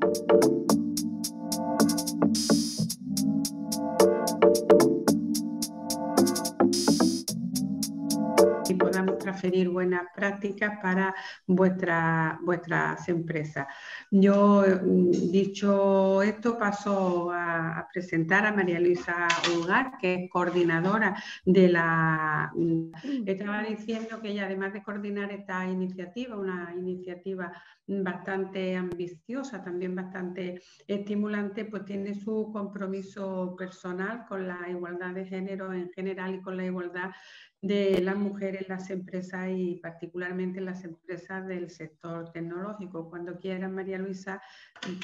Thank you. Transferir buenas prácticas para vuestra, vuestras empresas. Yo, mm, dicho esto, paso a, presentar a María Luisa Ulgar, que es coordinadora de la... Mm, estaba diciendo que ella, además de coordinar esta iniciativa, una iniciativa bastante ambiciosa, también bastante estimulante, pues tiene su compromiso personal con la igualdad de género en general y con la igualdad de las mujeres en las empresas y particularmente en las empresas del sector tecnológico. Cuando quieras, María Luisa,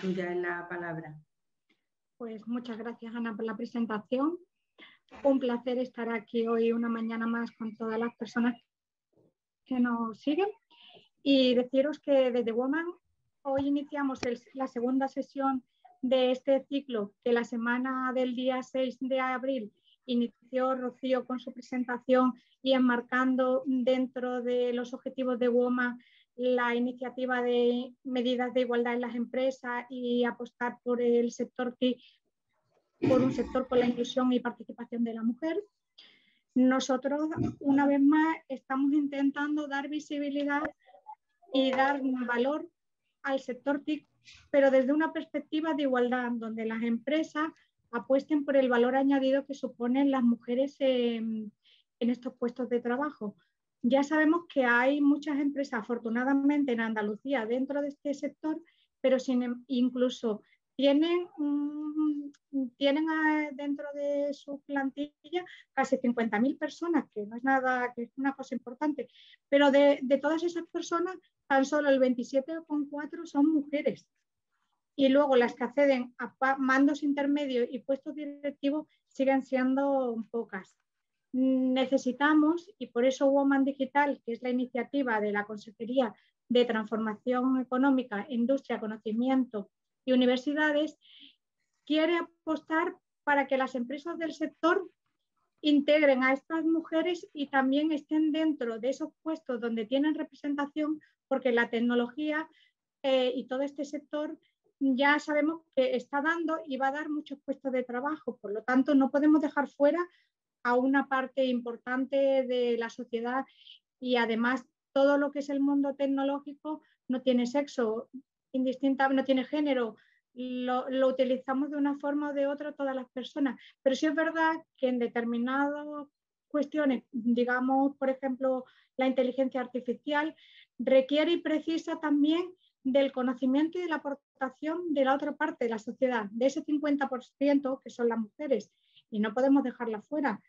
tuya es la palabra. Pues muchas gracias, Ana, por la presentación. Un placer estar aquí hoy una mañana más con todas las personas que nos siguen y deciros que desde Woman hoy iniciamos la segunda sesión de este ciclo que la semana del día 6 de abril inició Rocío con su presentación y enmarcando dentro de los objetivos de WOMA la iniciativa de medidas de igualdad en las empresas y apostar por el sector TIC, por un sector con la inclusión y participación de la mujer. Nosotros, una vez más, estamos intentando dar visibilidad y dar valor al sector TIC, pero desde una perspectiva de igualdad, donde las empresas apuesten por el valor añadido que suponen las mujeres en, estos puestos de trabajo. Ya sabemos que hay muchas empresas, afortunadamente en Andalucía, dentro de este sector, pero sin, em, incluso tienen, tienen dentro de su plantilla casi 50.000 personas, que no es nada, que es una cosa importante, pero de todas esas personas, tan solo el 27,4 son mujeres y luego las que acceden a mandos intermedios y puestos directivos siguen siendo pocas. Necesitamos, y por eso Woman Digital, que es la iniciativa de la Consejería de Transformación Económica, Industria, Conocimiento y Universidades, quiere apostar para que las empresas del sector integren a estas mujeres y también estén dentro de esos puestos donde tienen representación, porque la tecnología eh, y todo este sector ya sabemos que está dando y va a dar muchos puestos de trabajo. Por lo tanto, no podemos dejar fuera a una parte importante de la sociedad y además todo lo que es el mundo tecnológico no tiene sexo, indistinta, no tiene género, lo, lo, utilizamos de una forma o de otra todas las personas. Pero sí es verdad que en determinadas cuestiones, digamos, por ejemplo, la inteligencia artificial, requiere y precisa también del conocimiento y de la aportación de la otra parte de la sociedad, de ese 50% que son las mujeres, y no podemos dejarla fuera.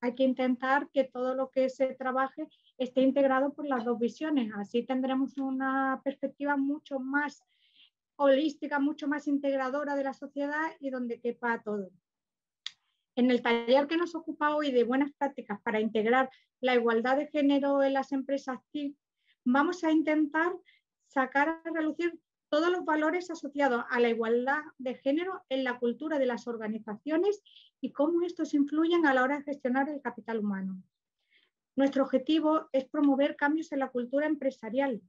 Hay que intentar que todo lo que se trabaje esté integrado por las dos visiones. Así tendremos una perspectiva mucho más holística, mucho más integradora de la sociedad y donde quepa todo. En el taller que nos ocupa hoy de buenas prácticas para integrar la igualdad de género en las empresas TIC, vamos a intentar sacar a relucir todos los valores asociados a la igualdad de género en la cultura de las organizaciones y cómo estos influyen a la hora de gestionar el capital humano. Nuestro objetivo es promover cambios en la cultura empresarial,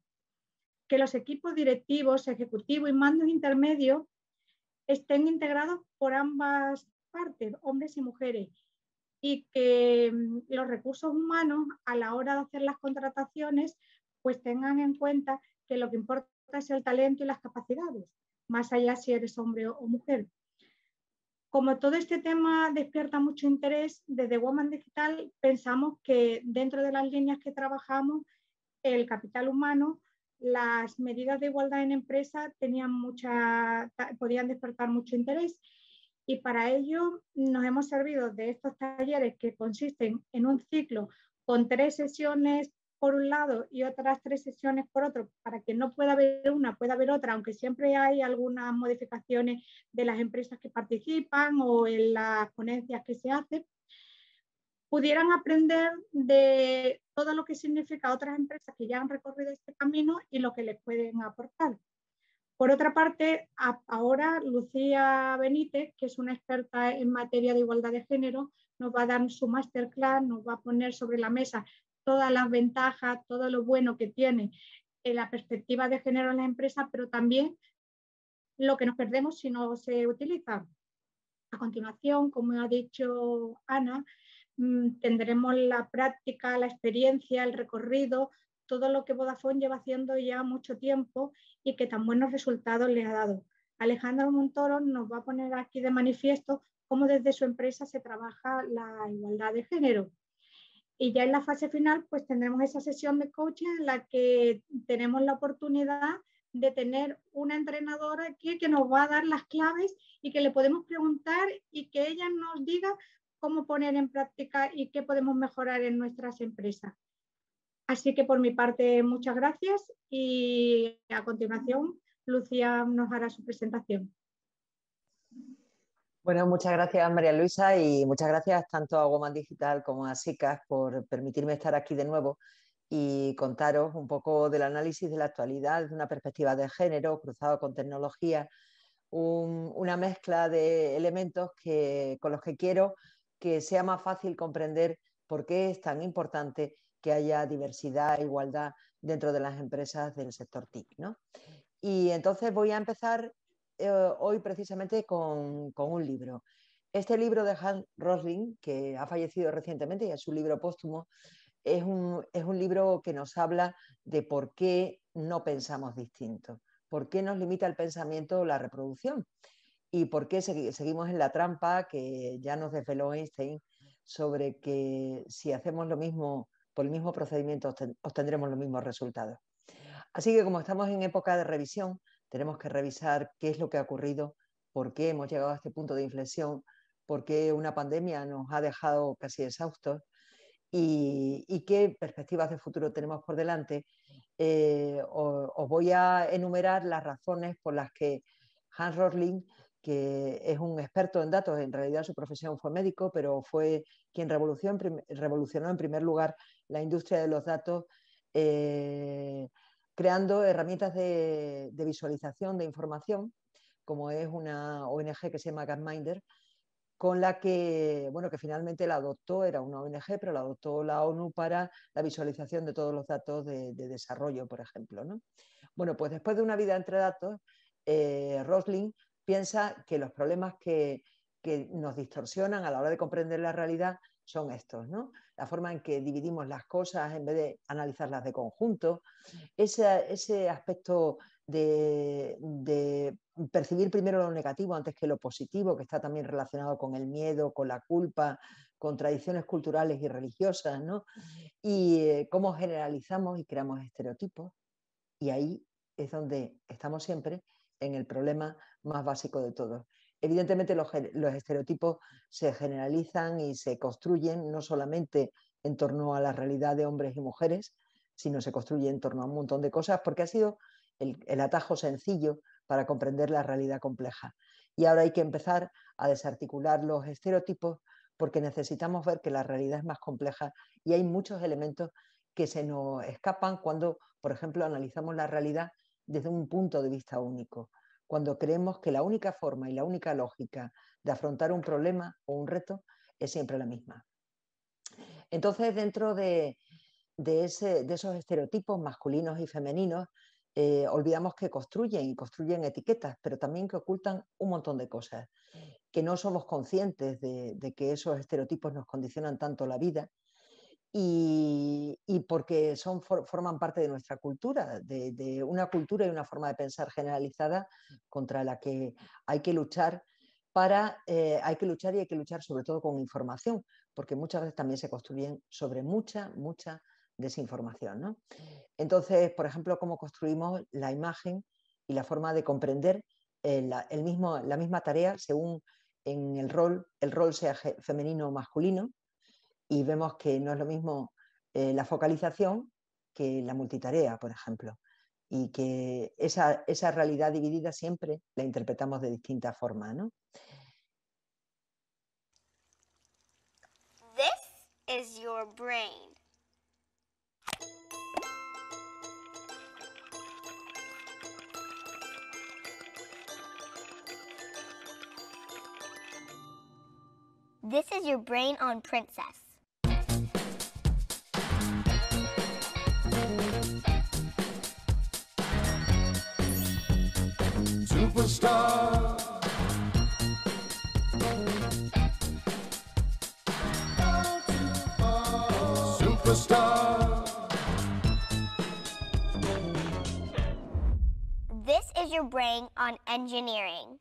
que los equipos directivos, ejecutivos y mandos intermedios estén integrados por ambas partes, hombres y mujeres, y que mm, los recursos humanos a la hora de hacer las contrataciones pues tengan en cuenta que lo que importa es el talento y las capacidades, más allá si eres hombre o mujer. Como todo este tema despierta mucho interés, desde Woman Digital pensamos que dentro de las líneas que trabajamos, el capital humano, las medidas de igualdad en empresa tenían mucha, podían despertar mucho interés y para ello nos hemos servido de estos talleres que consisten en un ciclo con tres sesiones por un lado y otras tres sesiones por otro, para que no pueda haber una, pueda haber otra, aunque siempre hay algunas modificaciones de las empresas que participan o en las ponencias que se hacen, pudieran aprender de todo lo que significa otras empresas que ya han recorrido este camino y lo que les pueden aportar. Por otra parte, ahora Lucía Benítez, que es una experta en materia de igualdad de género, nos va a dar su masterclass, nos va a poner sobre la mesa todas las ventajas, todo lo bueno que tiene en la perspectiva de género en la empresa, pero también lo que nos perdemos si no se utiliza. A continuación, como ha dicho Ana, mm, tendremos la práctica, la experiencia, el recorrido, todo lo que Vodafone lleva haciendo ya mucho tiempo y que tan buenos resultados le ha dado. Alejandro Montoro nos va a poner aquí de manifiesto cómo desde su empresa se trabaja la igualdad de género. Y ya en la fase final, pues tendremos esa sesión de coaching en la que tenemos la oportunidad de tener una entrenadora aquí que nos va a dar las claves y que le podemos preguntar y que ella nos diga cómo poner en práctica y qué podemos mejorar en nuestras empresas. Así que por mi parte, muchas gracias y a continuación Lucía nos hará su presentación. Bueno, muchas gracias María Luisa y muchas gracias tanto a Woman Digital como a SICAS por permitirme estar aquí de nuevo y contaros un poco del análisis de la actualidad desde una perspectiva de género cruzado con tecnología, una mezcla de elementos que, con los que quiero que sea más fácil comprender por qué es tan importante que haya diversidad e igualdad dentro de las empresas del sector TIC. Y entonces voy a empezar eh, hoy precisamente con, con, un libro. Este libro de Hans Rosling, que ha fallecido recientemente y es su libro póstumo, es un, libro que nos habla de por qué no pensamos distinto, por qué nos limita el pensamiento la reproducción y por qué seguimos en la trampa que ya nos desveló Einstein sobre que si hacemos lo mismo por el mismo procedimiento obtendremos los mismos resultados. Así que como estamos en época de revisión, tenemos que revisar qué es lo que ha ocurrido, por qué hemos llegado a este punto de inflexión, por qué una pandemia nos ha dejado casi exhaustos y, qué perspectivas de futuro tenemos por delante, eh, os, voy a enumerar las razones por las que Hans Rosling, que es un experto en datos, en realidad su profesión fue médico, pero fue quien revolucionó, en primer lugar la industria de los datos, eh, creando herramientas de, visualización de información, como es una ONG que se llama Gapminder, con la que, bueno, que finalmente la adoptó, era una ONG, pero la adoptó la ONU para la visualización de todos los datos de, desarrollo, por ejemplo. Bueno, pues después de una vida entre datos, eh, Rosling piensa que los problemas que, nos distorsionan a la hora de comprender la realidad son estos, ¿no? La forma en que dividimos las cosas en vez de analizarlas de conjunto, ese, ese aspecto de, percibir primero lo negativo antes que lo positivo, que está también relacionado con el miedo, con la culpa, con tradiciones culturales y religiosas, ¿no? Y eh, cómo generalizamos y creamos estereotipos. Y ahí es donde estamos siempre en el problema más básico de todos. Evidentemente los, estereotipos se generalizan y se construyen no solamente en torno a la realidad de hombres y mujeres, sino se construye en torno a un montón de cosas, porque ha sido el, atajo sencillo para comprender la realidad compleja. Y ahora hay que empezar a desarticular los estereotipos porque necesitamos ver que la realidad es más compleja y hay muchos elementos que se nos escapan cuando, por ejemplo, analizamos la realidad desde un punto de vista único, cuando creemos que la única forma y la única lógica de afrontar un problema o un reto es siempre la misma. Entonces, dentro de, de esos estereotipos masculinos y femeninos, eh, olvidamos que construyen y construyen etiquetas, pero también que ocultan un montón de cosas, que no somos conscientes de, que esos estereotipos nos condicionan tanto la vida y, porque son, forman parte de nuestra cultura, de, una cultura y una forma de pensar generalizada contra la que hay que luchar para, eh, hay que luchar y hay que luchar sobre todo con información, porque muchas veces también se construyen sobre mucha, mucha desinformación. ¿no? Entonces, por ejemplo, cómo construimos la imagen y la forma de comprender el, mismo, la misma tarea según en el rol, el rol sea femenino o masculino, y vemos que no es lo mismo eh, la focalización que la multitarea, por ejemplo, y que esa, esa realidad dividida siempre la interpretamos de distinta forma. ¿no? This is your brain. This is your brain on Princess. Superstar. Superstar. This is your brain on engineering.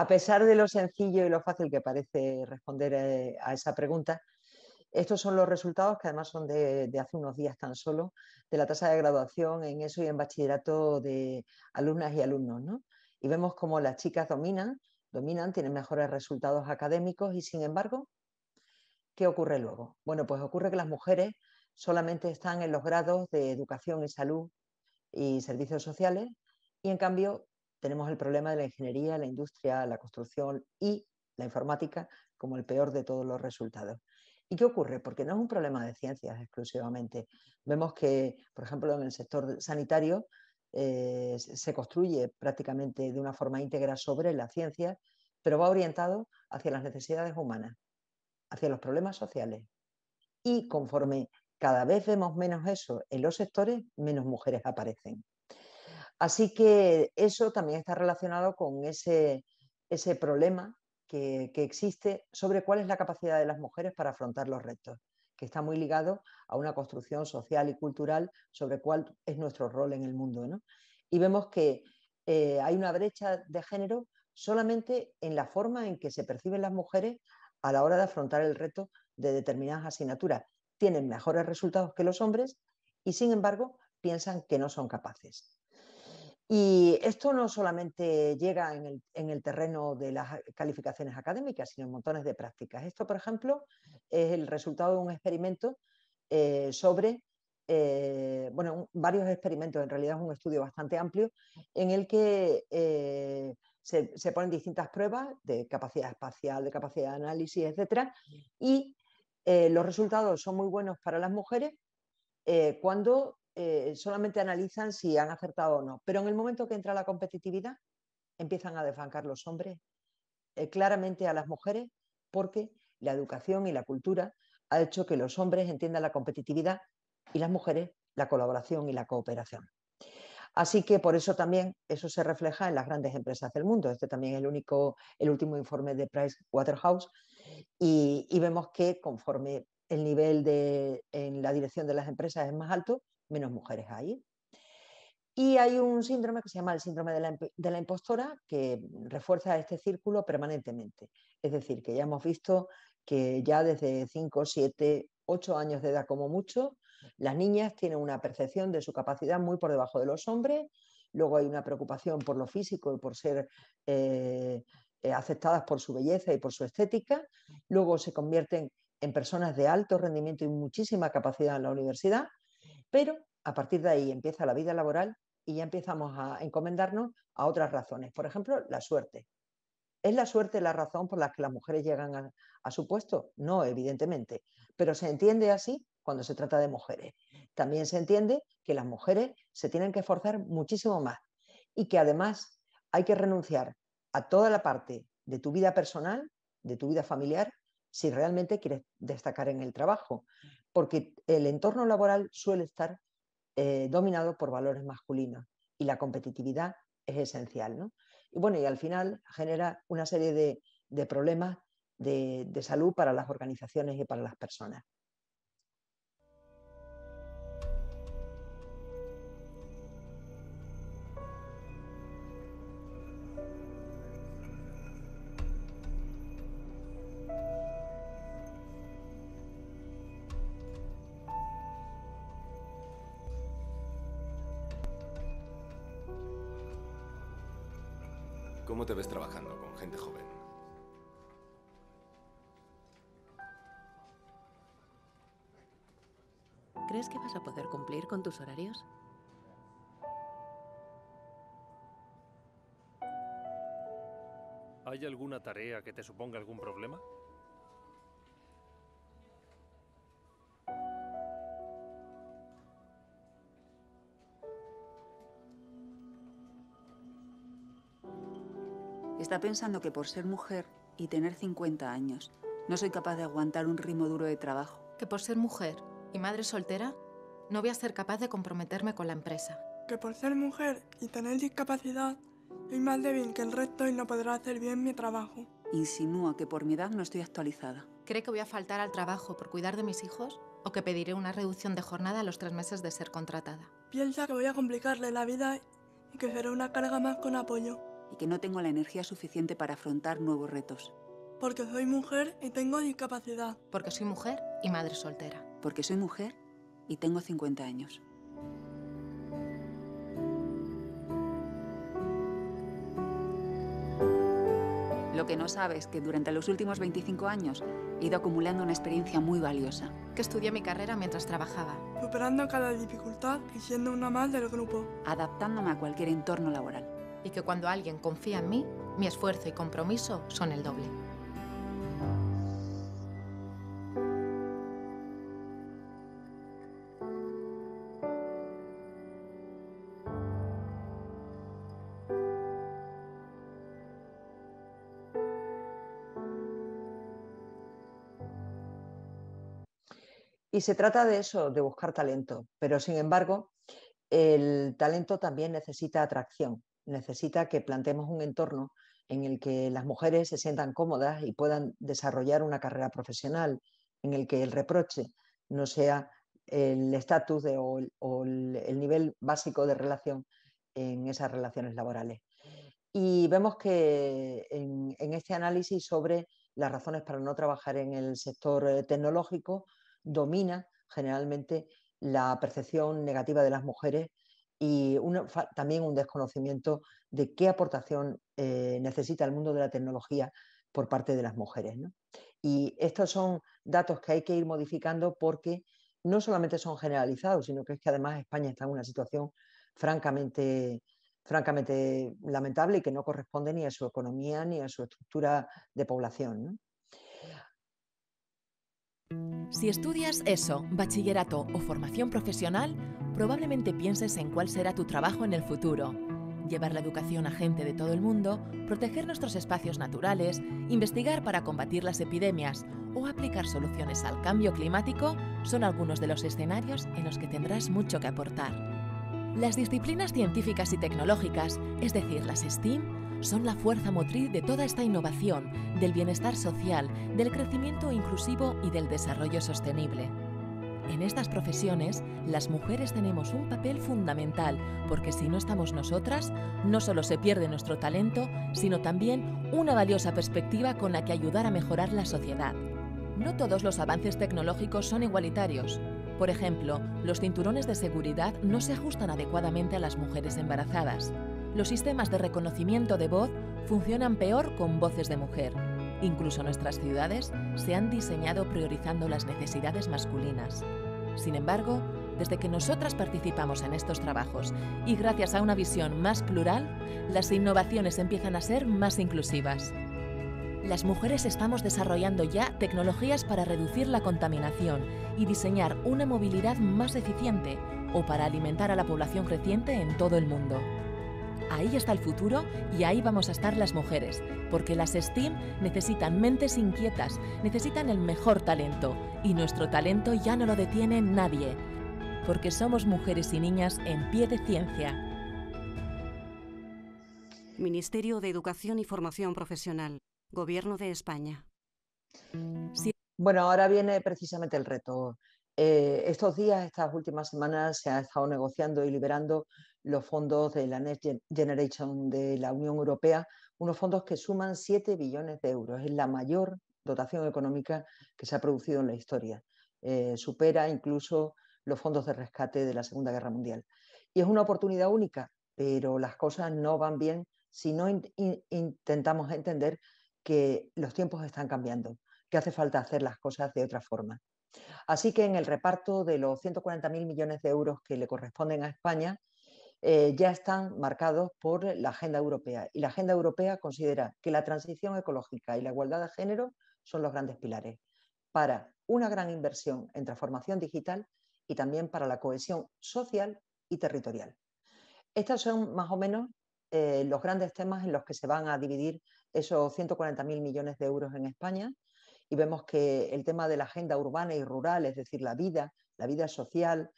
A pesar de lo sencillo y lo fácil que parece responder eh, a esa pregunta, estos son los resultados, que además son de, hace unos días tan solo, de la tasa de graduación en eso y en bachillerato de alumnas y alumnos. ¿no? Y vemos cómo las chicas dominan, dominan, tienen mejores resultados académicos y sin embargo, ¿qué ocurre luego? Bueno, pues ocurre que las mujeres solamente están en los grados de educación y salud y servicios sociales y en cambio tenemos el problema de la ingeniería, la industria, la construcción y la informática como el peor de todos los resultados. ¿Y qué ocurre? Porque no es un problema de ciencias exclusivamente. Vemos que, por ejemplo, en el sector sanitario eh, se construye prácticamente de una forma íntegra sobre la ciencia, pero va orientado hacia las necesidades humanas, hacia los problemas sociales. Y conforme cada vez vemos menos eso en los sectores, menos mujeres aparecen. Así que eso también está relacionado con ese, problema que, que, existe sobre cuál es la capacidad de las mujeres para afrontar los retos, que está muy ligado a una construcción social y cultural sobre cuál es nuestro rol en el mundo. ¿no? Y vemos que eh, hay una brecha de género solamente en la forma en que se perciben las mujeres a la hora de afrontar el reto de determinadas asignaturas. Tienen mejores resultados que los hombres y sin embargo piensan que no son capaces. Y esto no solamente llega en el, en el, terreno de las calificaciones académicas, sino en montones de prácticas. Esto, por ejemplo, es el resultado de un experimento eh, sobre, eh, bueno, varios experimentos, en realidad es un estudio bastante amplio, en el que eh, se, se, ponen distintas pruebas de capacidad espacial, de capacidad de análisis, etcétera, y los resultados son muy buenos para las mujeres cuando eh, solamente analizan si han acertado o no. Pero en el momento que entra la competitividad, empiezan a desbancar los hombres eh, claramente a las mujeres porque la educación y la cultura ha hecho que los hombres entiendan la competitividad y las mujeres la colaboración y la cooperación. Así que por eso también eso se refleja en las grandes empresas del mundo. Este también es el, único, el último informe de Price Waterhouse y, y vemos que conforme el nivel de, en la dirección de las empresas es más alto, menos mujeres hay. Y hay un síndrome que se llama el síndrome de la, impostora que refuerza este círculo permanentemente. Es decir, que ya hemos visto que ya desde 5, 7, 8 años de edad como mucho, las niñas tienen una percepción de su capacidad muy por debajo de los hombres, luego hay una preocupación por lo físico y por ser eh, eh, aceptadas por su belleza y por su estética, luego se convierten en personas de alto rendimiento y muchísima capacidad en la universidad, pero a partir de ahí empieza la vida laboral y ya empezamos a encomendarnos a otras razones. Por ejemplo, la suerte. ¿Es la suerte la razón por la que las mujeres llegan a, a su puesto? No, evidentemente, pero se entiende así cuando se trata de mujeres. También se entiende que las mujeres se tienen que esforzar muchísimo más y que además hay que renunciar a toda la parte de tu vida personal, de tu vida familiar, si realmente quieres destacar en el trabajo porque el entorno laboral suele estar eh, dominado por valores masculinos y la competitividad es esencial. ¿no? Y bueno, y al final genera una serie de, de problemas de, de salud para las organizaciones y para las personas. Con tus horarios? ¿Hay alguna tarea que te suponga algún problema? Está pensando que por ser mujer y tener 50 años, no soy capaz de aguantar un ritmo duro de trabajo. Que por ser mujer y madre soltera, no voy a ser capaz de comprometerme con la empresa. Que por ser mujer y tener discapacidad, soy más débil que el resto y no podrá hacer bien mi trabajo. Insinúa que por mi edad no estoy actualizada. ¿Cree que voy a faltar al trabajo por cuidar de mis hijos? ¿O que pediré una reducción de jornada a los tres meses de ser contratada? Piensa que voy a complicarle la vida y que será una carga más con apoyo. Y que no tengo la energía suficiente para afrontar nuevos retos. Porque soy mujer y tengo discapacidad. Porque soy mujer y madre soltera. Porque soy mujer y tengo 50 años. Lo que no sabes es que durante los últimos 25 años he ido acumulando una experiencia muy valiosa. Que estudié mi carrera mientras trabajaba. Superando cada dificultad y siendo una más del grupo. Adaptándome a cualquier entorno laboral. Y que cuando alguien confía en mí, mi esfuerzo y compromiso son el doble. Y se trata de eso, de buscar talento, pero sin embargo, el talento también necesita atracción, necesita que planteemos un entorno en el que las mujeres se sientan cómodas y puedan desarrollar una carrera profesional, en el que el reproche no sea el estatus o, el, o el nivel básico de relación en esas relaciones laborales. Y vemos que en, este análisis sobre las razones para no trabajar en el sector eh, tecnológico domina generalmente la percepción negativa de las mujeres y también un desconocimiento de qué aportación eh, necesita el mundo de la tecnología por parte de las mujeres. Y estos son datos que hay que ir modificando porque no solamente son generalizados, sino que es que además España está en una situación francamente, francamente lamentable y que no corresponde ni a su economía ni a su estructura de población. Si estudias eso, bachillerato o formación profesional, probablemente pienses en cuál será tu trabajo en el futuro. Llevar la educación a gente de todo el mundo, proteger nuestros espacios naturales, investigar para combatir las epidemias o aplicar soluciones al cambio climático son algunos de los escenarios en los que tendrás mucho que aportar. Las disciplinas científicas y tecnológicas, es decir, las STEAM, son la fuerza motriz de toda esta innovación, del bienestar social, del crecimiento inclusivo y del desarrollo sostenible. En estas profesiones, las mujeres tenemos un papel fundamental porque si no estamos nosotras, no solo se pierde nuestro talento, sino también una valiosa perspectiva con la que ayudar a mejorar la sociedad. No todos los avances tecnológicos son igualitarios. Por ejemplo, los cinturones de seguridad no se ajustan adecuadamente a las mujeres embarazadas los sistemas de reconocimiento de voz funcionan peor con voces de mujer. Incluso nuestras ciudades se han diseñado priorizando las necesidades masculinas. Sin embargo, desde que nosotras participamos en estos trabajos y gracias a una visión más plural, las innovaciones empiezan a ser más inclusivas. Las mujeres estamos desarrollando ya tecnologías para reducir la contaminación y diseñar una movilidad más eficiente o para alimentar a la población creciente en todo el mundo. Ahí está el futuro y ahí vamos a estar las mujeres, porque las STEAM necesitan mentes inquietas, necesitan el mejor talento y nuestro talento ya no lo detiene nadie, porque somos mujeres y niñas en pie de ciencia. Ministerio de Educación y Formación Profesional, Gobierno de España. Sí. Bueno, ahora viene precisamente el reto. Eh, estos días, estas últimas semanas, se ha estado negociando y liberando los fondos de la Next Generation de la Unión Europea, unos fondos que suman 7 billones de euros. Es la mayor dotación económica que se ha producido en la historia. Eh, supera incluso los fondos de rescate de la Segunda Guerra Mundial. Y es una oportunidad única, pero las cosas no van bien si no in in intentamos entender que los tiempos están cambiando, que hace falta hacer las cosas de otra forma. Así que en el reparto de los 140.000 millones de euros que le corresponden a España, eh, ya están marcados por la agenda europea. Y la agenda europea considera que la transición ecológica y la igualdad de género son los grandes pilares para una gran inversión en transformación digital y también para la cohesión social y territorial. Estos son más o menos eh, los grandes temas en los que se van a dividir esos 140.000 millones de euros en España y vemos que el tema de la agenda urbana y rural, es decir, la vida, la vida social,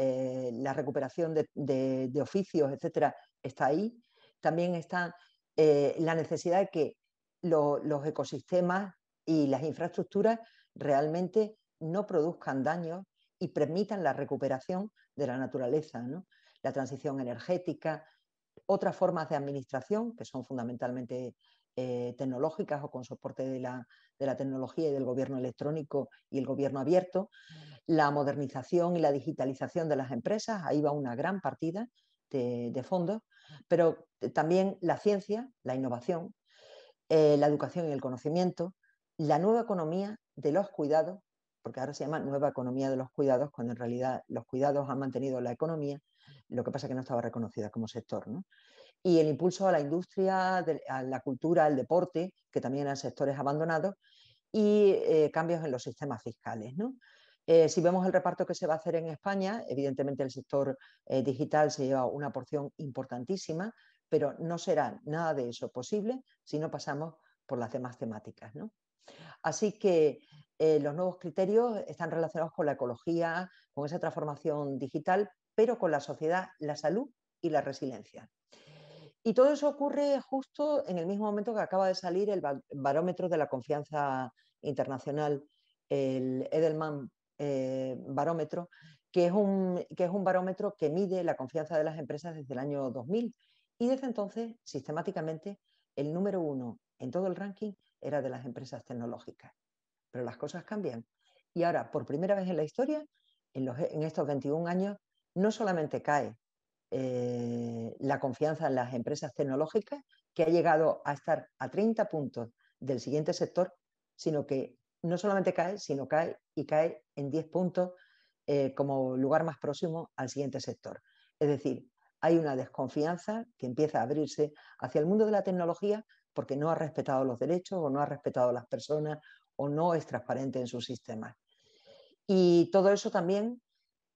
eh, la recuperación de, oficios, etcétera, está ahí. También está eh, la necesidad de que los ecosistemas y las infraestructuras realmente no produzcan daños y permitan la recuperación de la naturaleza, la transición energética, otras formas de administración que son fundamentalmente eh, tecnológicas o con soporte de la, tecnología y del gobierno electrónico y el gobierno abierto, la modernización y la digitalización de las empresas, ahí va una gran partida de, fondos, pero también la ciencia, la innovación, eh, la educación y el conocimiento, la nueva economía de los cuidados, porque ahora se llama nueva economía de los cuidados, cuando en realidad los cuidados han mantenido la economía, lo que pasa es que no estaba reconocida como sector. ¿no? Y el impulso a la industria, a la cultura, al deporte, que también eran sectores abandonados, y eh, cambios en los sistemas fiscales. Eh, si vemos el reparto que se va a hacer en España, evidentemente el sector eh, digital se lleva una porción importantísima, pero no será nada de eso posible si no pasamos por las demás temáticas. Así que los nuevos criterios están relacionados con la ecología, con esa transformación digital, pero con la sociedad, la salud y la resiliencia. Y todo eso ocurre justo en el mismo momento que acaba de salir el barómetro de la confianza internacional, el Edelman eh, barómetro, que es, un, que es un barómetro que mide la confianza de las empresas desde el año 2000. Y desde entonces, sistemáticamente, el número uno en todo el ranking era de las empresas tecnológicas. Pero las cosas cambian. Y ahora, por primera vez en la historia, en, estos 21 años, no solamente cae eh, la confianza en las empresas tecnológicas, que ha llegado a estar a 30 puntos del siguiente sector, sino que no solamente cae, sino cae y cae en 10 puntos eh, como lugar más próximo al siguiente sector. Es decir, hay una desconfianza que empieza a abrirse hacia el mundo de la tecnología porque no ha respetado los derechos o no ha respetado las personas o no es transparente en sus sistemas. Y todo eso también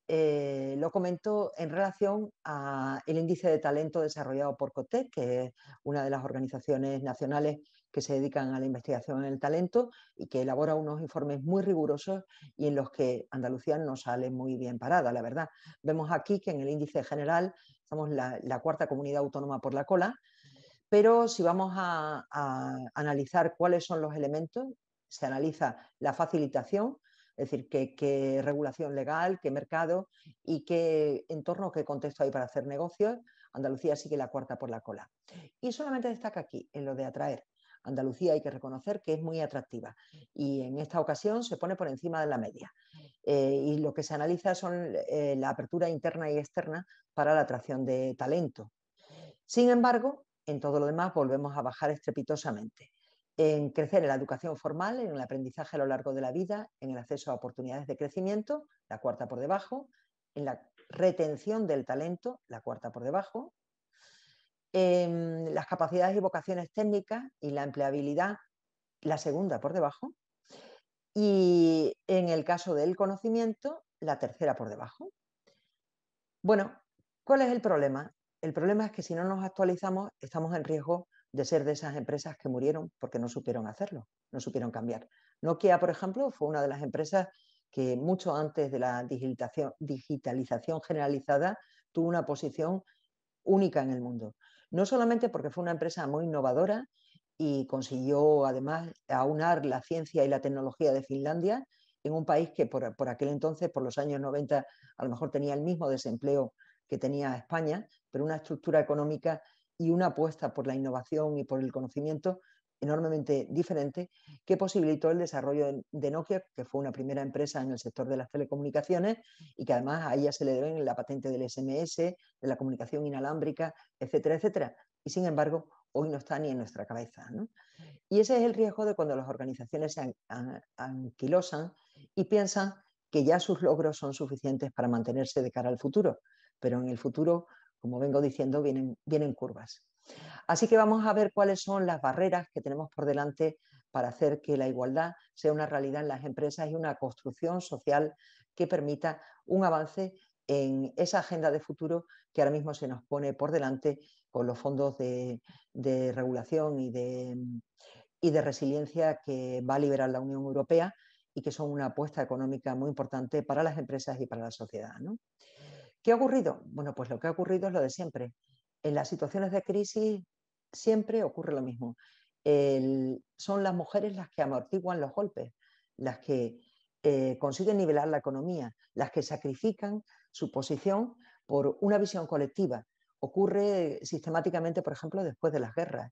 eh, lo comento en relación al índice de talento desarrollado por COTEC, que es una de las organizaciones nacionales que se dedican a la investigación en el talento y que elabora unos informes muy rigurosos y en los que Andalucía no sale muy bien parada, la verdad. Vemos aquí que en el índice general somos la, cuarta comunidad autónoma por la cola, pero si vamos a analizar cuáles son los elementos, se analiza la facilitación, es decir, qué, regulación legal, qué mercado y qué entorno, qué contexto hay para hacer negocios. Andalucía sigue la cuarta por la cola. Y solamente destaca aquí, en lo de atraer. Andalucía hay que reconocer que es muy atractiva y en esta ocasión se pone por encima de la media. Eh, y lo que se analiza son eh, la apertura interna y externa para la atracción de talento. Sin embargo, en todo lo demás volvemos a bajar estrepitosamente en crecer en la educación formal, en el aprendizaje a lo largo de la vida, en el acceso a oportunidades de crecimiento, la cuarta por debajo, en la retención del talento, la cuarta por debajo, en las capacidades y vocaciones técnicas y la empleabilidad, la segunda por debajo, y en el caso del conocimiento, la tercera por debajo. Bueno, ¿cuál es el problema? El problema es que si no nos actualizamos estamos en riesgo de ser de esas empresas que murieron porque no supieron hacerlo, no supieron cambiar. Nokia, por ejemplo, fue una de las empresas que mucho antes de la digitalización, generalizada tuvo una posición única en el mundo. No solamente porque fue una empresa muy innovadora y consiguió además aunar la ciencia y la tecnología de Finlandia en un país que por, por, aquel entonces, por los años 90, a lo mejor tenía el mismo desempleo que tenía España, pero una estructura económica y una apuesta por la innovación y por el conocimiento enormemente diferente que posibilitó el desarrollo de Nokia, que fue una primera empresa en el sector de las telecomunicaciones y que además a ella se le deben la patente del SMS, de la comunicación inalámbrica, etcétera, etcétera. Y sin embargo, hoy no está ni en nuestra cabeza. Y ese es el riesgo de cuando las organizaciones se anquilosan y piensan que ya sus logros son suficientes para mantenerse de cara al futuro, pero en el futuro, como vengo diciendo, vienen, vienen curvas. Así que vamos a ver cuáles son las barreras que tenemos por delante para hacer que la igualdad sea una realidad en las empresas y una construcción social que permita un avance en esa agenda de futuro que ahora mismo se nos pone por delante con los fondos de, regulación y de, y de resiliencia que va a liberar la Unión Europea y que son una apuesta económica muy importante para las empresas y para la sociedad. ¿Qué ha ocurrido? Bueno, pues lo que ha ocurrido es lo de siempre. En las situaciones de crisis siempre ocurre lo mismo. son las mujeres las que amortiguan los golpes, las que eh, consiguen nivelar la economía, las que sacrifican su posición por una visión colectiva. Ocurre sistemáticamente, por ejemplo, después de las guerras.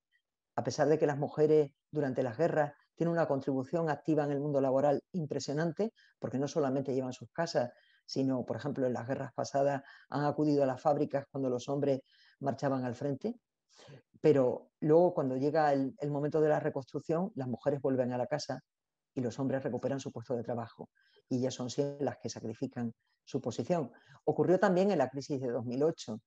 A pesar de que las mujeres durante las guerras tienen una contribución activa en el mundo laboral impresionante, porque no solamente llevan sus casas, sino, por ejemplo, en las guerras pasadas han acudido a las fábricas cuando los hombres marchaban al frente. Pero luego, cuando llega el, momento de la reconstrucción, las mujeres vuelven a la casa y los hombres recuperan su puesto de trabajo. Y ellas son siempre las que sacrifican su posición. Ocurrió también en la crisis de 2008.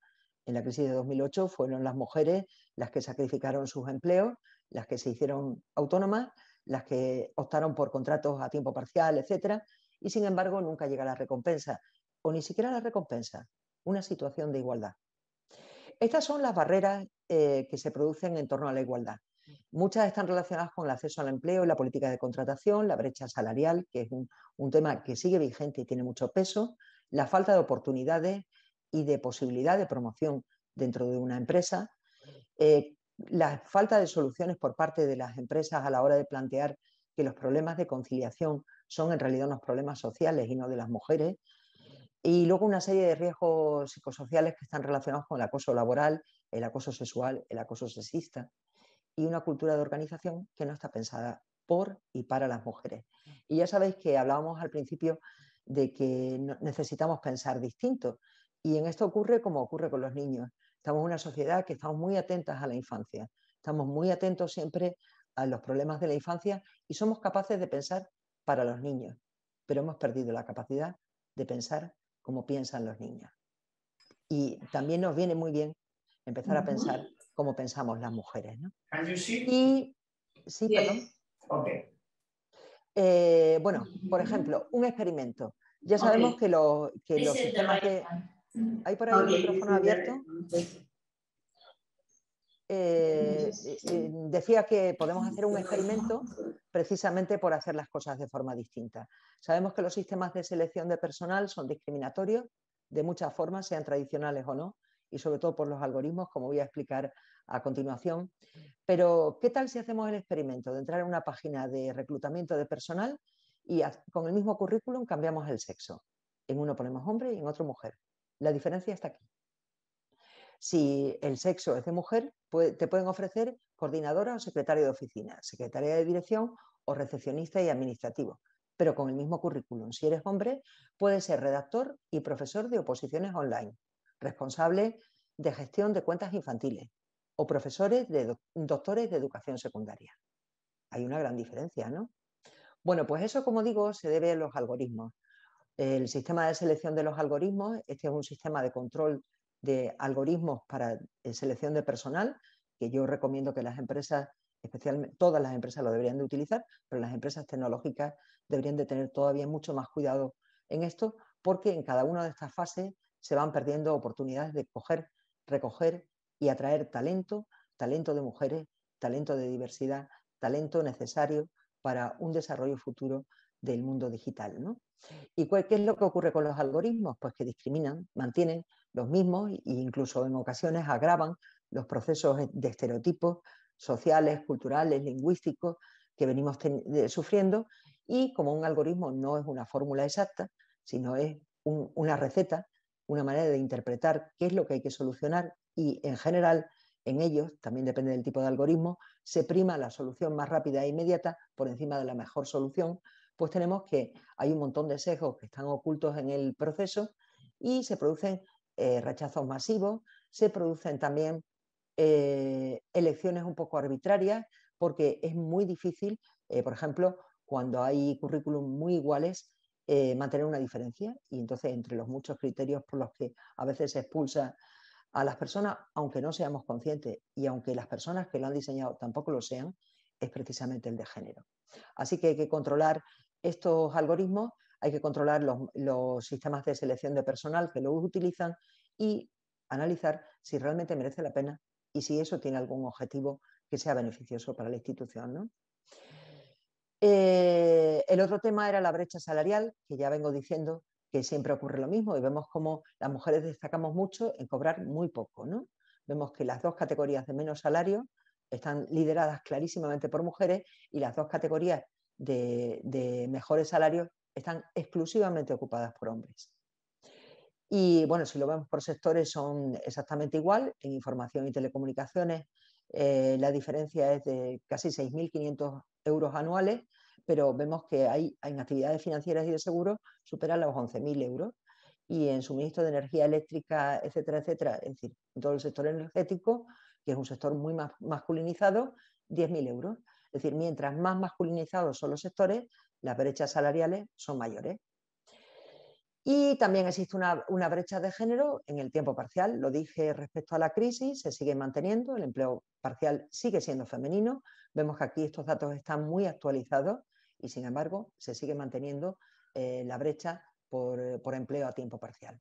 En la crisis de 2008 fueron las mujeres las que sacrificaron sus empleos, las que se hicieron autónomas, las que optaron por contratos a tiempo parcial, etcétera, y sin embargo nunca llega la recompensa, o ni siquiera la recompensa, una situación de igualdad. Estas son las barreras eh, que se producen en torno a la igualdad. Muchas están relacionadas con el acceso al empleo y la política de contratación, la brecha salarial, que es un, tema que sigue vigente y tiene mucho peso, la falta de oportunidades y de posibilidad de promoción dentro de una empresa, eh, la falta de soluciones por parte de las empresas a la hora de plantear que los problemas de conciliación son en realidad unos problemas sociales y no de las mujeres, y luego una serie de riesgos psicosociales que están relacionados con el acoso laboral, el acoso sexual, el acoso sexista y una cultura de organización que no está pensada por y para las mujeres. Y ya sabéis que hablábamos al principio de que necesitamos pensar distinto. Y en esto ocurre como ocurre con los niños. Estamos en una sociedad que estamos muy atentas a la infancia. Estamos muy atentos siempre a los problemas de la infancia y somos capaces de pensar para los niños. Pero hemos perdido la capacidad de pensar como piensan los niños. Y también nos viene muy bien empezar a pensar como pensamos las mujeres. ¿no? Y sí, perdón. Eh, bueno, por ejemplo, un experimento. Ya sabemos que, los sistemas de... ¿Hay por ahí un micrófono abierto? Eh, eh, decía que podemos hacer un experimento precisamente por hacer las cosas de forma distinta. Sabemos que los sistemas de selección de personal son discriminatorios de muchas formas, sean tradicionales o no, y sobre todo por los algoritmos, como voy a explicar a continuación. Pero, ¿qué tal si hacemos el experimento de entrar en una página de reclutamiento de personal y con el mismo currículum cambiamos el sexo? En uno ponemos hombre y en otro mujer. La diferencia está aquí. Si el sexo es de mujer, te pueden ofrecer coordinadora o secretaria de oficina, secretaria de dirección o recepcionista y administrativo, pero con el mismo currículum. Si eres hombre, puedes ser redactor y profesor de oposiciones online, responsable de gestión de cuentas infantiles o profesores de doctores de educación secundaria. Hay una gran diferencia, ¿no? Bueno, pues eso, como digo, se debe a los algoritmos. El sistema de selección de los algoritmos, este es un sistema de control de algoritmos para eh, selección de personal, que yo recomiendo que las empresas, especialmente todas las empresas lo deberían de utilizar, pero las empresas tecnológicas deberían de tener todavía mucho más cuidado en esto, porque en cada una de estas fases se van perdiendo oportunidades de coger, recoger y atraer talento, talento de mujeres, talento de diversidad, talento necesario para un desarrollo futuro del mundo digital. ¿Y qué es lo que ocurre con los algoritmos? Pues que discriminan, mantienen los mismos e incluso en ocasiones agravan los procesos de estereotipos sociales, culturales, lingüísticos que venimos sufriendo y como un algoritmo no es una fórmula exacta, sino es una receta, una manera de interpretar qué es lo que hay que solucionar y en general en ellos, también depende del tipo de algoritmo, se prima la solución más rápida e inmediata por encima de la mejor solución, pues tenemos que hay un montón de sesgos que están ocultos en el proceso y se producen eh, rechazos masivos, se producen también eh, elecciones un poco arbitrarias, porque es muy difícil, eh, por ejemplo, cuando hay currículum muy iguales, mantener una diferencia. Y entonces entre los muchos criterios por los que a veces se expulsa a las personas, aunque no seamos conscientes y aunque las personas que lo han diseñado tampoco lo sean, es precisamente el de género. Así que hay que controlar estos algoritmos, hay que controlar los, sistemas de selección de personal que los utilizan y analizar si realmente merece la pena y si eso tiene algún objetivo que sea beneficioso para la institución. Eh, el otro tema era la brecha salarial, que ya vengo diciendo que siempre ocurre lo mismo y vemos como las mujeres destacamos mucho en cobrar muy poco. ¿no? Vemos que las dos categorías de menos salario están lideradas clarísimamente por mujeres y las dos categorías de, mejores salarios están exclusivamente ocupadas por hombres. Y bueno, si lo vemos por sectores son exactamente igual. En información y telecomunicaciones eh, la diferencia es de casi 6.500 euros anuales, pero vemos que hay, en actividades financieras y de seguro superan los 11.000 euros. Y en suministro de energía eléctrica, etcétera, etcétera, es decir, en todo el sector energético, que es un sector muy masculinizado, 10.000 euros. Es decir, mientras más masculinizados son los sectores, las brechas salariales son mayores. Y también existe una, brecha de género en el tiempo parcial. Lo dije respecto a la crisis, se sigue manteniendo, el empleo parcial sigue siendo femenino. Vemos que aquí estos datos están muy actualizados y, sin embargo, se sigue manteniendo eh, la brecha por empleo a tiempo parcial.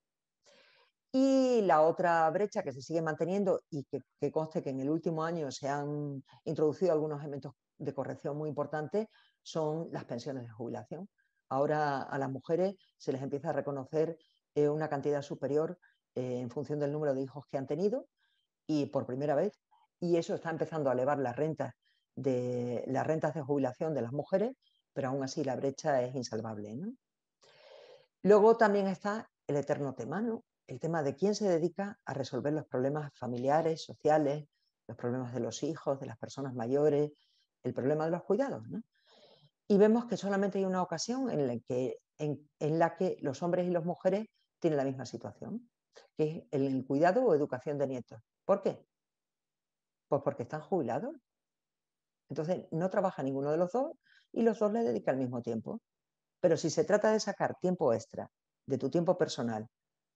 Y la otra brecha que se sigue manteniendo y que, conste que en el último año se han introducido algunos elementos de corrección muy importantes son las pensiones de jubilación. Ahora a las mujeres se les empieza a reconocer eh, una cantidad superior eh, en función del número de hijos que han tenido y por primera vez. Y eso está empezando a elevar las rentas de las rentas de jubilación de las mujeres, pero aún así la brecha es insalvable. Luego también está el eterno tema, ¿no? El tema de quién se dedica a resolver los problemas familiares, sociales, los problemas de los hijos, de las personas mayores, el problema de los cuidados. Y vemos que solamente hay una ocasión en la, que, en, la que los hombres y las mujeres tienen la misma situación, que es el, cuidado o educación de nietos. ¿Por qué? Pues porque están jubilados. Entonces no trabaja ninguno de los dos y los dos le dedican el mismo tiempo. Pero si se trata de sacar tiempo extra de tu tiempo personal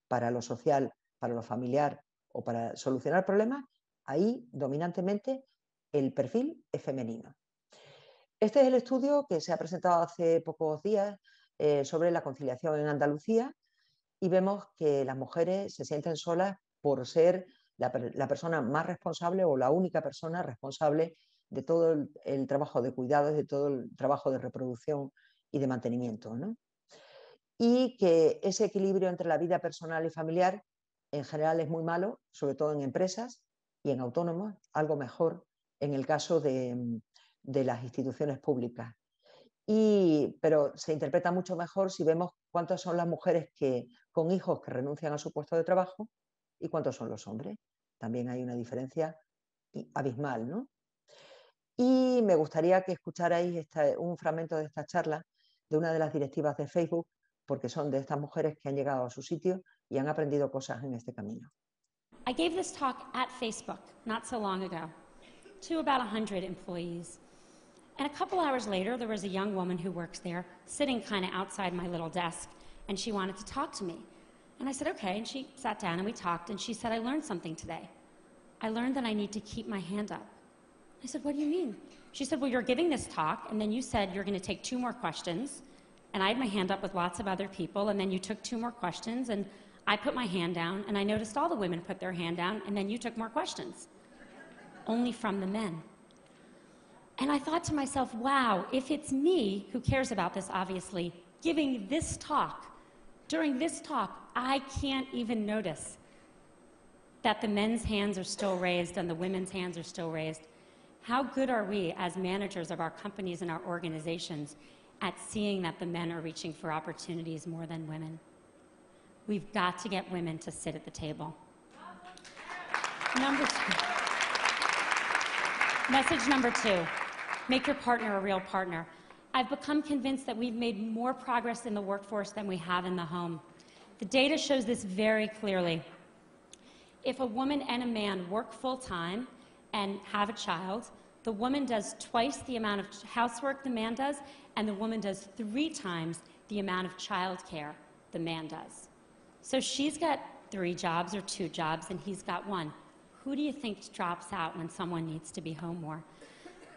para lo social, para lo familiar o para solucionar problemas, ahí dominantemente el perfil es femenino. Este es el estudio que se ha presentado hace pocos días eh, sobre la conciliación en Andalucía y vemos que las mujeres se sienten solas por ser la, persona más responsable o la única persona responsable de todo el, trabajo de cuidados, de todo el trabajo de reproducción y de mantenimiento. ¿no? Y que ese equilibrio entre la vida personal y familiar en general es muy malo, sobre todo en empresas y en autónomos, algo mejor en el caso de, las instituciones públicas. pero se interpreta mucho mejor si vemos cuántas son las mujeres que, con hijos que renuncian a su puesto de trabajo y cuántos son los hombres. También hay una diferencia abismal. ¿no? Y me gustaría que escucharais un fragmento de esta charla de una de las directivas de Facebook porque son de estas mujeres que han llegado a su sitio y han aprendido cosas en este camino. I gave this talk at Facebook not so long ago to about 100 employees. And a couple hours later, there was a young woman who works there sitting kind of outside my little desk, and she wanted to talk to me. And I said, okay. And she sat down and we talked, and she said, I learned something today. I learned that I need to keep my hand up. I said, what do you mean? She said, well, you're giving this talk, and then you said you're going to take two more questions, and I had my hand up with lots of other people, and then you took two more questions, and I put my hand down, and I noticed all the women put their hand down, and then you took more questions. Only from the men. And I thought to myself, wow, if it's me who cares about this, obviously, giving this talk, during this talk, I can't even notice that the men's hands are still raised and the women's hands are still raised. How good are we as managers of our companies and our organizations at seeing that the men are reaching for opportunities more than women. We've got to get women to sit at the table. Number two. Message number two make your partner a real partner. I've become convinced that we've made more progress in the workforce than we have in the home. The data shows this very clearly. If a woman and a man work full time and have a child, the woman does twice the amount of housework the man does, and the woman does three times the amount of childcare the man does. So she's got three jobs or two jobs, and he's got one. Who do you think drops out when someone needs to be home more?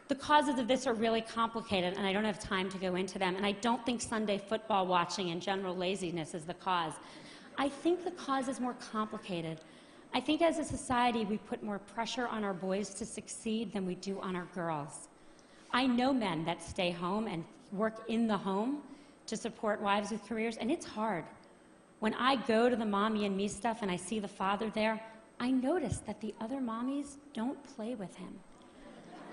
The causes of this are really complicated, and I don't have time to go into them. And I don't think Sunday football watching and general laziness is the cause. I think the cause is more complicated. I think as a society, we put more pressure on our boys to succeed than we do on our girls. I know men that stay home and work in the home to support wives with careers, and it's hard. When I go to the mommy and me stuff and I see the father there, I notice that the other mommies don't play with him.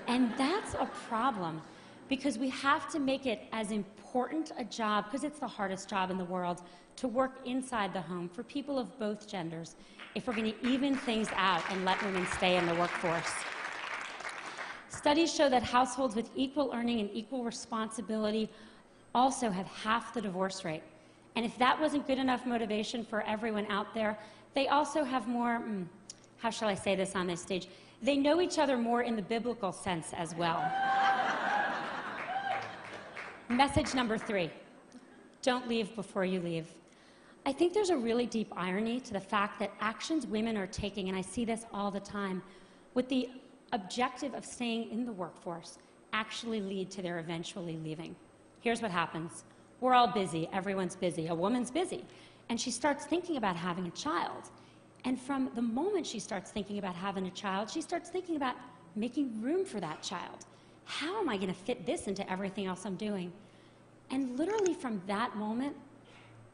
And that's a problem because we have to make it as important a job, because it's the hardest job in the world, to work inside the home for people of both genders if we're going to even things out and let women stay in the workforce. Studies show that households with equal earning and equal responsibility also have half the divorce rate. And if that wasn't good enough motivation for everyone out there, they also have more, mm, how shall I say this on this stage? They know each other more in the biblical sense as well. Message number three don't leave before you leave. I think there's a really deep irony to the fact that actions women are taking, and I see this all the time, with the objective of staying in the workforce actually lead to their eventually leaving. Here's what happens we're all busy, everyone's busy, a woman's busy, and she starts thinking about having a child. And from the moment she starts thinking about having a child, she starts thinking about making room for that child. How am I going to fit this into everything else I'm doing? And literally from that moment,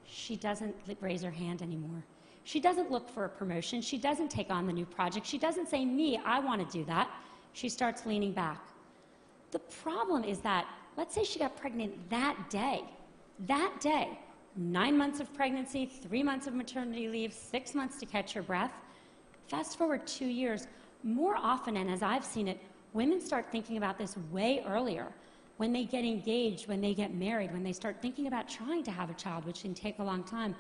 she doesn't raise her hand anymore. She doesn't look for a promotion. She doesn't take on the new project. She doesn't say, Me, I want to do that. She starts leaning back. The problem is that, let's say she got pregnant that day, that day, nine months of pregnancy, three months of maternity leave, six months to catch her breath. Fast forward two years, more often, and as I've seen it, women start thinking about this way earlier. When they get engaged, when they get married, when they start thinking about trying to have a child, which can take a long time.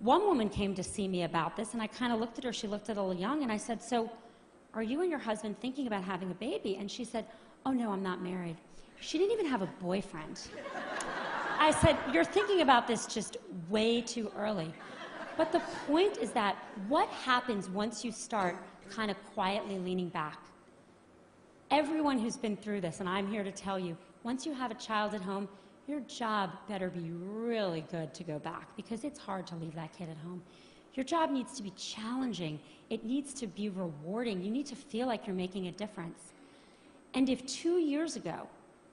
One woman came to see me about this, and I kind of looked at her. She looked a little young, and I said, So, are you and your husband thinking about having a baby? And she said, Oh, no, I'm not married. She didn't even have a boyfriend. I said, You're thinking about this just way too early. But the point is that what happens once you start kind of quietly leaning back? Everyone who's been through this, and I'm here to tell you, once you have a child at home, your job better be really good to go back because it's hard to leave that kid at home. Your job needs to be challenging. It needs to be rewarding. You need to feel like you're making a difference. And if two years ago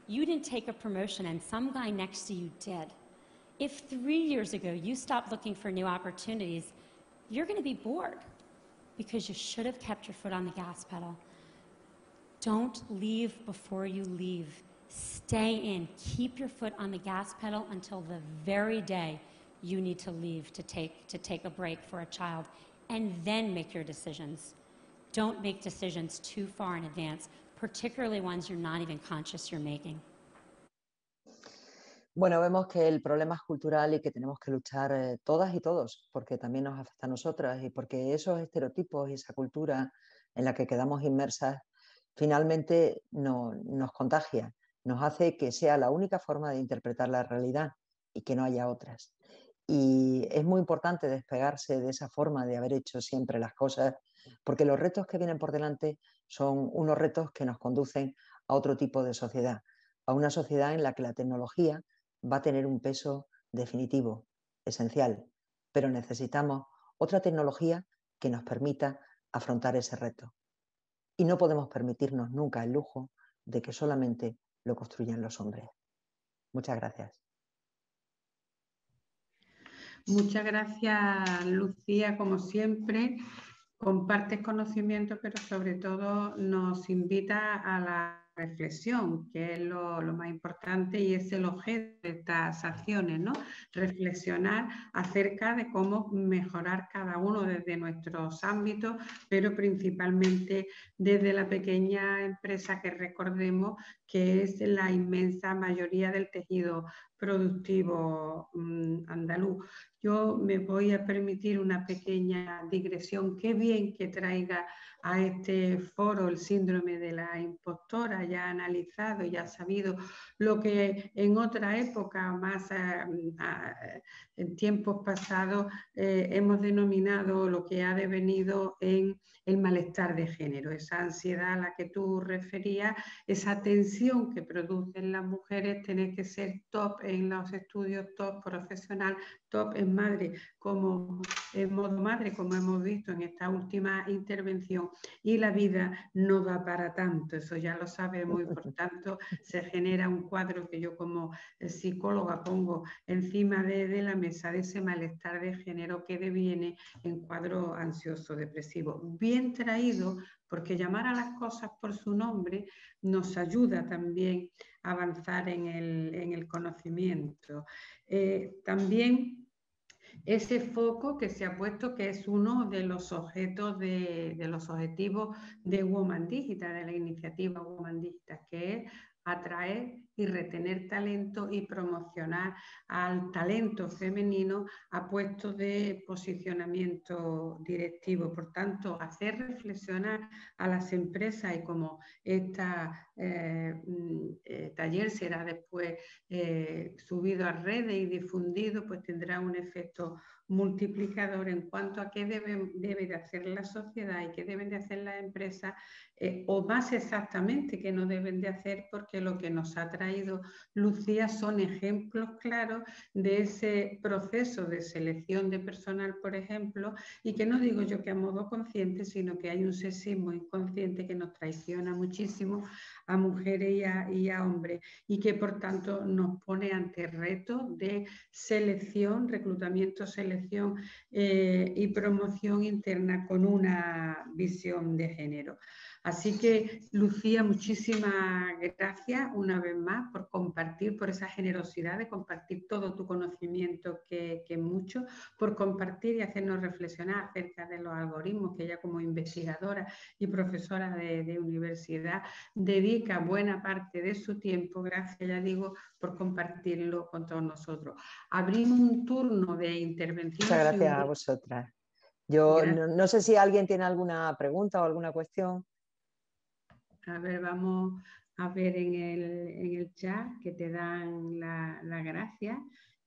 you didn't take a promotion and some guy next to you did, if three years ago you stopped looking for new opportunities, you're going to be bored because you should have kept your foot on the gas pedal. Don't leave before you leave. Stay in. Keep your foot on the gas pedal until the very day you need to leave to take, to take a break for a child, and then make your decisions. Don't make decisions too far in advance, particularly ones you're not even conscious you're making. Bueno, vemos que el problema es cultural y que tenemos que luchar eh, todas y todos, porque también nos afecta a nosotras y porque esos estereotipos y esa cultura en la que quedamos inmersas finalmente no, nos contagia nos hace que sea la única forma de interpretar la realidad y que no haya otras. Y es muy importante despegarse de esa forma de haber hecho siempre las cosas, porque los retos que vienen por delante son unos retos que nos conducen a otro tipo de sociedad, a una sociedad en la que la tecnología va a tener un peso definitivo, esencial, pero necesitamos otra tecnología que nos permita afrontar ese reto. Y no podemos permitirnos nunca el lujo de que solamente lo construyen los hombres. Muchas gracias. Muchas gracias, Lucía, como siempre. Compartes conocimiento, pero sobre todo nos invita a la reflexión, que es lo, más importante y es el objeto de estas acciones, ¿no? Reflexionar acerca de cómo mejorar cada uno desde nuestros ámbitos, pero principalmente desde la pequeña empresa que recordemos que es la inmensa mayoría del tejido productivo mm, andaluz. Yo me voy a permitir una pequeña digresión. Qué bien que traiga a este foro el síndrome de la impostora, ya analizado, ya sabido lo que en otra época, más eh, en tiempos pasados, eh, hemos denominado lo que ha devenido en el malestar de género, esa ansiedad a la que tú referías, esa tensión que producen las mujeres, tener que ser top en los estudios, top profesional, top en madre, como en modo madre, como hemos visto en esta última intervención, y la vida no da para tanto, eso ya lo sabemos y por tanto se genera un cuadro que yo como psicóloga pongo encima de, de la mesa de ese malestar de género que deviene en cuadro ansioso depresivo. Bien traído, porque llamar a las cosas por su nombre nos ayuda también a avanzar en el, conocimiento. Eh, también ese foco que se ha puesto, que es uno de los objetos de, los objetivos de Woman Digital, de la iniciativa Woman Digital, que es atraer y retener talento y promocionar al talento femenino a puestos de posicionamiento directivo. Por tanto, hacer reflexionar a las empresas y como este taller será después eh, subido a redes y difundido, pues tendrá un efecto multiplicador en cuanto a qué debe, de hacer la sociedad y qué deben de hacer las empresas, eh, o más exactamente qué no deben de hacer, porque lo que nos ha traído Lucía son ejemplos claros de ese proceso de selección de personal, por ejemplo, y que no digo yo que a modo consciente, sino que hay un sexismo inconsciente que nos traiciona muchísimo a mujeres y a, hombres y que por tanto nos pone ante retos de selección, reclutamiento, selección eh, y promoción interna con una visión de género. Así que, Lucía, muchísimas gracias una vez más por compartir, por esa generosidad de compartir todo tu conocimiento, que, que mucho, por compartir y hacernos reflexionar acerca de los algoritmos que ella como investigadora y profesora de, de universidad dedica buena parte de su tiempo, gracias, ya digo, por compartirlo con todos nosotros. Abrimos un turno de intervención. Muchas gracias a vosotras. Yo no, no, sé si alguien tiene alguna pregunta o alguna cuestión. A ver, vamos a ver en el, chat que te dan la, gracia.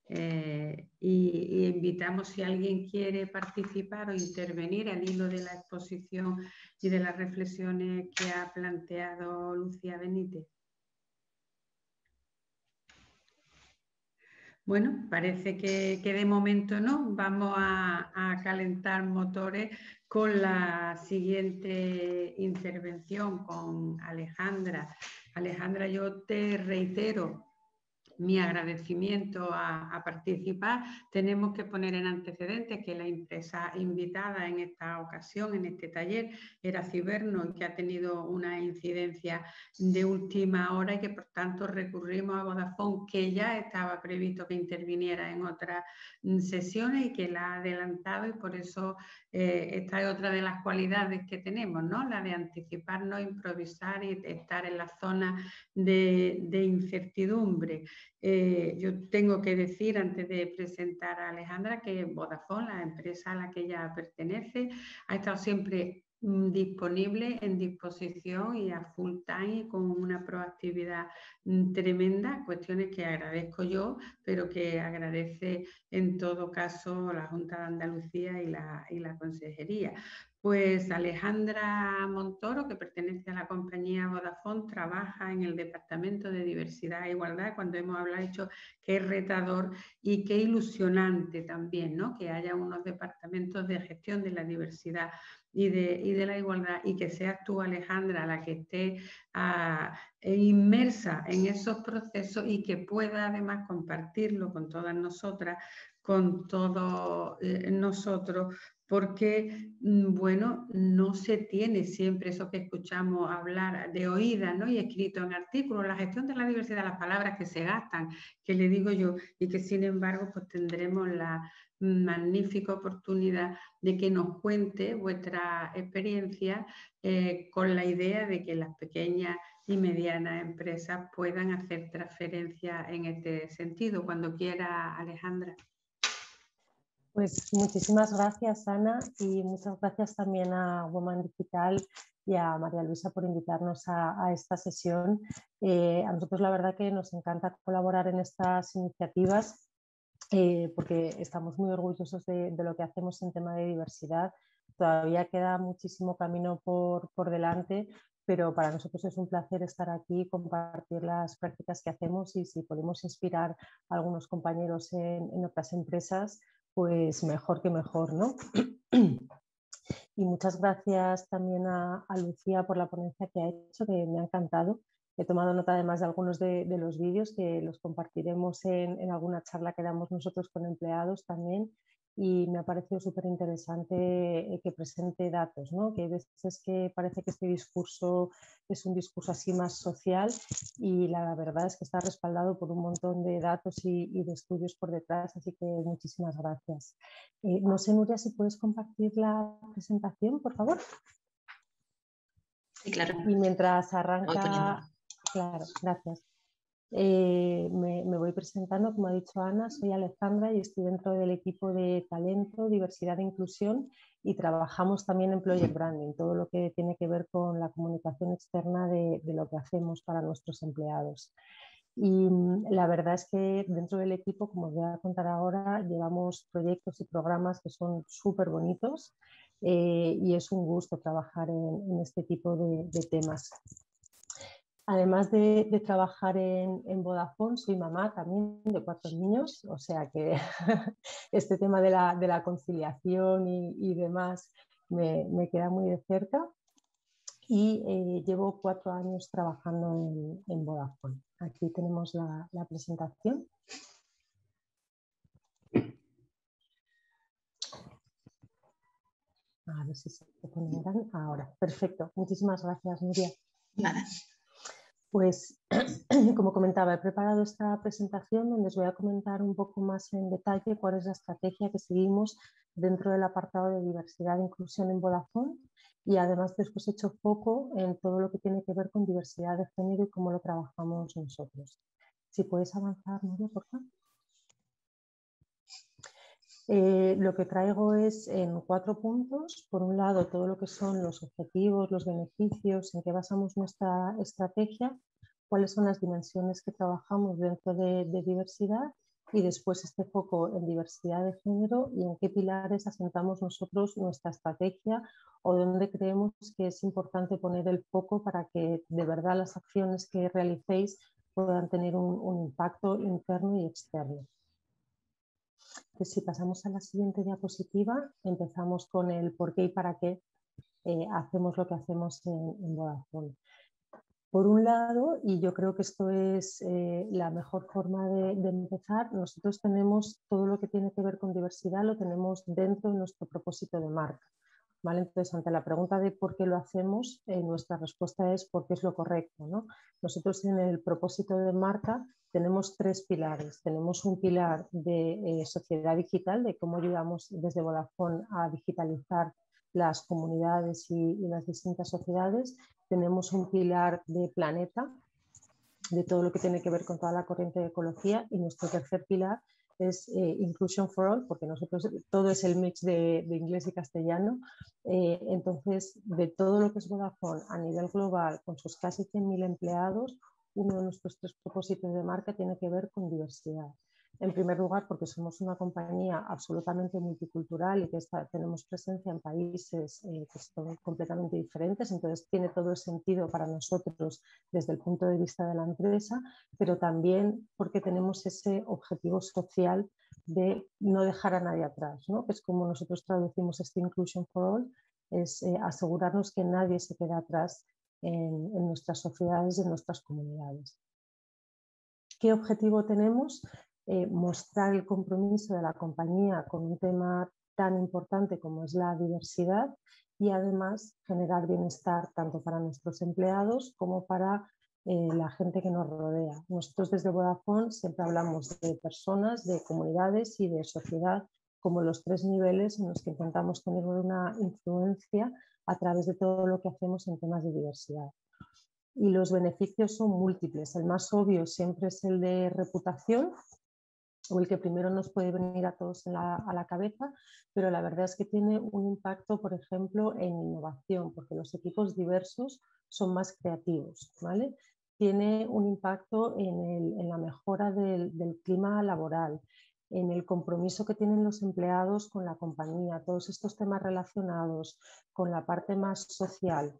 Eh, y, invitamos si alguien quiere participar o intervenir al hilo de la exposición y de las reflexiones que ha planteado Lucía Benítez. Bueno, parece que, de momento no. Vamos a, a calentar motores con la siguiente intervención con Alejandra. Alejandra, yo te reitero mi agradecimiento a, participar. Tenemos que poner en antecedentes que la empresa invitada en esta ocasión, en este taller, era Ciberno que ha tenido una incidencia de última hora y que por tanto recurrimos a Vodafone, que ya estaba previsto que interviniera en otras sesiones y que la ha adelantado y por eso eh, esta es otra de las cualidades que tenemos, ¿no? La de anticiparnos, improvisar y estar en la zona de incertidumbre. Eh, yo tengo que decir, antes de presentar a Alejandra, que Vodafone, la empresa a la que ella pertenece, ha estado siempre mm, disponible, en disposición y a full time con una proactividad mm, tremenda, cuestiones que agradezco yo, pero que agradece en todo caso la Junta de Andalucía y la, y la Consejería. Pues Alejandra Montoro, que pertenece a la compañía Vodafone, trabaja en el Departamento de Diversidad e Igualdad, cuando hemos hablado, dicho que es retador y qué ilusionante también, ¿no? Que haya unos departamentos de gestión de la diversidad y de, la igualdad y que seas tú, Alejandra, la que esté ah, inmersa en esos procesos y que pueda además compartirlo con todas nosotras, con todos eh, nosotros, porque, mm, bueno, no se tiene siempre eso que escuchamos hablar de oídas, ¿no? Y escrito en artículos, la gestión de la diversidad, las palabras que se gastan, que le digo yo, y que sin embargo, pues tendremos la magnífica oportunidad de que nos cuente vuestra experiencia eh, con la idea de que las pequeñas y medianas empresas puedan hacer transferencias en este sentido. Cuando quiera, Alejandra. Pues muchísimas gracias, Ana, y muchas gracias también a Woman Digital y a María Luisa por invitarnos a, esta sesión. Eh, a nosotros la verdad que nos encanta colaborar en estas iniciativas eh, porque estamos muy orgullosos de, lo que hacemos en tema de diversidad. Todavía queda muchísimo camino por, por delante, pero para nosotros es un placer estar aquí, compartir las prácticas que hacemos y si podemos inspirar a algunos compañeros en, en otras empresas, pues mejor que mejor, ¿no? Y muchas gracias también a, Lucía por la ponencia que ha hecho, que me ha encantado. He tomado nota además de algunos de, los vídeos que los compartiremos en, en, alguna charla que damos nosotros con empleados también y me ha parecido súper interesante eh, que presente datos, ¿no? que a veces que parece que este discurso es un discurso así más social y la verdad es que está respaldado por un montón de datos y, de estudios por detrás, así que muchísimas gracias. Eh, no sé, Nuria, si puedes compartir la presentación, por favor. Sí, claro. Y mientras arranca... Claro, gracias. Eh, me, voy presentando, como ha dicho Ana, soy Alejandra y estoy dentro del equipo de talento, diversidad e inclusión y trabajamos también en Project Branding, todo lo que tiene que ver con la comunicación externa de, lo que hacemos para nuestros empleados. Y mm, la verdad es que dentro del equipo, como os voy a contar ahora, llevamos proyectos y programas que son súper bonitos eh, y es un gusto trabajar en, este tipo de temas. Además de, trabajar en, Vodafone, soy mamá también de cuatro niños, o sea que este tema de la, conciliación y, demás me, queda muy de cerca. Y eh, llevo cuatro años trabajando en, Vodafone. Aquí tenemos la, presentación. A ver si se ponen ahora. Perfecto. Muchísimas gracias, Nuria. Nada. Pues, como comentaba, he preparado esta presentación donde os voy a comentar un poco más en detalle cuál es la estrategia que seguimos dentro del apartado de diversidad e inclusión en Vodafone y además después he hecho foco en todo lo que tiene que ver con diversidad de género y cómo lo trabajamos nosotros. Si puedes avanzar, María, por favor. Eh, lo que traigo es en cuatro puntos. Por un lado, todo lo que son los objetivos, los beneficios, en qué basamos nuestra estrategia, cuáles son las dimensiones que trabajamos dentro de, diversidad y después este foco en diversidad de género y en qué pilares asentamos nosotros nuestra estrategia o dónde creemos que es importante poner el foco para que de verdad las acciones que realicéis puedan tener un impacto interno y externo. Pues si pasamos a la siguiente diapositiva, empezamos con el por qué y para qué eh, hacemos lo que hacemos en, Vodafone. Por un lado, y yo creo que esto es eh, la mejor forma de, empezar, nosotros tenemos todo lo que tiene que ver con diversidad, lo tenemos dentro de nuestro propósito de marca. ¿Vale? Entonces, la pregunta de por qué lo hacemos, eh, nuestra respuesta es porque es lo correcto. ¿no? Nosotros en el propósito de marca tenemos tres pilares. Tenemos un pilar de eh, sociedad digital, de cómo ayudamos desde Vodafone a digitalizar las comunidades y, las distintas sociedades. Tenemos un pilar de planeta, de todo lo que tiene que ver con toda la corriente de ecología. Y nuestro tercer pilar es eh, Inclusion for All, porque nosotros todo es el mix de, inglés y castellano. Eh, entonces, de todo lo que es Vodafone a nivel global, con sus casi 100.000 empleados, uno de nuestros tres propósitos de marca tiene que ver con diversidad. En primer lugar, porque somos una compañía absolutamente multicultural y que tenemos presencia en países eh, que son completamente diferentes, entonces tiene todo el sentido para nosotros desde el punto de vista de la empresa, pero también porque tenemos ese objetivo social de no dejar a nadie atrás, ¿no? es como nosotros traducimos este Inclusion for All, es eh, asegurarnos que nadie se quede atrás en, nuestras sociedades y en nuestras comunidades. ¿Qué objetivo tenemos? Eh, mostrar el compromiso de la compañía con un tema tan importante como es la diversidad y además generar bienestar tanto para nuestros empleados como para eh, la gente que nos rodea. Nosotros desde Vodafone siempre hablamos de personas, de comunidades y de sociedad como los tres niveles en los que intentamos tener una influencia a través de todo lo que hacemos en temas de diversidad. Y los beneficios son múltiples. El más obvio siempre es el de reputación, o el que primero nos puede venir a todos a la cabeza, pero la verdad es que tiene un impacto, por ejemplo, en innovación, porque los equipos diversos son más creativos. ¿vale? Tiene un impacto en, la mejora del, clima laboral, en el compromiso que tienen los empleados con la compañía, todos estos temas relacionados con la parte más social,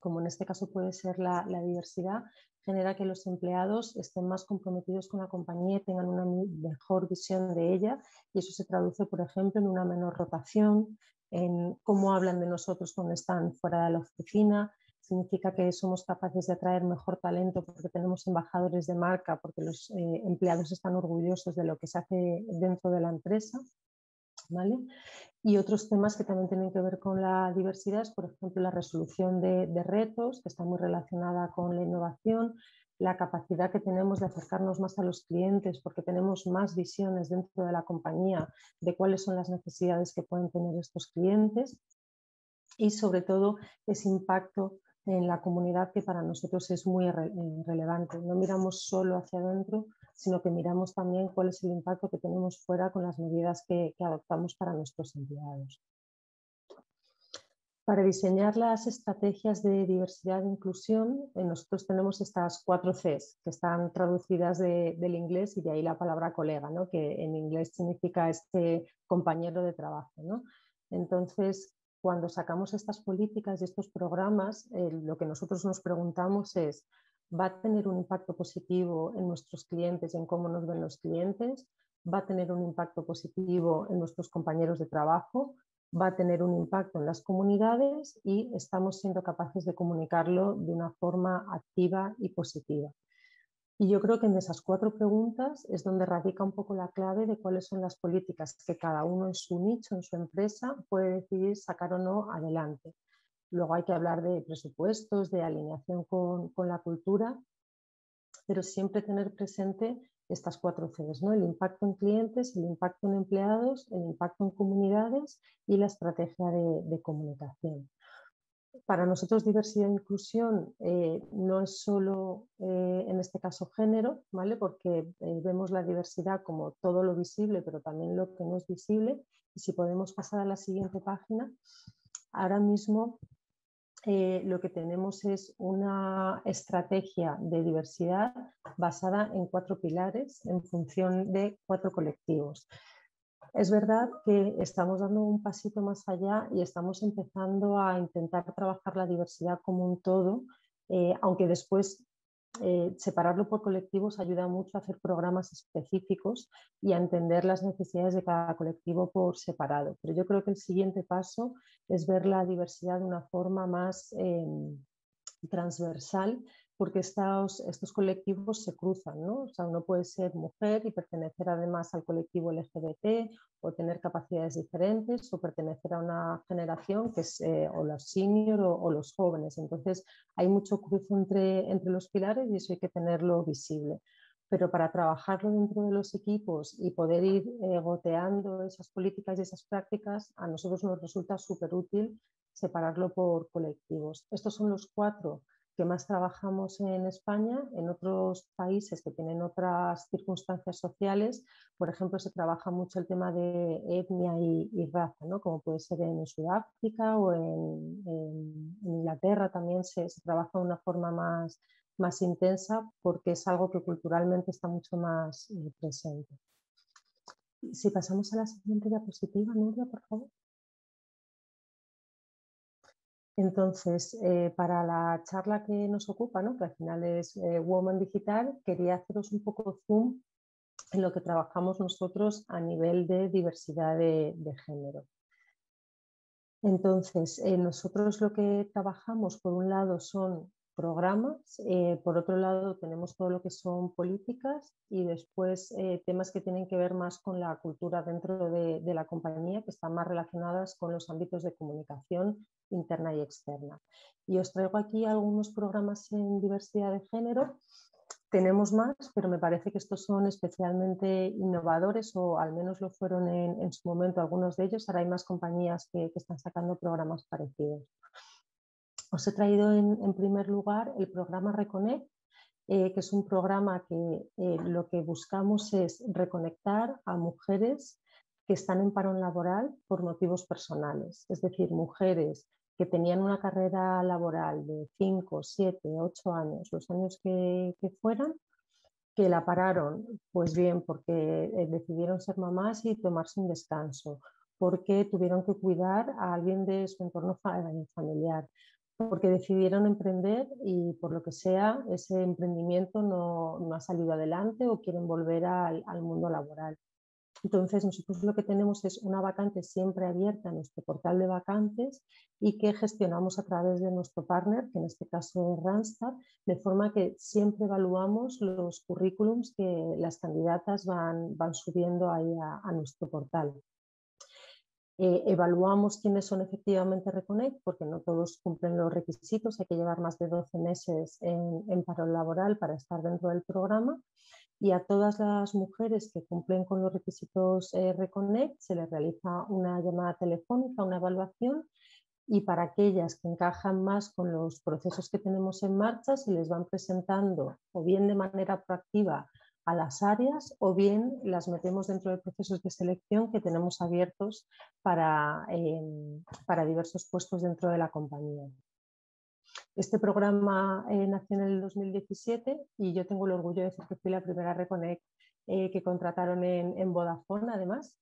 como en este caso puede ser la, la diversidad, genera que los empleados estén más comprometidos con la compañía y tengan una mejor visión de ella y eso se traduce, por ejemplo, en una menor rotación, en cómo hablan de nosotros cuando están fuera de la oficina. Significa que somos capaces de atraer mejor talento porque tenemos embajadores de marca, porque los eh, empleados están orgullosos de lo que se hace dentro de la empresa. Y otros temas que también tienen que ver con la diversidad es, por ejemplo, la resolución de, retos, que está muy relacionada con la innovación, la capacidad que tenemos de acercarnos más a los clientes porque tenemos más visiones dentro de la compañía de cuáles son las necesidades que pueden tener estos clientes. Y sobre todo ese impacto en la comunidad que para nosotros es muy eh, relevante. No miramos solo hacia adentro, sino que miramos también cuál es el impacto que tenemos fuera con las medidas que, adoptamos para nuestros empleados. Para diseñar las estrategias de diversidad e inclusión, eh, nosotros tenemos estas cuatro Cs que están traducidas del inglés y de ahí la palabra colega, ¿no? que en inglés significa este compañero de trabajo. ¿no? Entonces, cuando sacamos estas políticas y estos programas, lo que nosotros nos preguntamos es, va a tener un impacto positivo en nuestros clientes y en cómo nos ven los clientes, va a tener un impacto positivo en nuestros compañeros de trabajo, va a tener un impacto en las comunidades y estamos siendo capaces de comunicarlo de una forma activa y positiva. Y yo creo que en esas cuatro preguntas es donde radica un poco la clave de cuáles son las políticas que cada uno en su nicho, en su empresa, puede decidir sacar o no adelante. Luego hay que hablar de presupuestos, de alineación con, la cultura, pero siempre tener presente estas cuatro Cs, ¿no? el impacto en clientes, el impacto en empleados, el impacto en comunidades y la estrategia de, comunicación. Para nosotros diversidad e inclusión eh, no es solo eh, en este caso género, ¿vale? porque eh, vemos la diversidad como todo lo visible, pero también lo que no es visible. Y si podemos pasar a la siguiente página, ahora mismo lo que tenemos es una estrategia de diversidad basada en cuatro pilares en función de cuatro colectivos. Es verdad que estamos dando un pasito más allá y estamos empezando a intentar trabajar la diversidad como un todo, eh, aunque después eh, separarlo por colectivos ayuda mucho a hacer programas específicos y a entender las necesidades de cada colectivo por separado. Pero yo creo que el siguiente paso es ver la diversidad de una forma más em, transversal porque estos, estos colectivos se cruzan, ¿no? O sea, uno puede ser mujer y pertenecer además al colectivo LGBT o tener capacidades diferentes o pertenecer a una generación que es eh, o los senior o, los jóvenes. Entonces, hay mucho cruce entre, entre los pilares y eso hay que tenerlo visible. Pero para trabajarlo dentro de los equipos y poder ir eh, goteando esas políticas y esas prácticas, a nosotros nos resulta súper útil separarlo por colectivos. Estos son los cuatro más trabajamos en España, en otros países que tienen otras circunstancias sociales, por ejemplo, se trabaja mucho el tema de etnia y, raza, ¿no? como puede ser en Sudáfrica o en, Inglaterra también se, trabaja de una forma más, más intensa porque es algo que culturalmente está mucho más eh, presente. Si pasamos a la siguiente diapositiva, Nuria, por favor. Entonces, eh, para la charla que nos ocupa, que al final es eh, Woman Digital, quería haceros un poco zoom en lo que trabajamos nosotros a nivel de diversidad de, género. Entonces, eh, nosotros lo que trabajamos, por un lado, son programas. Por otro lado, tenemos todo lo que son políticas y después temas que tienen que ver más con la cultura dentro de, la compañía, que están más relacionadas con los ámbitos de comunicación interna y externa. Y os traigo aquí algunos programas en diversidad de género. Tenemos más, pero me parece que estos son especialmente innovadores o al menos lo fueron en, su momento algunos de ellos. Ahora hay más compañías que están sacando programas parecidos. Os he traído en, primer lugar el programa Reconnect, eh, que es un programa que eh, lo que buscamos es reconectar a mujeres que están en parón laboral por motivos personales, es decir, mujeres que tenían una carrera laboral de 5, 7, 8 años, los años que, fueran, que la pararon, pues bien, porque eh, decidieron ser mamás y tomarse un descanso, porque tuvieron que cuidar a alguien de su entorno familiar, porque decidieron emprender y por lo que sea ese emprendimiento no, no ha salido adelante o quieren volver al, mundo laboral. Entonces nosotros lo que tenemos es una vacante siempre abierta en nuestro portal de vacantes y que gestionamos a través de nuestro partner, que en este caso es Randstad, de forma que siempre evaluamos los currículums que las candidatas van, van subiendo ahí a, nuestro portal. Eh, evaluamos quiénes son efectivamente Reconnect, porque no todos cumplen los requisitos, hay que llevar más de 12 meses en paro laboral para estar dentro del programa. Y a todas las mujeres que cumplen con los requisitos eh, Reconnect se les realiza una llamada telefónica, una evaluación y para aquellas que encajan más con los procesos que tenemos en marcha se les van presentando o bien de manera proactiva a las áreas o bien las metemos dentro de procesos de selección que tenemos abiertos para, em, para diversos puestos dentro de la compañía. Este programa eh, nació en el 2017 y yo tengo el orgullo de decir que fui la primera Reconnect eh, que contrataron en, Vodafone, además.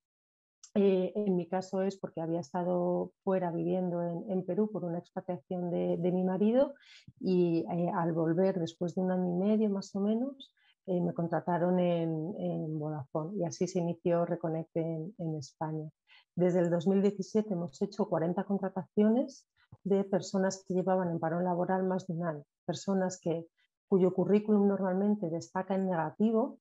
Eh, en mi caso es porque había estado fuera viviendo en, Perú por una expatriación de, de mi marido y al volver después de un año y medio más o menos, eh, me contrataron en, Vodafone y así se inició Reconnect en, España. Desde el 2017 hemos hecho 40 contrataciones de personas que llevaban en parón laboral más de un año, personas que, cuyo currículum normalmente destaca en negativo,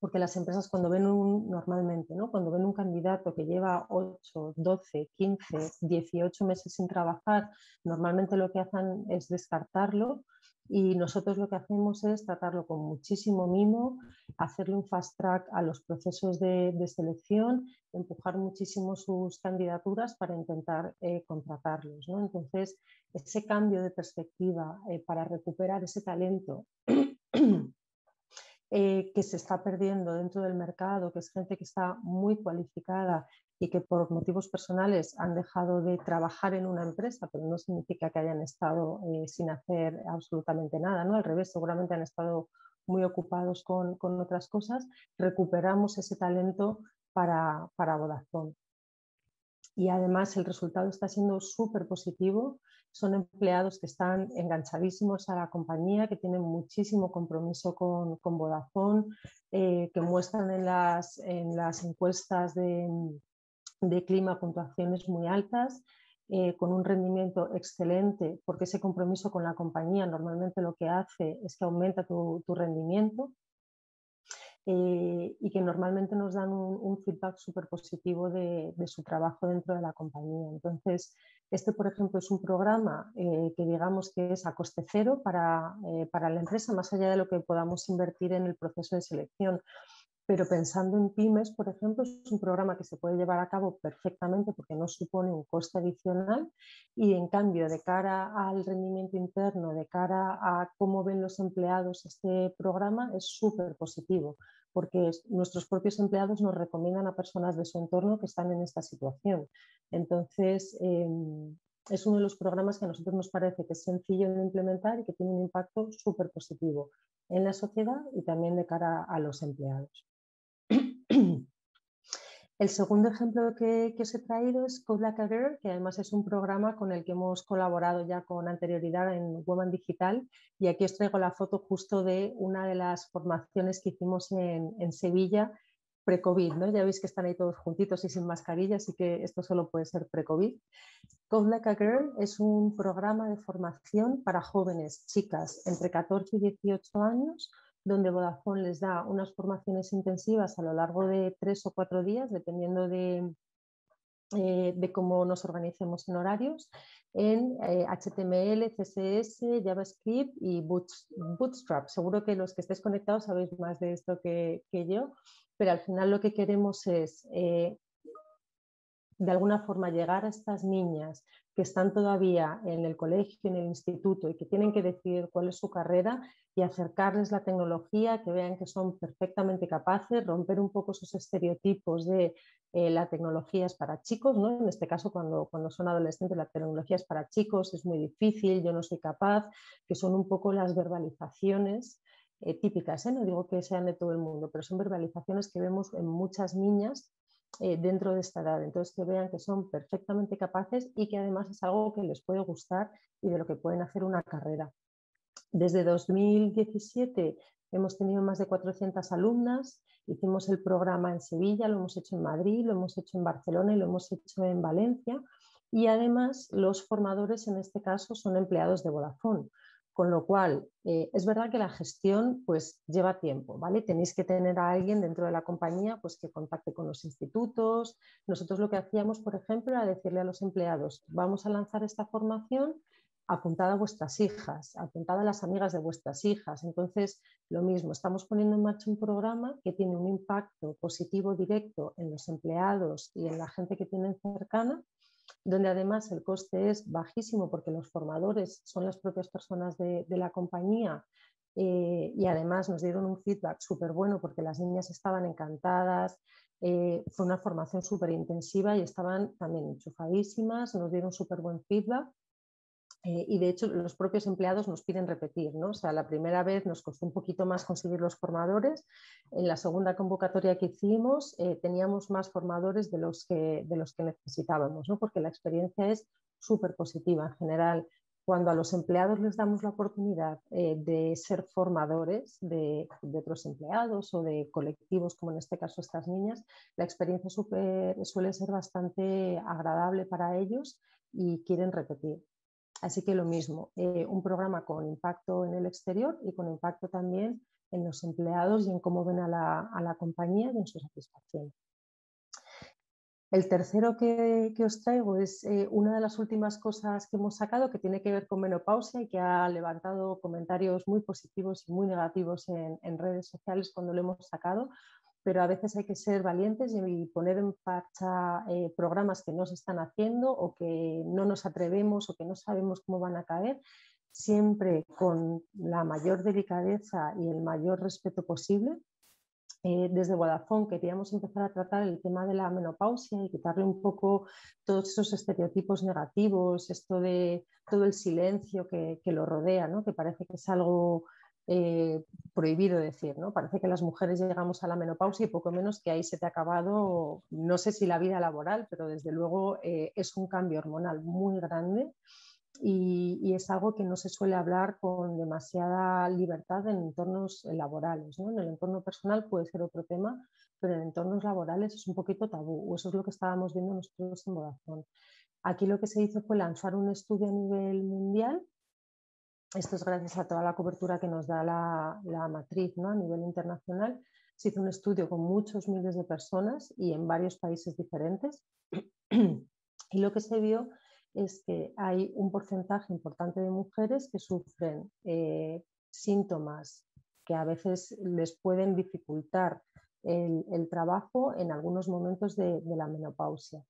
porque las empresas cuando ven un, normalmente, ¿no? cuando ven un candidato que lleva 8, 12, 15, 18 meses sin trabajar, normalmente lo que hacen es descartarlo y nosotros lo que hacemos es tratarlo con muchísimo mimo, hacerle un fast track a los procesos de, selección, empujar muchísimo sus candidaturas para intentar eh, contratarlos. Entonces, ese cambio de perspectiva eh, para recuperar ese talento eh, que se está perdiendo dentro del mercado, que es gente que está muy cualificada y que por motivos personales han dejado de trabajar en una empresa, pero no significa que hayan estado eh, sin hacer absolutamente nada, ¿no? Al revés, seguramente han estado muy ocupados con, con otras cosas, recuperamos ese talento para, para Vodafone. Y además el resultado está siendo súper positivo. Son empleados que están enganchadísimos a la compañía, que tienen muchísimo compromiso con, con Vodafone, eh, que muestran en las, en las encuestas de, de clima puntuaciones muy altas, eh, con un rendimiento excelente, porque ese compromiso con la compañía normalmente lo que hace es que aumenta tu, rendimiento eh, y que normalmente nos dan un, feedback súper positivo de, su trabajo dentro de la compañía. Entonces, este, por ejemplo, es un programa eh, que digamos que es a coste cero para, para la empresa, más allá de lo que podamos invertir en el proceso de selección pero pensando en pymes, por ejemplo, es un programa que se puede llevar a cabo perfectamente porque no supone un coste adicional y en cambio de cara al rendimiento interno, de cara a cómo ven los empleados este programa, es súper positivo porque nuestros propios empleados nos recomiendan a personas de su entorno que están en esta situación. Entonces, em, es uno de los programas que a nosotros nos parece que es sencillo de implementar y que tiene un impacto súper positivo en la sociedad y también de cara a los empleados. El segundo ejemplo que, os he traído es Code Like a Girl, que además es un programa con el que hemos colaborado ya con anterioridad en Woman Digital. Y aquí os traigo la foto justo de una de las formaciones que hicimos en, Sevilla pre-COVID, ¿no? Ya veis que están ahí todos juntitos y sin mascarilla, así que esto solo puede ser pre-COVID. Code Like a Girl es un programa de formación para jóvenes, chicas, entre 14 y 18 años, donde Vodafone les da unas formaciones intensivas a lo largo de tres o cuatro días, dependiendo de, eh, de cómo nos organicemos en horarios, en HTML, eh, CSS, JavaScript y Bootstrap. Seguro que los que estéis conectados sabéis más de esto que, yo, pero al final lo que queremos es eh, de alguna forma llegar a estas niñas que están todavía en el colegio, en el instituto y que tienen que decidir cuál es su carrera y acercarles la tecnología, que vean que son perfectamente capaces, romper un poco esos estereotipos de eh, la tecnología es para chicos, ¿no? en este caso cuando, cuando son adolescentes la tecnología es para chicos, es muy difícil, yo no soy capaz, que son un poco las verbalizaciones eh, típicas, ¿eh? no digo que sean de todo el mundo, pero son verbalizaciones que vemos en muchas niñas dentro de esta edad. Entonces, que vean que son perfectamente capaces y que además es algo que les puede gustar y de lo que pueden hacer una carrera. Desde 2017 hemos tenido más de 400 alumnas, hicimos el programa en Sevilla, lo hemos hecho en Madrid, lo hemos hecho en Barcelona y lo hemos hecho en Valencia. Y además los formadores en este caso son empleados de Vodafone. Con lo cual, eh, es verdad que la gestión pues, lleva tiempo, ¿vale? Tenéis que tener a alguien dentro de la compañía pues, que contacte con los institutos. Nosotros lo que hacíamos, por ejemplo, era decirle a los empleados, vamos a lanzar esta formación apuntada a vuestras hijas, apuntada a las amigas de vuestras hijas. Entonces, lo mismo, estamos poniendo en marcha un programa que tiene un impacto positivo directo en los empleados y en la gente que tienen cercana donde además el coste es bajísimo porque los formadores son las propias personas de, la compañía eh, y además nos dieron un feedback súper bueno porque las niñas estaban encantadas, eh, fue una formación súper intensiva y estaban también enchufadísimas, nos dieron súper buen feedback eh, y de hecho los propios empleados nos piden repetir, ¿no? O sea, la primera vez nos costó un poquito más conseguir los formadores. En la segunda convocatoria que hicimos eh, teníamos más formadores de los que, de los que necesitábamos, ¿no? Porque la experiencia es súper positiva en general. Cuando a los empleados les damos la oportunidad eh, de ser formadores de, de, otros empleados o de colectivos, como en este caso estas niñas, la experiencia suele ser bastante agradable para ellos y quieren repetir. Así que lo mismo, eh, un programa con impacto en el exterior y con impacto también en los empleados y en cómo ven a la, compañía y en su satisfacción. El tercero que, os traigo es eh, una de las últimas cosas que hemos sacado que tiene que ver con menopausia y que ha levantado comentarios muy positivos y muy negativos en redes sociales cuando lo hemos sacado, pero a veces hay que ser valientes y poner en marcha eh, programas que no se están haciendo o que no nos atrevemos o que no sabemos cómo van a caer, siempre con la mayor delicadeza y el mayor respeto posible. Eh, desde Vodafone queríamos empezar a tratar el tema de la menopausia y quitarle un poco todos esos estereotipos negativos, esto de todo el silencio que, que lo rodea, ¿no? que parece que es algo eh, prohibido decir, ¿no? Parece que las mujeres llegamos a la menopausia y poco menos que ahí se te ha acabado, no sé si la vida laboral, pero desde luego eh, es un cambio hormonal muy grande y, es algo que no se suele hablar con demasiada libertad en entornos laborales, ¿no? En el entorno personal puede ser otro tema, pero en entornos laborales es un poquito tabú, o eso es lo que estábamos viendo nosotros en Vodafone. Aquí lo que se hizo fue lanzar un estudio a nivel mundial esto es gracias a toda la cobertura que nos da la, matriz ¿no? a nivel internacional. Se hizo un estudio con muchos miles de personas y en varios países diferentes. Y lo que se vio es que hay un porcentaje importante de mujeres que sufren eh, síntomas que a veces les pueden dificultar el, trabajo en algunos momentos de la menopausia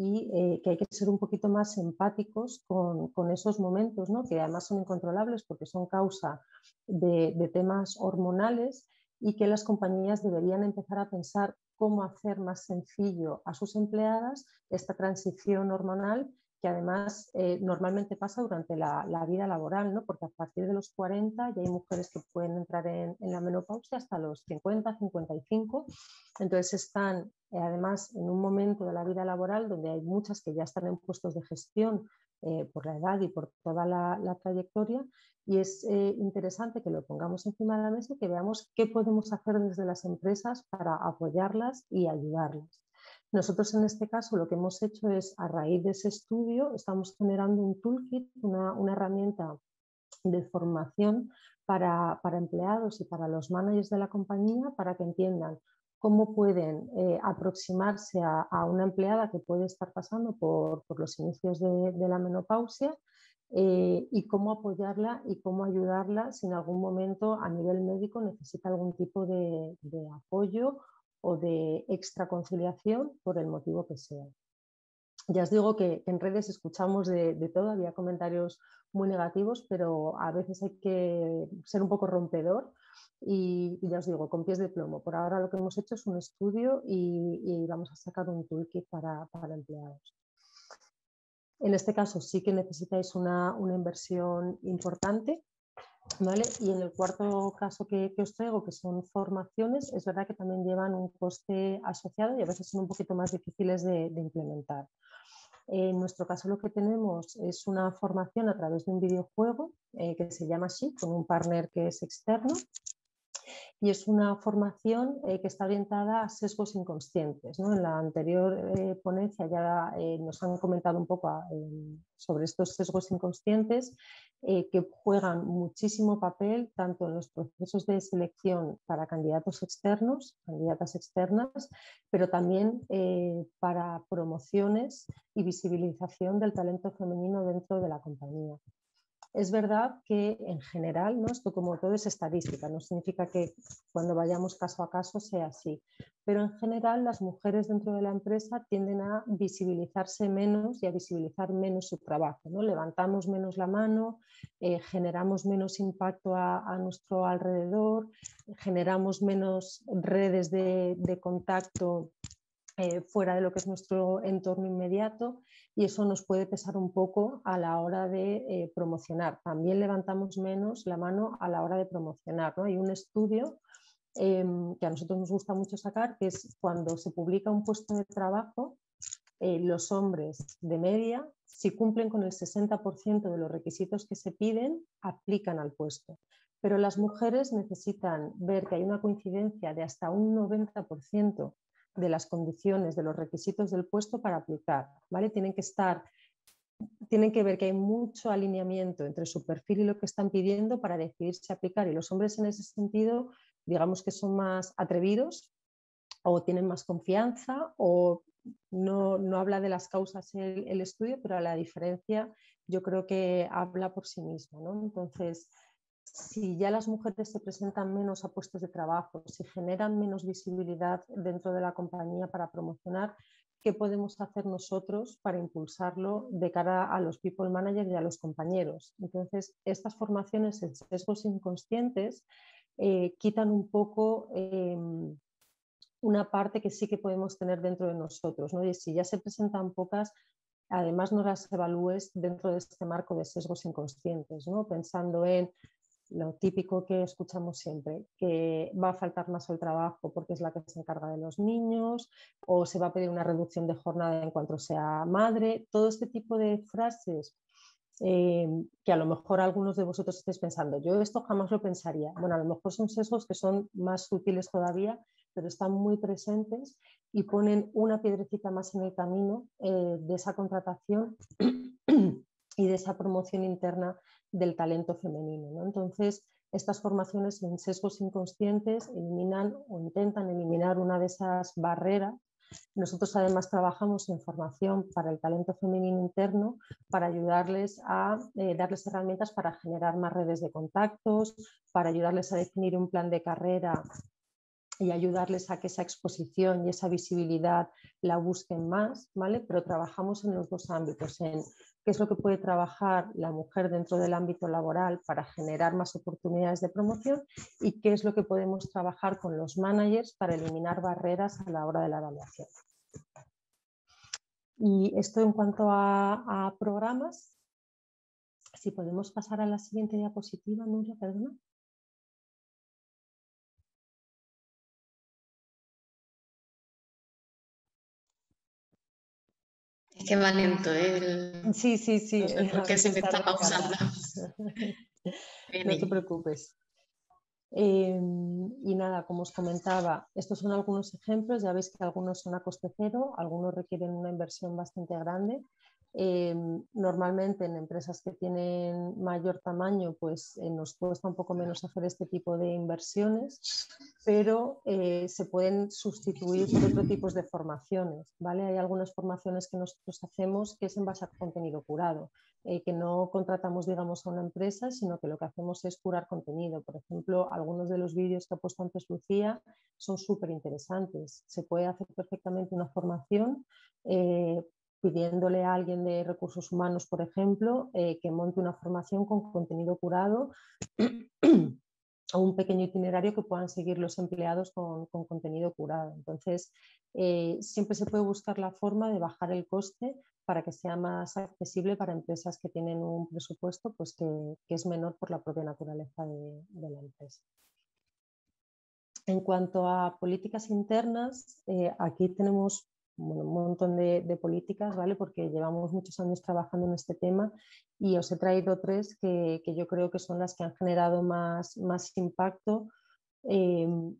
y eh, que hay que ser un poquito más empáticos con, con esos momentos, ¿no? que además son incontrolables porque son causa de, de, temas hormonales y que las compañías deberían empezar a pensar cómo hacer más sencillo a sus empleadas esta transición hormonal que además eh, normalmente pasa durante la, vida laboral, ¿no? porque a partir de los 40 ya hay mujeres que pueden entrar en, la menopausia hasta los 50, 55, entonces están eh, además en un momento de la vida laboral donde hay muchas que ya están en puestos de gestión eh, por la edad y por toda la, la trayectoria y es interesante que lo pongamos encima de la mesa y que veamos qué podemos hacer desde las empresas para apoyarlas y ayudarlas. Nosotros en este caso lo que hemos hecho es, a raíz de ese estudio, estamos generando un toolkit, una, herramienta de formación para, empleados y para los managers de la compañía para que entiendan cómo pueden eh, aproximarse a, una empleada que puede estar pasando por, los inicios de, la menopausia eh, y cómo apoyarla y cómo ayudarla si en algún momento a nivel médico necesita algún tipo de, de apoyo o de extraconciliación por el motivo que sea. Ya os digo que, en redes escuchamos de, todo, había comentarios muy negativos, pero a veces hay que ser un poco rompedor y, ya os digo, con pies de plomo. Por ahora lo que hemos hecho es un estudio y, vamos a sacar un toolkit para, para, empleados. En este caso sí que necesitáis una, una inversión importante y en el cuarto caso que, os traigo, que son formaciones, es verdad que también llevan un coste asociado y a veces son un poquito más difíciles de, implementar. En nuestro caso lo que tenemos es una formación a través de un videojuego eh, que se llama así, con un partner que es externo y es una formación eh, que está orientada a sesgos inconscientes. En la anterior eh, ponencia ya eh, nos han comentado un poco ah, sobre estos sesgos inconscientes que juegan muchísimo papel tanto en los procesos de selección para candidatos externos, candidatas externas, pero también para promociones y visibilización del talento femenino dentro de la compañía. Es verdad que en general, ¿no? esto como todo es estadística, no significa que cuando vayamos caso a caso sea así, pero en general las mujeres dentro de la empresa tienden a visibilizarse menos y a visibilizar menos su trabajo. ¿no? Levantamos menos la mano, eh, generamos menos impacto a, nuestro alrededor, generamos menos redes de, de contacto eh, fuera de lo que es nuestro entorno inmediato y eso nos puede pesar un poco a la hora de eh, promocionar. También levantamos menos la mano a la hora de promocionar. Hay un estudio em, que a nosotros nos gusta mucho sacar, que es cuando se publica un puesto de trabajo, eh, los hombres de media, si cumplen con el 60% de los requisitos que se piden, aplican al puesto. Pero las mujeres necesitan ver que hay una coincidencia de hasta un 90% de las condiciones, de los requisitos del puesto para aplicar. ¿vale? Tienen que estar, tienen que ver que hay mucho alineamiento entre su perfil y lo que están pidiendo para decidirse aplicar. Y los hombres en ese sentido, digamos que son más atrevidos o tienen más confianza o no, no habla de las causas el, el, estudio, pero la diferencia yo creo que habla por sí mismo. ¿no? Entonces, si ya las mujeres se presentan menos a puestos de trabajo, si generan menos visibilidad dentro de la compañía para promocionar, ¿qué podemos hacer nosotros para impulsarlo de cara a los people managers y a los compañeros? Entonces, estas formaciones en sesgos inconscientes eh, quitan un poco em, una parte que sí que podemos tener dentro de nosotros. ¿no? Y si ya se presentan pocas, además no las evalúes dentro de este marco de sesgos inconscientes, ¿no? pensando en lo típico que escuchamos siempre, que va a faltar más al trabajo porque es la que se encarga de los niños o se va a pedir una reducción de jornada en cuanto sea madre, todo este tipo de frases eh, que a lo mejor algunos de vosotros estéis pensando, yo esto jamás lo pensaría. Bueno, a lo mejor son sesgos que son más sutiles todavía, pero están muy presentes y ponen una piedrecita más en el camino eh, de esa contratación y de esa promoción interna del talento femenino. Entonces, estas formaciones en sesgos inconscientes eliminan o intentan eliminar una de esas barreras. Nosotros además trabajamos en formación para el talento femenino interno para ayudarles a eh, darles herramientas para generar más redes de contactos, para ayudarles a definir un plan de carrera y ayudarles a que esa exposición y esa visibilidad la busquen más, ¿vale? Pero trabajamos en los dos ámbitos, en qué es lo que puede trabajar la mujer dentro del ámbito laboral para generar más oportunidades de promoción y qué es lo que podemos trabajar con los managers para eliminar barreras a la hora de la evaluación. Y esto en cuanto a, programas, si podemos pasar a la siguiente diapositiva, Nuria, perdona. Que va lento ¿eh? Sí, sí, sí. No sé se me está pausando. no te preocupes. Em, y nada, como os comentaba, estos son algunos ejemplos, ya veis que algunos son a coste cero, algunos requieren una inversión bastante grande Em, normalmente en empresas que tienen mayor tamaño pues eh, nos cuesta un poco menos hacer este tipo de inversiones, pero eh, se pueden sustituir por otro tipo de formaciones. ¿vale? Hay algunas formaciones que nosotros hacemos que es en base a contenido curado, eh, que no contratamos digamos a una empresa, sino que lo que hacemos es curar contenido. Por ejemplo, algunos de los vídeos que ha puesto antes Lucía son súper interesantes. Se puede hacer perfectamente una formación pidiéndole a alguien de recursos humanos, por ejemplo, eh, que monte una formación con contenido curado o un pequeño itinerario que puedan seguir los empleados con, contenido curado. Entonces, eh, siempre se puede buscar la forma de bajar el coste para que sea más accesible para empresas que tienen un presupuesto pues que, es menor por la propia naturaleza de, la empresa. En cuanto a políticas internas, eh, aquí tenemos un montón de, políticas, ¿vale? Porque llevamos muchos años trabajando en este tema y os he traído tres que, yo creo que son las que han generado más, más impacto em,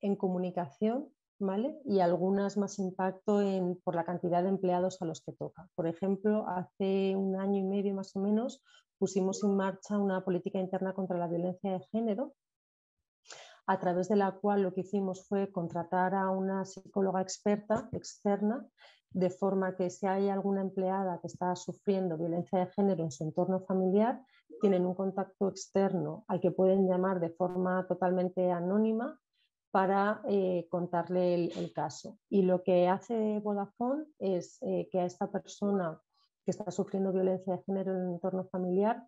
en comunicación, ¿vale? Y algunas más impacto en, por la cantidad de empleados a los que toca. Por ejemplo, hace un año y medio más o menos pusimos en marcha una política interna contra la violencia de género a través de la cual lo que hicimos fue contratar a una psicóloga experta externa, de forma que si hay alguna empleada que está sufriendo violencia de género en su entorno familiar, tienen un contacto externo al que pueden llamar de forma totalmente anónima para eh, contarle el, caso. Y lo que hace Vodafone es eh, que a esta persona que está sufriendo violencia de género en el entorno familiar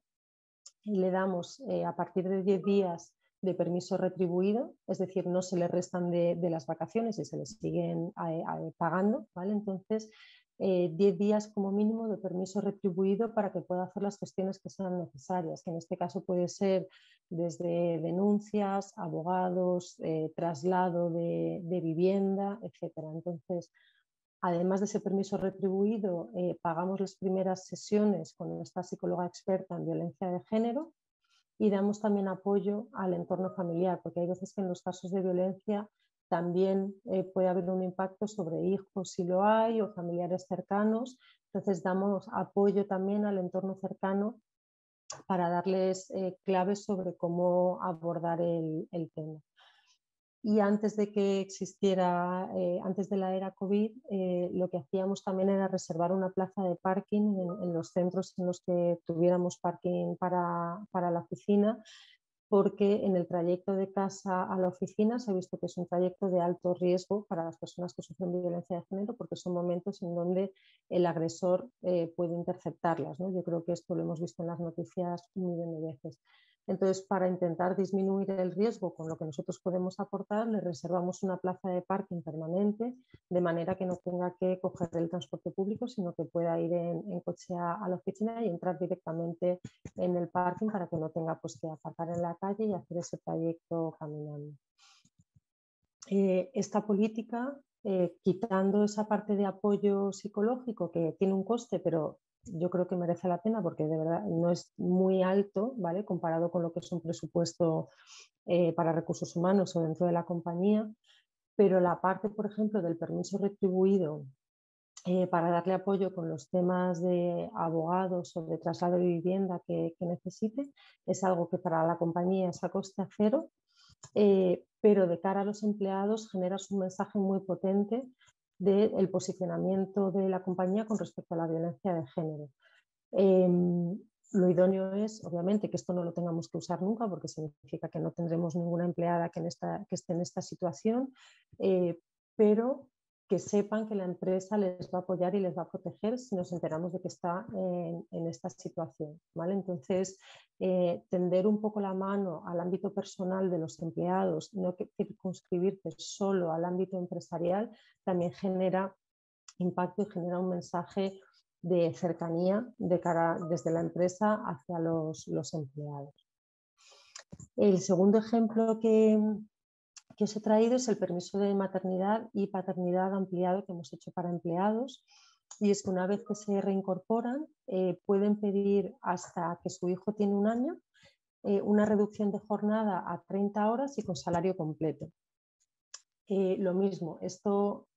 le damos eh, a partir de 10 días de permiso retribuido, es decir, no se le restan de, las vacaciones y se les siguen eh, eh, pagando, ¿vale? Entonces, 10 eh, días como mínimo de permiso retribuido para que pueda hacer las gestiones que sean necesarias, que en este caso puede ser desde denuncias, abogados, traslado de, vivienda, etc. Entonces, además de ese permiso retribuido, pagamos las primeras sesiones con esta psicóloga experta en violencia de género y damos también apoyo al entorno familiar, porque hay veces que en los casos de violencia también eh, puede haber un impacto sobre hijos si lo hay o familiares cercanos. Entonces damos apoyo también al entorno cercano para darles eh, claves sobre cómo abordar el tema y antes de que existiera, eh, antes de la era COVID, eh, lo que hacíamos también era reservar una plaza de parking en, los centros en los que tuviéramos parking para, para, la oficina, porque en el trayecto de casa a la oficina se ha visto que es un trayecto de alto riesgo para las personas que sufren violencia de género, porque son momentos en donde el agresor eh, puede interceptarlas. ¿no? Yo creo que esto lo hemos visto en las noticias un millón de veces. Entonces, para intentar disminuir el riesgo con lo que nosotros podemos aportar, le reservamos una plaza de parking permanente, de manera que no tenga que coger el transporte público, sino que pueda ir en, coche a, la oficina y entrar directamente en el parking para que no tenga pues, que aparcar en la calle y hacer ese trayecto caminando. Eh, esta política, eh, quitando esa parte de apoyo psicológico que tiene un coste, pero yo creo que merece la pena porque de verdad no es muy alto, ¿vale? Comparado con lo que es un presupuesto eh, para recursos humanos o dentro de la compañía, pero la parte, por ejemplo, del permiso retribuido eh, para darle apoyo con los temas de abogados o de traslado de vivienda que, necesite, es algo que para la compañía es a coste cero, eh, pero de cara a los empleados genera un mensaje muy potente del posicionamiento de la compañía con respecto a la violencia de género. Em, lo idóneo es, obviamente, que esto no lo tengamos que usar nunca porque significa que no tendremos ninguna empleada que, esté en esta situación, eh, pero que sepan que la empresa les va a apoyar y les va a proteger si nos enteramos de que está en, esta situación. ¿vale? Entonces, eh, tender un poco la mano al ámbito personal de los empleados, no circunscribirse solo al ámbito empresarial, también genera impacto y genera un mensaje de cercanía de cara desde la empresa hacia los, empleados. El segundo ejemplo que, que, os he traído es el permiso de maternidad y paternidad ampliado que hemos hecho para empleados. Y es que una vez que se reincorporan, eh, pueden pedir hasta que su hijo tiene un año eh, una reducción de jornada a 30 horas y con salario completo. Eh, lo mismo, esto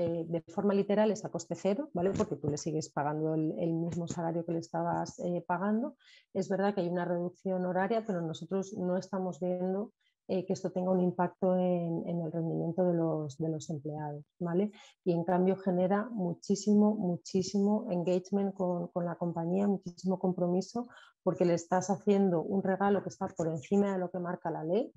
eh, de forma literal es a coste cero, ¿vale? porque tú le sigues pagando el, mismo salario que le estabas eh, pagando. Es verdad que hay una reducción horaria, pero nosotros no estamos viendo eh, que esto tenga un impacto en, el rendimiento de los, de los, empleados. ¿vale? Y en cambio genera muchísimo, muchísimo engagement con, con la compañía, muchísimo compromiso, porque le estás haciendo un regalo que está por encima de lo que marca la ley,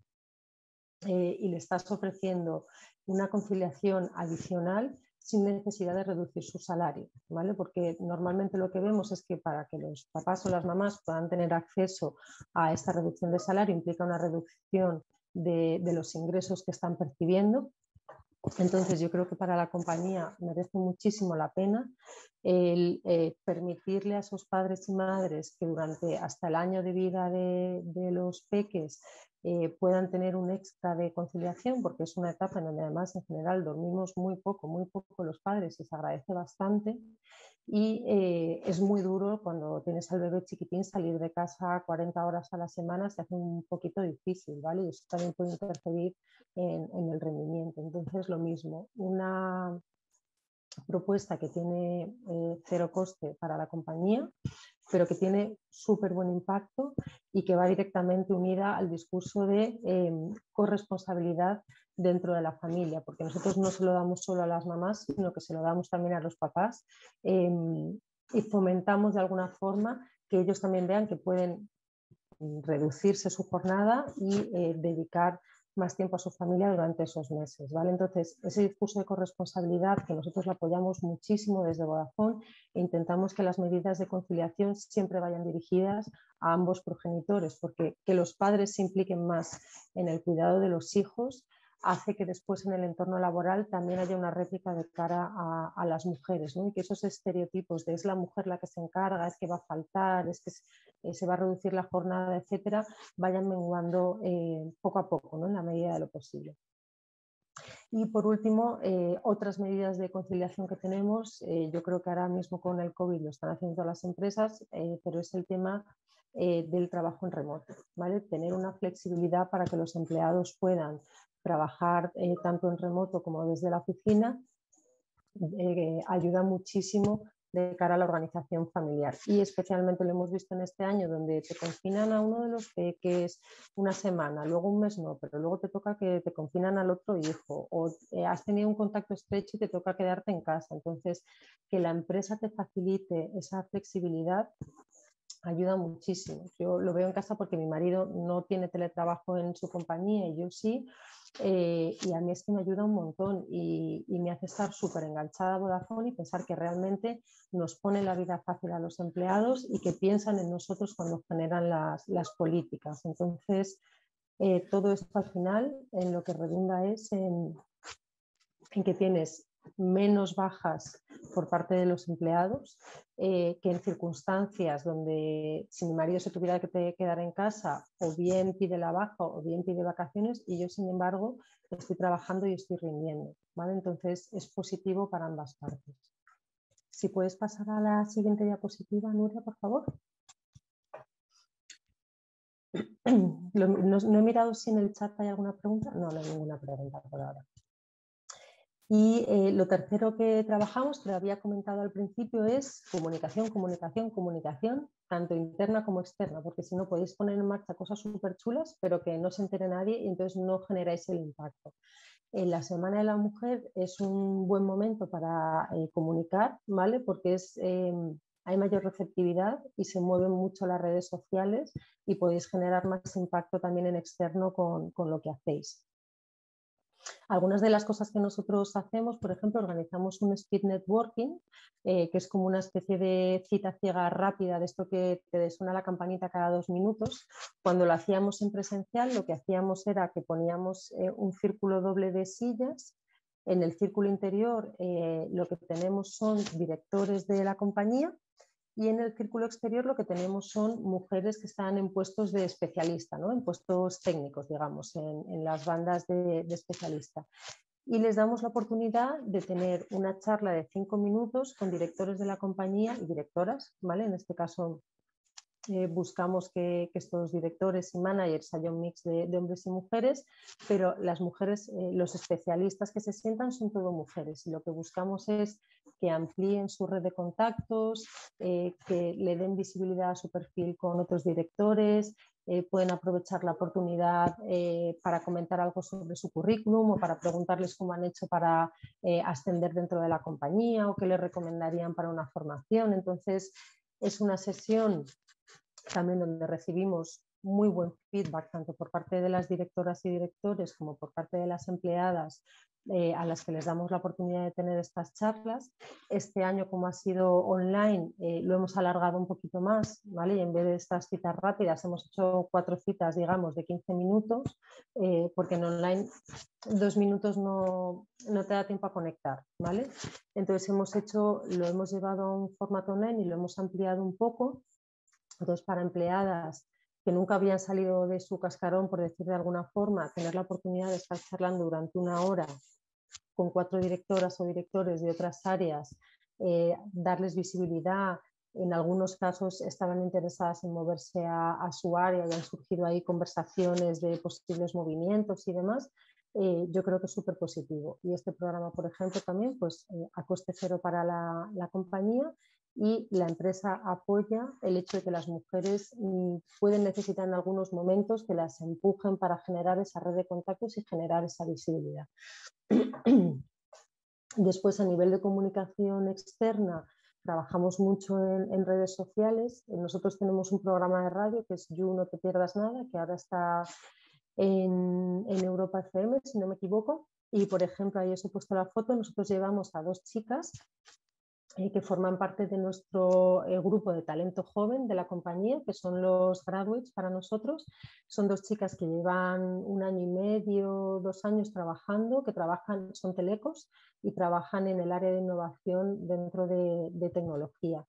y le estás ofreciendo una conciliación adicional sin necesidad de reducir su salario, ¿vale? Porque normalmente lo que vemos es que para que los papás o las mamás puedan tener acceso a esta reducción de salario implica una reducción de, los ingresos que están percibiendo. Entonces yo creo que para la compañía merece muchísimo la pena el eh, permitirle a esos padres y madres que durante hasta el año de vida de, los peques eh, puedan tener un extra de conciliación, porque es una etapa en donde además en general dormimos muy poco, muy poco los padres y se agradece bastante. Y eh, es muy duro cuando tienes al bebé chiquitín salir de casa 40 horas a la semana, se hace un poquito difícil, ¿vale? Y eso también puede interferir en, el rendimiento. Entonces, lo mismo, una, propuesta que tiene eh, cero coste para la compañía, pero que tiene súper buen impacto y que va directamente unida al discurso de em, corresponsabilidad dentro de la familia, porque nosotros no se lo damos solo a las mamás, sino que se lo damos también a los papás em, y fomentamos de alguna forma que ellos también vean que pueden reducirse su jornada y eh, dedicar más tiempo a su familia durante esos meses. ¿vale? Entonces, ese discurso de corresponsabilidad que nosotros lo apoyamos muchísimo desde Vodafone e intentamos que las medidas de conciliación siempre vayan dirigidas a ambos progenitores, porque que los padres se impliquen más en el cuidado de los hijos hace que después en el entorno laboral también haya una réplica de cara a, las mujeres ¿no? y que esos estereotipos de es la mujer la que se encarga, es que va a faltar, es que eh, se va a reducir la jornada, etcétera, vayan menguando eh, poco a poco ¿no? en la medida de lo posible. Y por último, eh, otras medidas de conciliación que tenemos, yo creo que ahora mismo con el COVID lo están haciendo las empresas, pero es el tema del trabajo en remoto, ¿vale? Tener una flexibilidad para que los empleados puedan trabajar eh, tanto en remoto como desde la oficina eh, ayuda muchísimo de cara a la organización familiar. Y especialmente lo hemos visto en este año, donde te confinan a uno de los peques una semana, luego un mes no, pero luego te toca que te confinan al otro hijo, o eh, has tenido un contacto estrecho y te toca quedarte en casa. Entonces, que la empresa te facilite esa flexibilidad ayuda muchísimo. Yo lo veo en casa porque mi marido no tiene teletrabajo en su compañía y yo sí, eh, y a mí es que me ayuda un montón y, me hace estar súper enganchada a Vodafone y pensar que realmente nos pone la vida fácil a los empleados y que piensan en nosotros cuando generan las, políticas. Entonces, eh, todo esto al final en lo que redunda es en, en que tienes menos bajas por parte de los empleados eh, que en circunstancias donde si mi marido se tuviera que quedar en casa o bien pide la baja o bien pide vacaciones y yo sin embargo estoy trabajando y estoy rindiendo. ¿vale? Entonces es positivo para ambas partes. Si puedes pasar a la siguiente diapositiva, Nuria, por favor. No, no, he mirado si en el chat hay alguna pregunta. No, no hay ninguna pregunta por ahora. Y eh, lo tercero que trabajamos, que lo había comentado al principio, es comunicación, comunicación, comunicación, tanto interna como externa, porque si no podéis poner en marcha cosas súper chulas, pero que no se entere nadie y entonces no generáis el impacto. En la Semana de la Mujer es un buen momento para eh, comunicar, ¿vale? Porque es, hay mayor receptividad y se mueven mucho las redes sociales y podéis generar más impacto también en externo con, con lo que hacéis. Algunas de las cosas que nosotros hacemos, por ejemplo, organizamos un speed networking, eh, que es como una especie de cita ciega rápida de esto que te suena la campanita cada dos minutos. Cuando lo hacíamos en presencial, lo que hacíamos era que poníamos eh, un círculo doble de sillas En el círculo interior eh, lo que tenemos son directores de la compañía y en el círculo exterior lo que tenemos son mujeres que están en puestos de especialista, ¿no? en puestos técnicos, digamos, en, las bandas de, de, especialista. Y les damos la oportunidad de tener una charla de cinco minutos con directores de la compañía y directoras, ¿vale? En este caso eh, buscamos que, estos directores y managers haya un mix de, hombres y mujeres, pero las mujeres, eh, los especialistas que se sientan son todo mujeres y lo que buscamos es que amplíen su red de contactos, eh, que le den visibilidad a su perfil con otros directores, pueden aprovechar la oportunidad para comentar algo sobre su currículum o para preguntarles cómo han hecho para ascender dentro de la compañía o qué les recomendarían para una formación. Entonces, es una sesión también donde recibimos muy buen feedback tanto por parte de las directoras y directores como por parte de las empleadas eh, a las que les damos la oportunidad de tener estas charlas. Este año, como ha sido online, eh, lo hemos alargado un poquito más, ¿vale? Y en vez de estas citas rápidas, hemos hecho cuatro citas, digamos, de 15 minutos, eh, porque en online dos minutos no, no, te da tiempo a conectar, ¿vale? Entonces hemos hecho, lo hemos llevado a un formato online y lo hemos ampliado un poco entonces, para empleadas que nunca habían salido de su cascarón, por decir de alguna forma, tener la oportunidad de estar charlando durante una hora con cuatro directoras o directores de otras áreas, eh, darles visibilidad. En algunos casos estaban interesadas en moverse a, su área y han surgido ahí conversaciones de posibles movimientos y demás. Eh, yo creo que es súper positivo. Y este programa, por ejemplo, también pues, eh, a coste cero para la, la compañía y la empresa apoya el hecho de que las mujeres mm, pueden necesitar en algunos momentos que las empujen para generar esa red de contactos y generar esa visibilidad. Después, a nivel de comunicación externa, trabajamos mucho en, redes sociales. Nosotros tenemos un programa de radio que es You No Te Pierdas Nada, que ahora está en, en Europa FM, si no me equivoco. Y, por ejemplo, ahí os he puesto la foto, nosotros llevamos a dos chicas eh, que forman parte de nuestro eh, grupo de talento joven de la compañía, que son los graduates para nosotros. Son dos chicas que llevan un año y medio, dos años trabajando, que trabajan, son telecos y trabajan en el área de innovación dentro de, tecnología.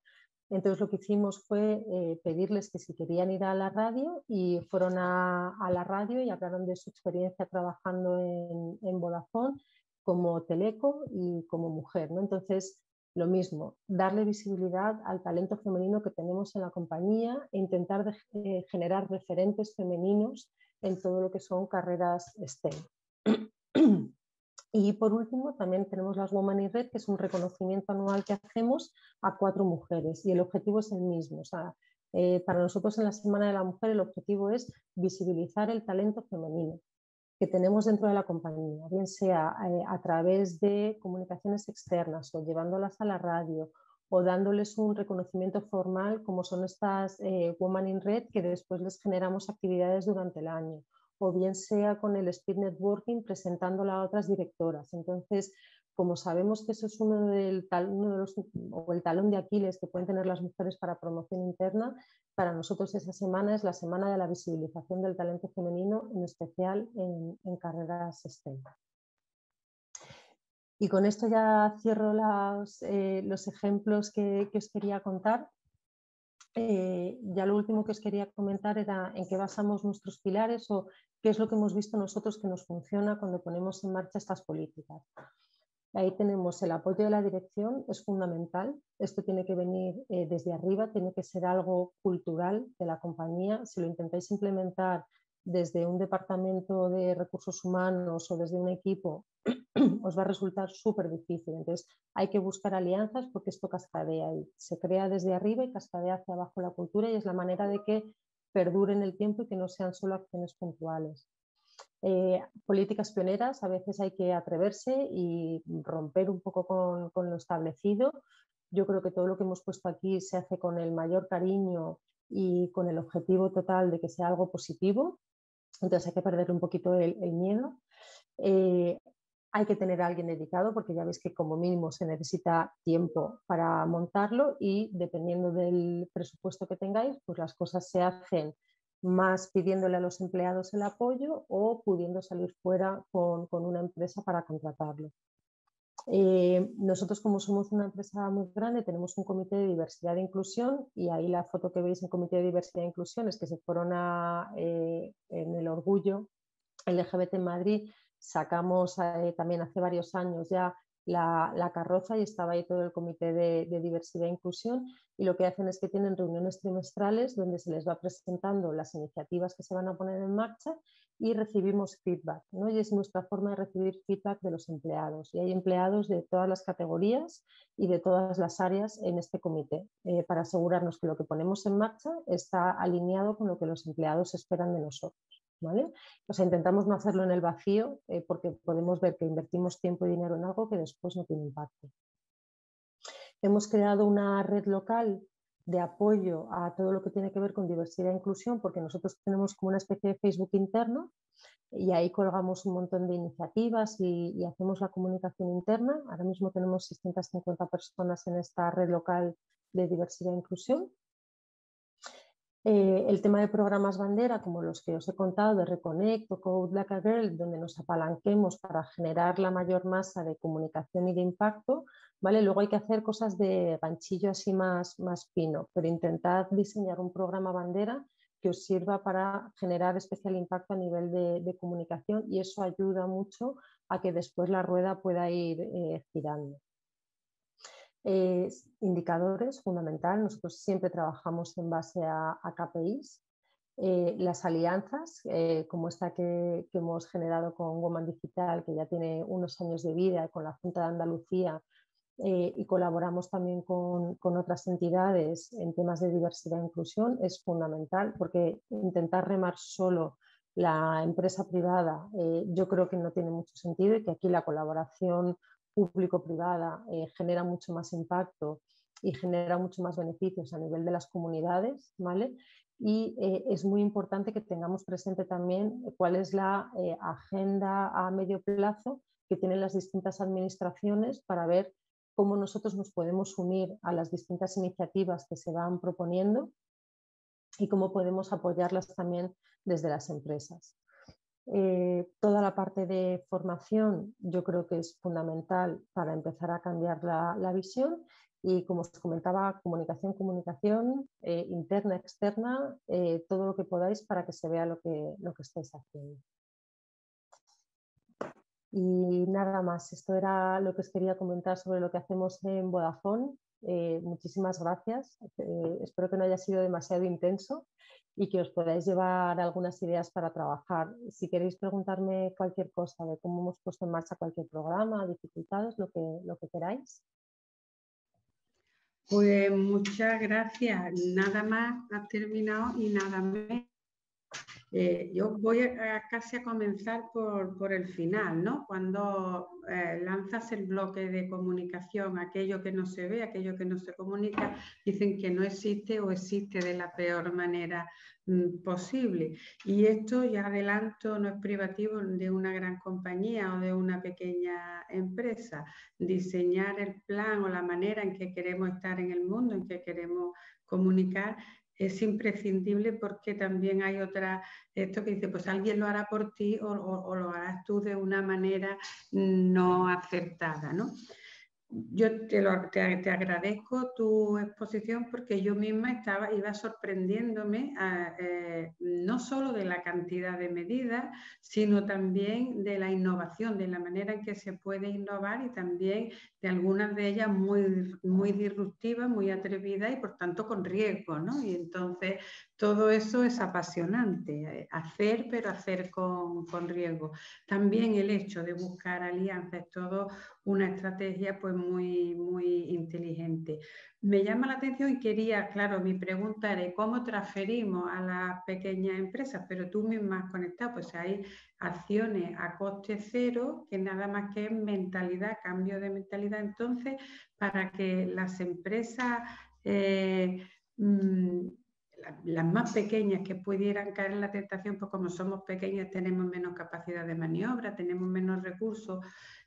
Entonces lo que hicimos fue eh, pedirles que si querían ir a la radio y fueron a, la radio y hablaron de su experiencia trabajando en, en Vodafone como teleco y como mujer. ¿no? Entonces lo mismo, darle visibilidad al talento femenino que tenemos en la compañía e intentar eh, generar referentes femeninos en todo lo que son carreras STEM. Y por último, también tenemos las Women in Red, que es un reconocimiento anual que hacemos a cuatro mujeres y el objetivo es el mismo. Eh, para nosotros en la Semana de la Mujer el objetivo es visibilizar el talento femenino que tenemos dentro de la compañía, bien sea eh, a través de comunicaciones externas o llevándolas a la radio o dándoles un reconocimiento formal como son estas eh, Women in Red que después les generamos actividades durante el año o bien sea con el Speed Networking presentándola a otras directoras. Entonces, como sabemos que eso es uno, del, uno de los, o el talón de Aquiles que pueden tener las mujeres para promoción interna, para nosotros esa semana es la semana de la visibilización del talento femenino, en especial en, carreras STEM. Y con esto ya cierro eh, los ejemplos que, os quería contar. Eh, ya lo último que os quería comentar era en qué basamos nuestros pilares o qué es lo que hemos visto nosotros que nos funciona cuando ponemos en marcha estas políticas. Ahí tenemos el apoyo de la dirección, es fundamental. Esto tiene que venir eh, desde arriba, tiene que ser algo cultural de la compañía. Si lo intentáis implementar desde un departamento de recursos humanos o desde un equipo, os va a resultar súper difícil. Entonces, hay que buscar alianzas porque esto cascadea y se crea desde arriba y cascadea hacia abajo la cultura y es la manera de que perdure en el tiempo y que no sean solo acciones puntuales. Eh, políticas pioneras, a veces hay que atreverse y romper un poco con, lo establecido. Yo creo que todo lo que hemos puesto aquí se hace con el mayor cariño y con el objetivo total de que sea algo positivo. Entonces hay que perder un poquito el, miedo. Eh, hay que tener a alguien dedicado porque ya veis que como mínimo se necesita tiempo para montarlo y dependiendo del presupuesto que tengáis, pues las cosas se hacen más pidiéndole a los empleados el apoyo o pudiendo salir fuera con, una empresa para contratarlo. Eh, nosotros como somos una empresa muy grande tenemos un comité de diversidad e inclusión y ahí la foto que veis en comité de diversidad e inclusión es que se fueron a, eh, en el orgullo LGBT en Madrid, sacamos eh, también hace varios años ya la, carroza y estaba ahí todo el comité de, diversidad e inclusión y lo que hacen es que tienen reuniones trimestrales donde se les va presentando las iniciativas que se van a poner en marcha y recibimos feedback. ¿no? Y es nuestra forma de recibir feedback de los empleados. Y hay empleados de todas las categorías y de todas las áreas en este comité eh, para asegurarnos que lo que ponemos en marcha está alineado con lo que los empleados esperan de nosotros. ¿Vale? Intentamos no hacerlo en el vacío eh, porque podemos ver que invertimos tiempo y dinero en algo que después no tiene impacto. Hemos creado una red local de apoyo a todo lo que tiene que ver con diversidad e inclusión, porque nosotros tenemos como una especie de Facebook interno y ahí colgamos un montón de iniciativas y, hacemos la comunicación interna. Ahora mismo tenemos 650 personas en esta red local de diversidad e inclusión. Eh, el tema de programas bandera, como los que os he contado de Reconnect o Code Like a Girl, donde nos apalanquemos para generar la mayor masa de comunicación y de impacto, ¿vale? Luego hay que hacer cosas de ganchillo así más, más fino, pero intentad diseñar un programa bandera que os sirva para generar especial impacto a nivel de, comunicación y eso ayuda mucho a que después la rueda pueda ir eh, girando. Eh, indicadores, fundamental. Nosotros siempre trabajamos en base a, KPIs. Eh, las alianzas, eh, como esta que, hemos generado con Woman Digital, que ya tiene unos años de vida, con la Junta de Andalucía, y colaboramos también con, con, otras entidades en temas de diversidad e inclusión, es fundamental porque intentar remar solo la empresa privada yo creo que no tiene mucho sentido y que aquí la colaboración público-privada eh, genera mucho más impacto y genera mucho más beneficios a nivel de las comunidades, ¿vale? Y eh, es muy importante que tengamos presente también cuál es la eh, agenda a medio plazo que tienen las distintas administraciones para ver cómo nosotros nos podemos unir a las distintas iniciativas que se van proponiendo y cómo podemos apoyarlas también desde las empresas. Eh, toda la parte de formación yo creo que es fundamental para empezar a cambiar la, visión y como os comentaba, comunicación, comunicación, eh, interna, externa, eh, todo lo que podáis para que se vea lo que, lo que estáis haciendo. Y nada más, esto era lo que os quería comentar sobre lo que hacemos en Vodafone. Muchísimas gracias, espero que no haya sido demasiado intenso y que os podáis llevar algunas ideas para trabajar. Si queréis preguntarme cualquier cosa de cómo hemos puesto en marcha cualquier programa, dificultades, lo que, lo que queráis. Pues muchas gracias. Nada más ha terminado y nada menos. Eh, yo voy casi a comenzar por, el final, ¿no? Cuando eh, lanzas el bloque de comunicación, aquello que no se ve, aquello que no se comunica, dicen que no existe o existe de la peor manera mm, posible. Y esto, ya adelanto, no es privativo de una gran compañía o de una pequeña empresa. Diseñar el plan o la manera en que queremos estar en el mundo, en que queremos comunicar, es imprescindible porque también hay otra, esto que dice, pues alguien lo hará por ti o, lo harás tú de una manera no acertada, ¿no? Yo te, lo, te, agradezco tu exposición porque yo misma estaba, iba sorprendiéndome eh, no solo de la cantidad de medidas, sino también de la innovación, de la manera en que se puede innovar y también de algunas de ellas muy, muy disruptivas, muy atrevidas y por tanto con riesgo. ¿no? Y entonces todo eso es apasionante, eh, hacer, pero hacer con, con riesgo. También el hecho de buscar alianzas, todo una estrategia pues muy, muy inteligente. Me llama la atención y quería, claro, mi pregunta era cómo transferimos a las pequeñas empresas, pero tú misma has conectado, pues hay acciones a coste cero, que nada más que es mentalidad, cambio de mentalidad. Entonces, para que las empresas... Eh, mm, las más pequeñas que pudieran caer en la tentación, pues como somos pequeñas tenemos menos capacidad de maniobra, tenemos menos recursos,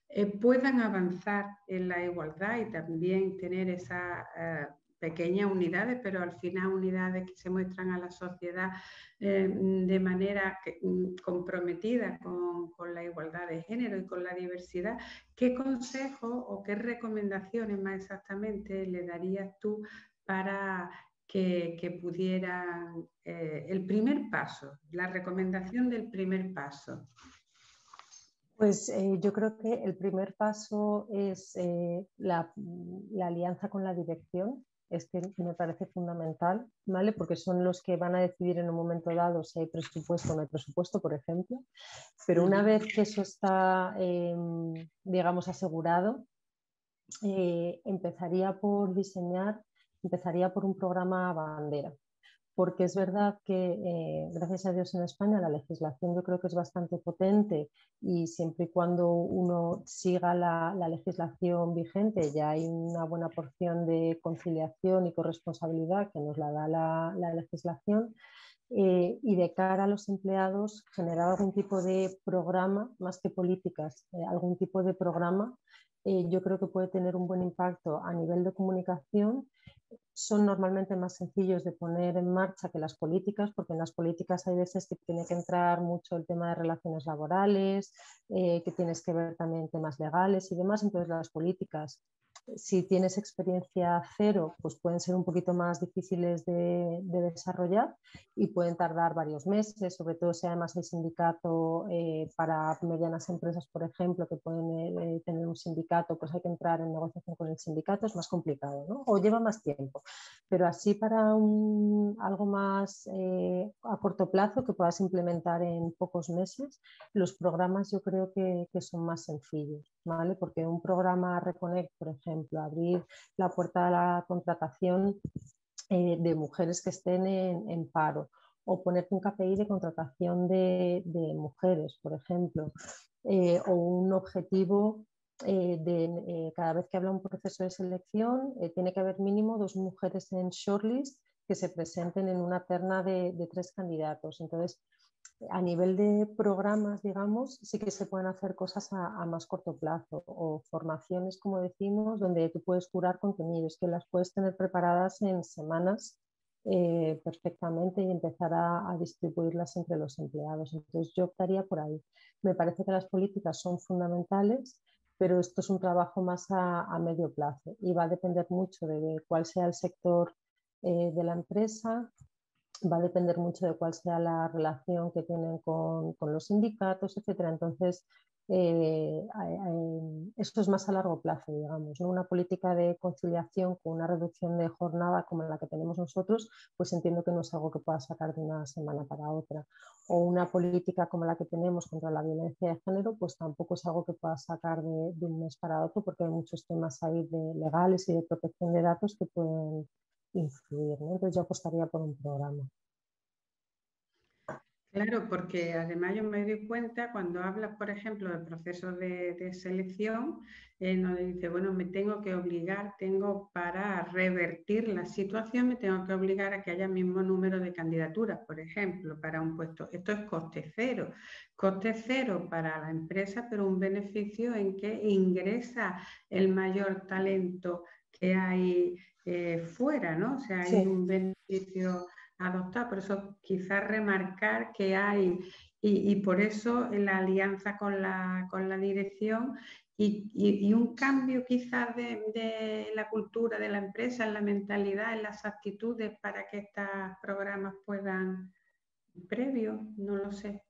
eh, puedan avanzar en la igualdad y también tener esa, eh, pequeñas unidades, pero al final unidades que se muestran a la sociedad eh, de manera mm, comprometida con, la igualdad de género y con la diversidad, ¿qué consejo o qué recomendaciones más exactamente le darías tú para que, que pudieran eh, el primer paso, la recomendación del primer paso? Pues eh, yo creo que el primer paso es la, la, alianza con la dirección, es que me parece fundamental, ¿vale? Porque son los que van a decidir en un momento dado si hay presupuesto o no hay presupuesto, por ejemplo. Pero una vez que eso está, em, digamos, asegurado, eh, empezaría por diseñar, empezaría por un programa bandera porque es verdad que, eh, gracias a Dios en España, la legislación yo creo que es bastante potente y siempre y cuando uno siga la, legislación vigente ya hay una buena porción de conciliación y corresponsabilidad que nos la da la, legislación. Eh, y de cara a los empleados, generar algún tipo de programa, más que políticas, eh, algún tipo de programa, yo creo que puede tener un buen impacto a nivel de comunicación son normalmente más sencillos de poner en marcha que las políticas, porque en las políticas hay veces que tiene que entrar mucho el tema de relaciones laborales, eh, que tienes que ver también temas legales y demás. Entonces las políticas si tienes experiencia cero, pues pueden ser un poquito más difíciles de, desarrollar y pueden tardar varios meses, sobre todo si además hay sindicato eh, para medianas empresas, por ejemplo, que pueden eh, tener un sindicato, pues hay que entrar en negociación con el sindicato, es más complicado, ¿no? O lleva más tiempo. Pero así para un, algo más eh, a corto plazo que puedas implementar en pocos meses, los programas yo creo que, que son más sencillos, ¿vale? Porque un programa Reconnect, por ejemplo, ejemplo, abrir la puerta a la contratación eh, de mujeres que estén en, paro o ponerte un KPI de contratación de, mujeres, por ejemplo, eh, o un objetivo eh, de cada vez que habla un proceso de selección, tiene que haber mínimo dos mujeres en shortlist que se presenten en una terna de, de tres candidatos. Entonces, a nivel de programas, digamos, sí que se pueden hacer cosas a, más corto plazo o formaciones, como decimos, donde tú puedes curar contenidos, que las puedes tener preparadas en semanas eh, perfectamente y empezar a, distribuirlas entre los empleados. Entonces yo optaría por ahí. Me parece que las políticas son fundamentales, pero esto es un trabajo más a, medio plazo y va a depender mucho de cuál sea el sector eh, de la empresa, va a depender mucho de cuál sea la relación que tienen con, con los sindicatos, etcétera. Entonces, eh, esto es más a largo plazo, digamos. Una política de conciliación con una reducción de jornada como la que tenemos nosotros, pues entiendo que no es algo que pueda sacar de una semana para otra. O una política como la que tenemos contra la violencia de género, pues tampoco es algo que pueda sacar de, de un mes para otro, porque hay muchos temas ahí de legales y de protección de datos que pueden influir. Entonces yo apostaría por un programa. Claro, porque además yo me doy cuenta cuando hablas, por ejemplo, del proceso de, selección, eh, nos dice, bueno, me tengo que obligar, tengo para revertir la situación, me tengo que obligar a que haya el mismo número de candidaturas, por ejemplo, para un puesto. Esto es coste cero. Coste cero para la empresa, pero un beneficio en que ingresa el mayor talento que hay eh, fuera, ¿no? O sea, hay un beneficio adoptar, por eso quizás remarcar que hay, y, por eso la alianza con la, con la dirección y, un cambio quizás de, la cultura de la empresa, en la mentalidad, en las actitudes para que estos programas puedan, previo, no lo sé.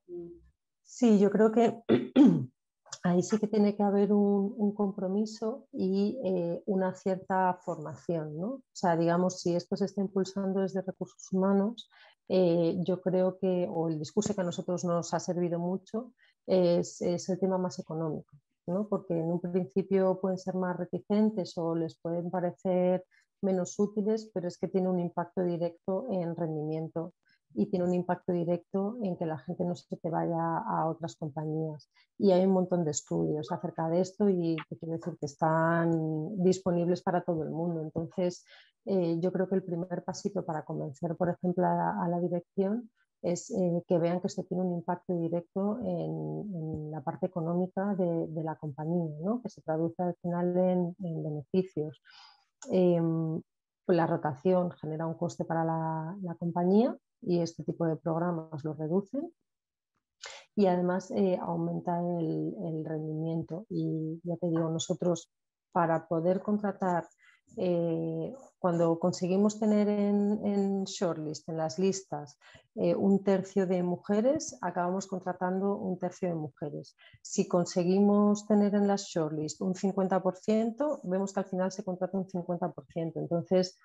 Sí, yo creo que ahí sí que tiene que haber un, compromiso y eh, una cierta formación. ¿no? O sea, digamos, si esto se está impulsando desde recursos humanos, eh, yo creo que, o el discurso que a nosotros nos ha servido mucho, es, el tema más económico, ¿no? porque en un principio pueden ser más reticentes o les pueden parecer menos útiles, pero es que tiene un impacto directo en rendimiento y tiene un impacto directo en que la gente no se vaya a otras compañías. Y hay un montón de estudios acerca de esto y quiero decir que están disponibles para todo el mundo. Entonces, eh, yo creo que el primer pasito para convencer, por ejemplo, a, la dirección es eh, que vean que esto tiene un impacto directo en, la parte económica de, la compañía, ¿no? que se traduce al final en, beneficios. Em, pues la rotación genera un coste para la, compañía y este tipo de programas lo reducen y además eh, aumenta el, rendimiento. Y ya te digo, nosotros para poder contratar, eh, cuando conseguimos tener en, shortlist, en las listas, eh, un tercio de mujeres, acabamos contratando un tercio de mujeres. Si conseguimos tener en las shortlist un 50%, vemos que al final se contrata un 50%. Entonces,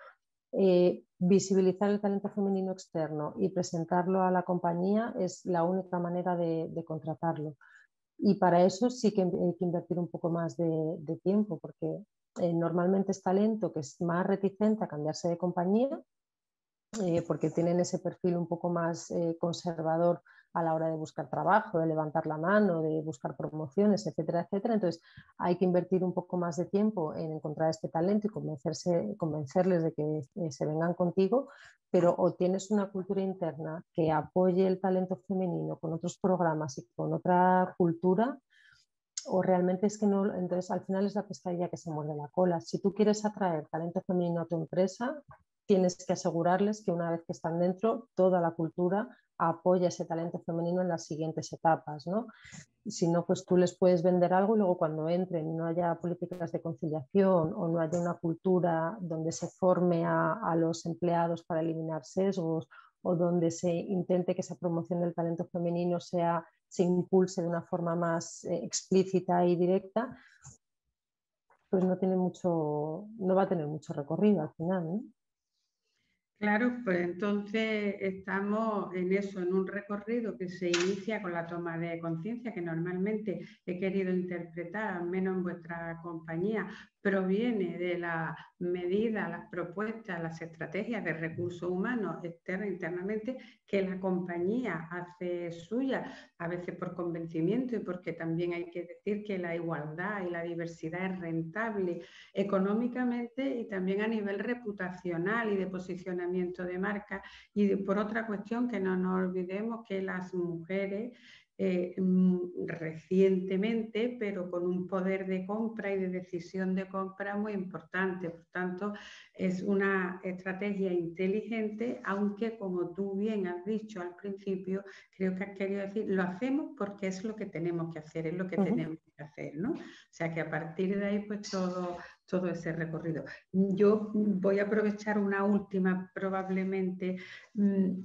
eh, visibilizar el talento femenino externo y presentarlo a la compañía es la única manera de, contratarlo. Y para eso sí que hay que invertir un poco más de, tiempo, porque eh, normalmente es talento que es más reticente a cambiarse de compañía, eh, porque tienen ese perfil un poco más conservador a la hora de buscar trabajo, de levantar la mano, de buscar promociones, etcétera, etcétera. Entonces hay que invertir un poco más de tiempo en encontrar este talento y convencerse, convencerles de que eh, se vengan contigo, pero o tienes una cultura interna que apoye el talento femenino con otros programas y con otra cultura, o realmente es que no, entonces al final es la pescadilla que se muerde la cola. Si tú quieres atraer talento femenino a tu empresa, tienes que asegurarles que una vez que están dentro, toda la cultura apoya ese talento femenino en las siguientes etapas. ¿no? Si no, pues tú les puedes vender algo y luego cuando entren no haya políticas de conciliación o no haya una cultura donde se forme a, los empleados para eliminar sesgos o donde se intente que esa promoción del talento femenino sea, se impulse de una forma más eh, explícita y directa, pues no tiene mucho, no va a tener mucho recorrido al final. ¿no? Claro, pues entonces estamos en eso, en un recorrido que se inicia con la toma de conciencia, que normalmente he querido interpretar, al menos en vuestra compañía, proviene de las medidas, las propuestas, las estrategias de recursos humanos externos internamente que la compañía hace suya, a veces por convencimiento y porque también hay que decir que la igualdad y la diversidad es rentable económicamente y también a nivel reputacional y de posicionamiento de marca. Y por otra cuestión que no nos olvidemos que las mujeres eh, mm, recientemente, pero con un poder de compra y de decisión de compra muy importante. Por tanto, es una estrategia inteligente, aunque como tú bien has dicho al principio, creo que has querido decir, lo hacemos porque es lo que tenemos que hacer, es lo que tenemos que hacer, ¿no? O sea que a partir de ahí, pues todo, todo ese recorrido. Yo voy a aprovechar una última, probablemente. Mm,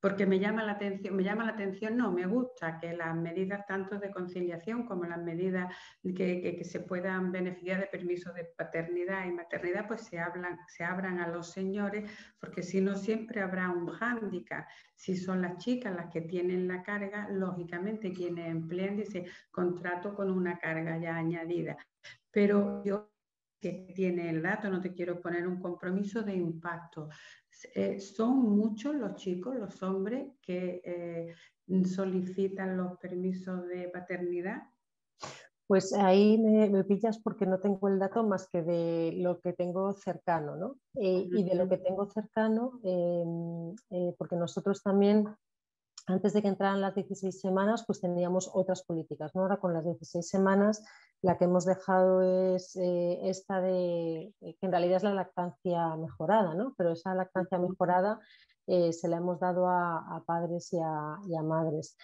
porque me llama la atención, me llama la atención, no, me gusta que las medidas tanto de conciliación como las medidas que, se puedan beneficiar de permisos de paternidad y maternidad, pues se, hablan, se abran a los señores, porque si no siempre habrá un hándicap. Si son las chicas las que tienen la carga, lógicamente quienes emplean dice contrato con una carga ya añadida. Pero yo que tiene el dato, no te quiero poner un compromiso de impacto. Eh, son muchos los chicos, los hombres que eh, solicitan los permisos de paternidad. Pues ahí me, pillas porque no tengo el dato más que de lo que tengo cercano, ¿no? Eh, y de lo que tengo cercano, em, porque nosotros también antes de que entraran las 16 semanas, pues teníamos otras políticas. ¿no? Ahora con las 16 semanas, la que hemos dejado es eh, esta de, eh, que en realidad es la lactancia mejorada, ¿no? pero esa lactancia mejorada eh, se la hemos dado a, padres y a, madres.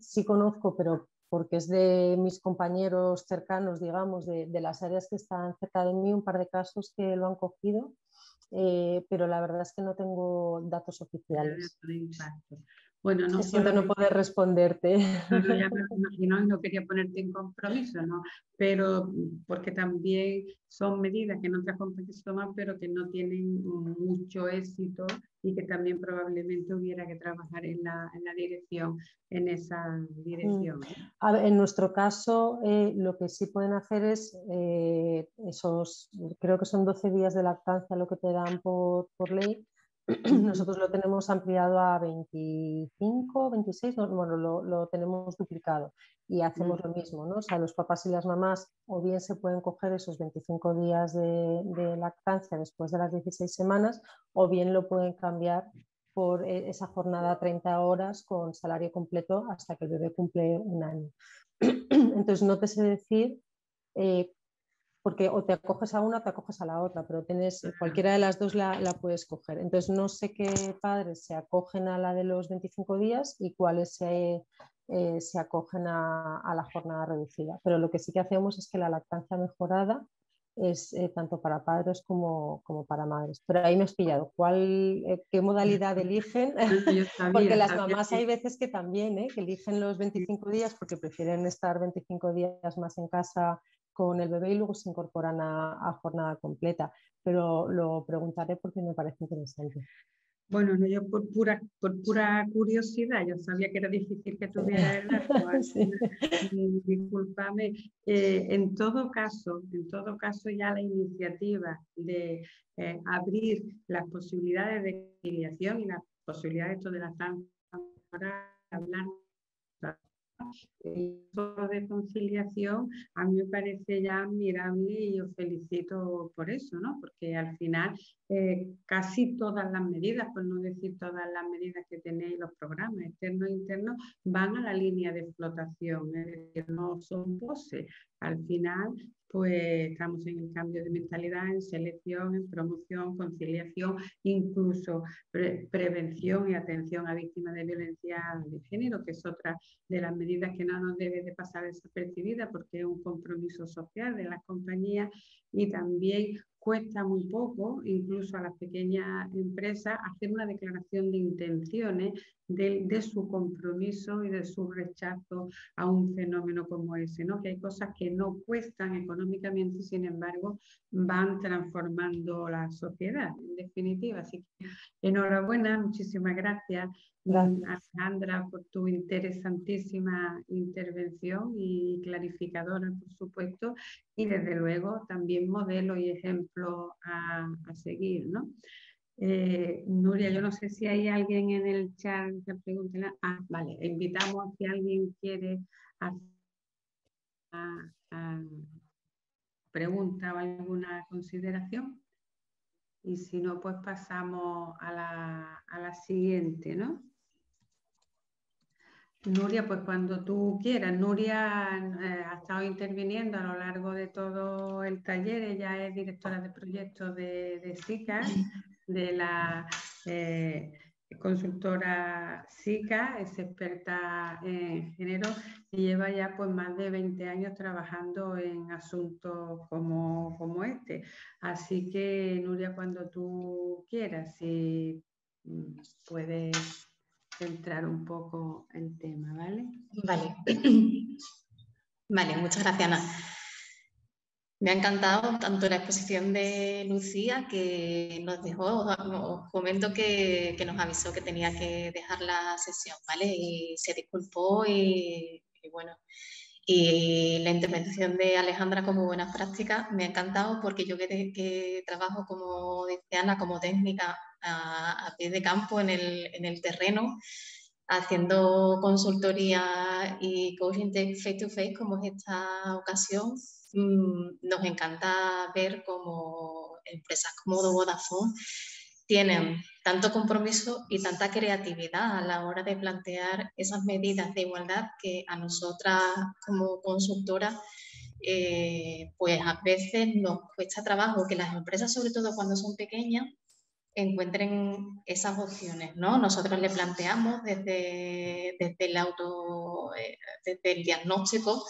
sí conozco, pero porque es de mis compañeros cercanos, digamos, de, de, las áreas que están cerca de mí, un par de casos que lo han cogido, pero la verdad es que no tengo datos oficiales. Bueno, no siento no poder responderte. No, ya me imagino y no quería ponerte en compromiso, ¿no? Pero porque también son medidas que no te compañías toman, pero que no tienen mucho éxito y que también probablemente hubiera que trabajar en la, en la dirección, en esa mm. dirección. en nuestro caso, eh, lo que sí pueden hacer es eh, esos, creo que son 12 días de lactancia lo que te dan por, por ley nosotros lo tenemos ampliado a 25, 26, bueno, lo, tenemos duplicado y hacemos lo mismo, ¿no? O sea, los papás y las mamás o bien se pueden coger esos 25 días de, lactancia después de las 16 semanas o bien lo pueden cambiar por e, esa jornada 30 horas con salario completo hasta que el bebé cumple un año. Entonces, no te sé decir eh, porque o te acoges a una o te acoges a la otra, pero tienes, cualquiera de las dos la, puedes coger. Entonces no sé qué padres se acogen a la de los 25 días y cuáles se, eh, se acogen a, a, la jornada reducida. Pero lo que sí que hacemos es que la lactancia mejorada es eh, tanto para padres como, como, para madres. Pero ahí me has pillado. ¿Cuál, eh, ¿Qué modalidad eligen? porque las mamás hay veces que también que eligen los 25 días porque prefieren estar 25 días más en casa con el bebé y luego se incorporan a jornada completa. Pero lo preguntaré porque me parece interesante. Bueno, no, yo por pura, por pura curiosidad, yo sabía que era difícil que tuviera el disculpame. Eh, en todo caso, en todo caso ya la iniciativa de eh, abrir las posibilidades de filiación y las posibilidades de la para hablar de conciliación a mí me parece ya admirable y os felicito por eso, ¿no? Porque al final eh, casi todas las medidas, por no decir todas las medidas que tenéis los programas externos e internos, van a la línea de explotación, es decir, no son poses. Al final pues estamos en el cambio de mentalidad, en selección, en promoción, conciliación, incluso prevención y atención a víctimas de violencia de género, que es otra de las medidas que no nos debe de pasar desapercibida porque es un compromiso social de las compañías y también cuesta muy poco, incluso a las pequeñas empresas, hacer una declaración de intenciones de, su compromiso y de su rechazo a un fenómeno como ese, ¿no? que hay cosas que no cuestan económicamente, sin embargo, van transformando la sociedad, en definitiva. Así que enhorabuena, muchísimas gracias. Alejandra, por tu interesantísima intervención y clarificadora, por supuesto, y desde luego también modelo y ejemplo a, seguir, ¿no? Eh, Nuria, yo no sé si hay alguien en el chat que pregunte. Ah, vale, invitamos a si alguien quiere hacer una pregunta o alguna consideración. Y si no, pues pasamos a la, a la siguiente, ¿no? Nuria, pues cuando tú quieras. Nuria eh, ha estado interviniendo a lo largo de todo el taller. Ella es directora de proyectos de, de de la eh, consultora SICA, es experta en género y lleva ya pues más de 20 años trabajando en asuntos como, como este. Así que, Nuria, cuando tú quieras, si mm, puedes centrar un poco el tema, ¿vale? Vale. Vale, muchas gracias, Ana. Me ha encantado tanto la exposición de Lucía que nos dejó, os comento que, nos avisó que tenía que dejar la sesión, ¿vale? Y se disculpó y, bueno, y la intervención de Alejandra como buenas prácticas me ha encantado porque yo que, que trabajo como decía como técnica a, pie de campo en el, en el, terreno, haciendo consultoría y coaching face to face, como es esta ocasión. Mm, nos encanta ver cómo empresas como Vodafone tienen tanto compromiso y tanta creatividad a la hora de plantear esas medidas de igualdad que a nosotras como consultoras eh, pues a veces nos cuesta trabajo que las empresas, sobre todo cuando son pequeñas, encuentren esas opciones, ¿no? Nosotros le planteamos desde, desde el auto, eh, desde el diagnóstico,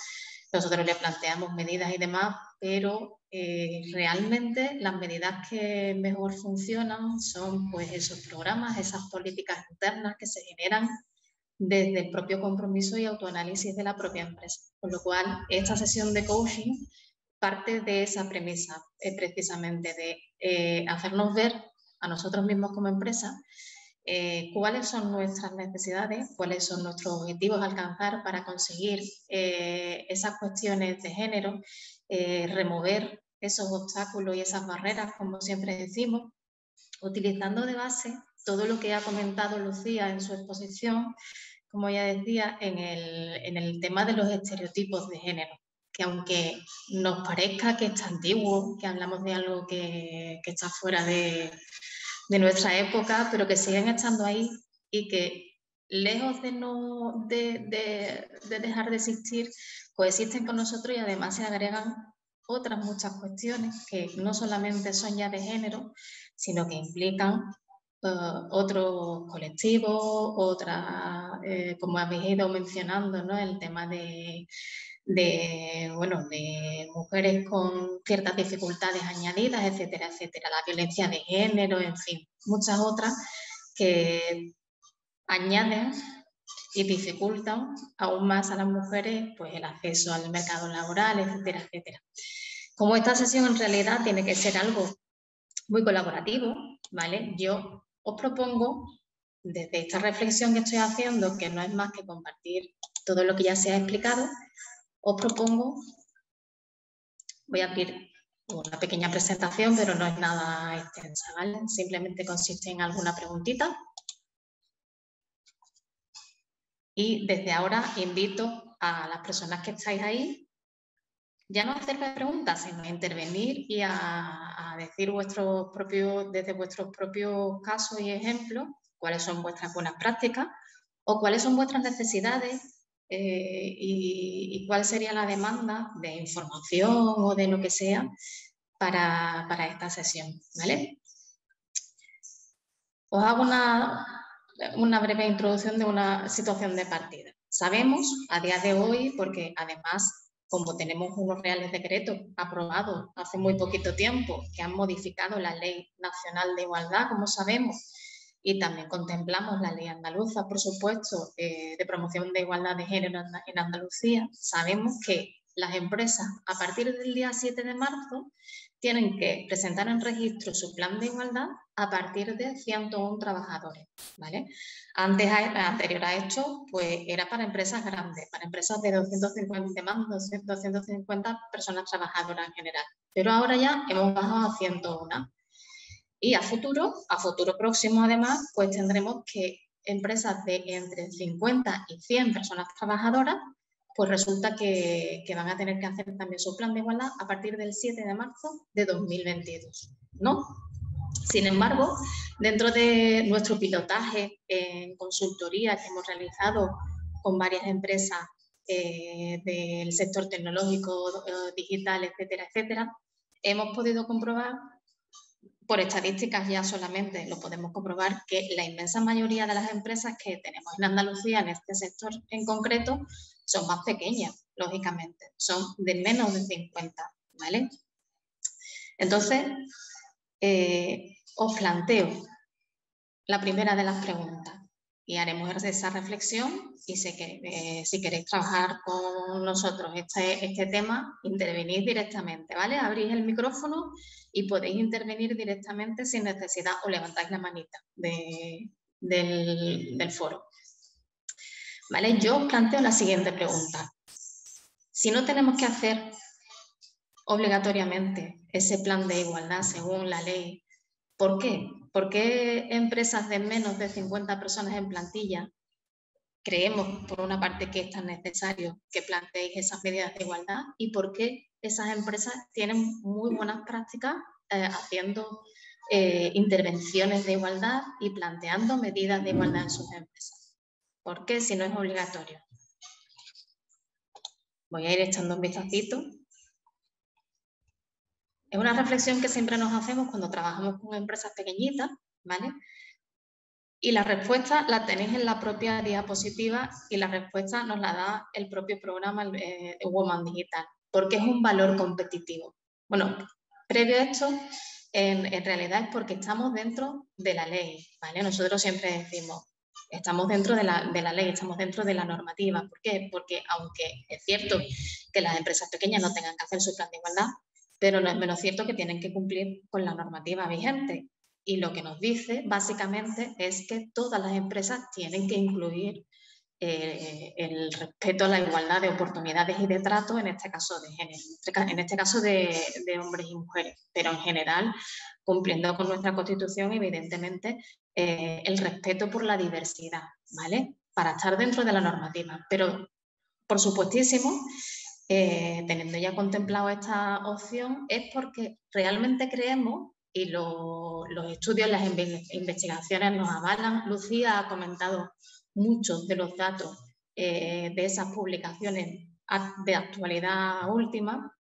nosotros le planteamos medidas y demás, pero eh, realmente las medidas que mejor funcionan son pues esos programas, esas políticas internas que se generan desde el propio compromiso y autoanálisis de la propia empresa. Con lo cual, esta sesión de coaching parte de esa premisa, eh, precisamente de hacernos ver a nosotros mismos como empresa eh, cuáles son nuestras necesidades, cuáles son nuestros objetivos a alcanzar para conseguir eh, esas cuestiones de género, eh, remover esos obstáculos y esas barreras, como siempre decimos, utilizando de base todo lo que ha comentado Lucía en su exposición, como ya decía, en el, en el tema de los estereotipos de género que aunque nos parezca que está antiguo, que hablamos de algo que, que está fuera de, de nuestra época, pero que siguen estando ahí y que lejos de, no, de, de, dejar de existir, coexisten con nosotros y además se agregan otras muchas cuestiones que no solamente son ya de género, sino que implican eh, otros colectivos, otras, eh, como habéis ido mencionando, ¿no? el tema de, de, bueno, de mujeres con ciertas dificultades añadidas, etcétera, etcétera, la violencia de género, en fin, muchas otras que añaden y dificultan aún más a las mujeres pues, el acceso al mercado laboral, etcétera, etcétera. Como esta sesión en realidad tiene que ser algo muy colaborativo, ¿vale? Yo os propongo, desde esta reflexión que estoy haciendo, que no es más que compartir todo lo que ya se ha explicado, os propongo, voy a abrir una pequeña presentación, pero no es nada extensa, ¿vale? Simplemente consiste en alguna preguntita. Y desde ahora invito a las personas que estáis ahí ya no hacerme preguntas, sino a intervenir y a, decir vuestros propios, desde vuestros propios casos y ejemplos cuáles son vuestras buenas prácticas o cuáles son vuestras necesidades eh, y, cuál sería la demanda de información o de lo que sea para, para esta sesión. ¿vale? Os hago una, una breve introducción de una situación de partida. Sabemos a día de hoy, porque además como tenemos unos reales decretos aprobados hace muy poquito tiempo que han modificado la Ley Nacional de Igualdad, como sabemos, y también contemplamos la ley andaluza, por supuesto, eh, de promoción de igualdad de género en Andalucía, sabemos que las empresas a partir del día 7 de marzo tienen que presentar en registro su plan de igualdad a partir de 101 trabajadores. ¿vale? Antes, anterior a esto, pues era para empresas grandes, para empresas de 250 más, 250 personas trabajadoras en general. Pero ahora ya hemos bajado a 101. Y a futuro, a futuro próximo además, pues tendremos que empresas de entre 50 y 100 personas trabajadoras pues resulta que, van a tener que hacer también su plan de igualdad a partir del 7 de marzo de 2022, ¿no? Sin embargo, dentro de nuestro pilotaje en consultoría que hemos realizado con varias empresas eh, del sector tecnológico, eh, digital, etcétera, etcétera, hemos podido comprobar, por estadísticas ya solamente lo podemos comprobar, que la inmensa mayoría de las empresas que tenemos en Andalucía en este sector en concreto son más pequeñas, lógicamente, son de menos de 50, ¿vale? Entonces, eh, os planteo la primera de las preguntas y haremos esa reflexión y sé que eh, si queréis trabajar con nosotros este, este tema, intervenís directamente, ¿vale? Abrís el micrófono y podéis intervenir directamente sin necesidad o levantáis la manita del, del foro. ¿Vale? Yo planteo la siguiente pregunta. Si no tenemos que hacer obligatoriamente ese plan de igualdad según la ley, ¿por qué? ¿Por qué empresas de menos de 50 personas en plantilla creemos, por una parte, que es tan necesario que planteéis esas medidas de igualdad y por qué esas empresas tienen muy buenas prácticas eh, haciendo eh, intervenciones de igualdad y planteando medidas de igualdad en sus empresas? ¿Por qué si no es obligatorio? Voy a ir echando un vistacito. Es una reflexión que siempre nos hacemos cuando trabajamos con empresas pequeñitas, ¿vale? Y la respuesta la tenéis en la propia diapositiva y la respuesta nos la da el propio programa eh, Woman Digital, porque es un valor competitivo. Bueno, previo a esto, en, realidad es porque estamos dentro de la ley, ¿vale? Nosotros siempre decimos, estamos dentro de la, de la, ley, estamos dentro de la normativa. ¿Por qué? Porque aunque es cierto que las empresas pequeñas no tengan que hacer su plan de igualdad, pero no es menos cierto que tienen que cumplir con la normativa vigente. Y lo que nos dice básicamente es que todas las empresas tienen que incluir eh, el respeto a la igualdad de oportunidades y de trato, en este caso de género, en este caso de, de hombres y mujeres, pero en general cumpliendo con nuestra constitución, evidentemente, eh, el respeto por la diversidad, ¿vale? Para estar dentro de la normativa. Pero, por supuestísimo, eh, teniendo ya contemplado esta opción, es porque realmente creemos, y los estudios, las investigaciones nos avalan, Lucía ha comentado muchos de los datos eh, de esas publicaciones de actualidad última,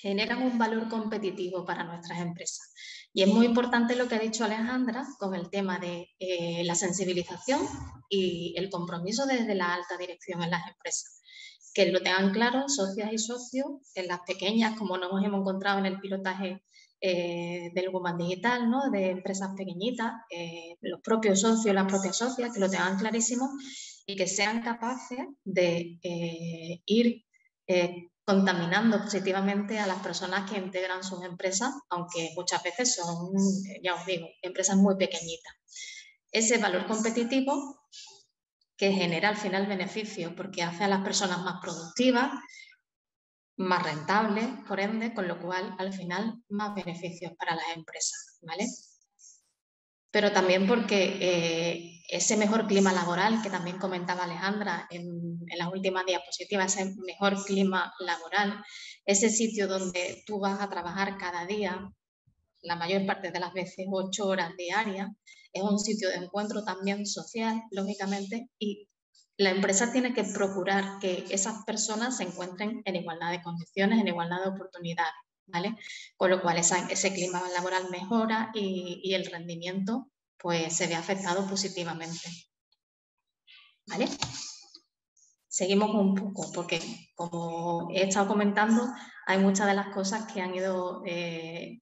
generan un valor competitivo para nuestras empresas. Y es muy importante lo que ha dicho Alejandra con el tema de eh, la sensibilización y el compromiso desde la alta dirección en las empresas. Que lo tengan claro socias y socios, en las pequeñas, como nos hemos encontrado en el pilotaje eh, del Woman Digital, ¿no? de empresas pequeñitas, eh, los propios socios, las propias socias, que lo tengan clarísimo y que sean capaces de ir contaminando positivamente a las personas que integran sus empresas, aunque muchas veces son, ya os digo, empresas muy pequeñitas. Ese valor competitivo que genera al final beneficios porque hace a las personas más productivas, más rentables, por ende, con lo cual al final más beneficios para las empresas, ¿vale? pero también porque eh, ese mejor clima laboral que también comentaba Alejandra en, las últimas diapositivas, ese mejor clima laboral, ese sitio donde tú vas a trabajar cada día, la mayor parte de las veces ocho horas diarias, es un sitio de encuentro también social, lógicamente, y la empresa tiene que procurar que esas personas se encuentren en igualdad de condiciones, en igualdad de oportunidades. Con lo cual ese clima laboral mejora y, el rendimiento pues se ve afectado positivamente. ¿Vale? Seguimos un poco, porque como he estado comentando, hay muchas de las cosas que han ido eh,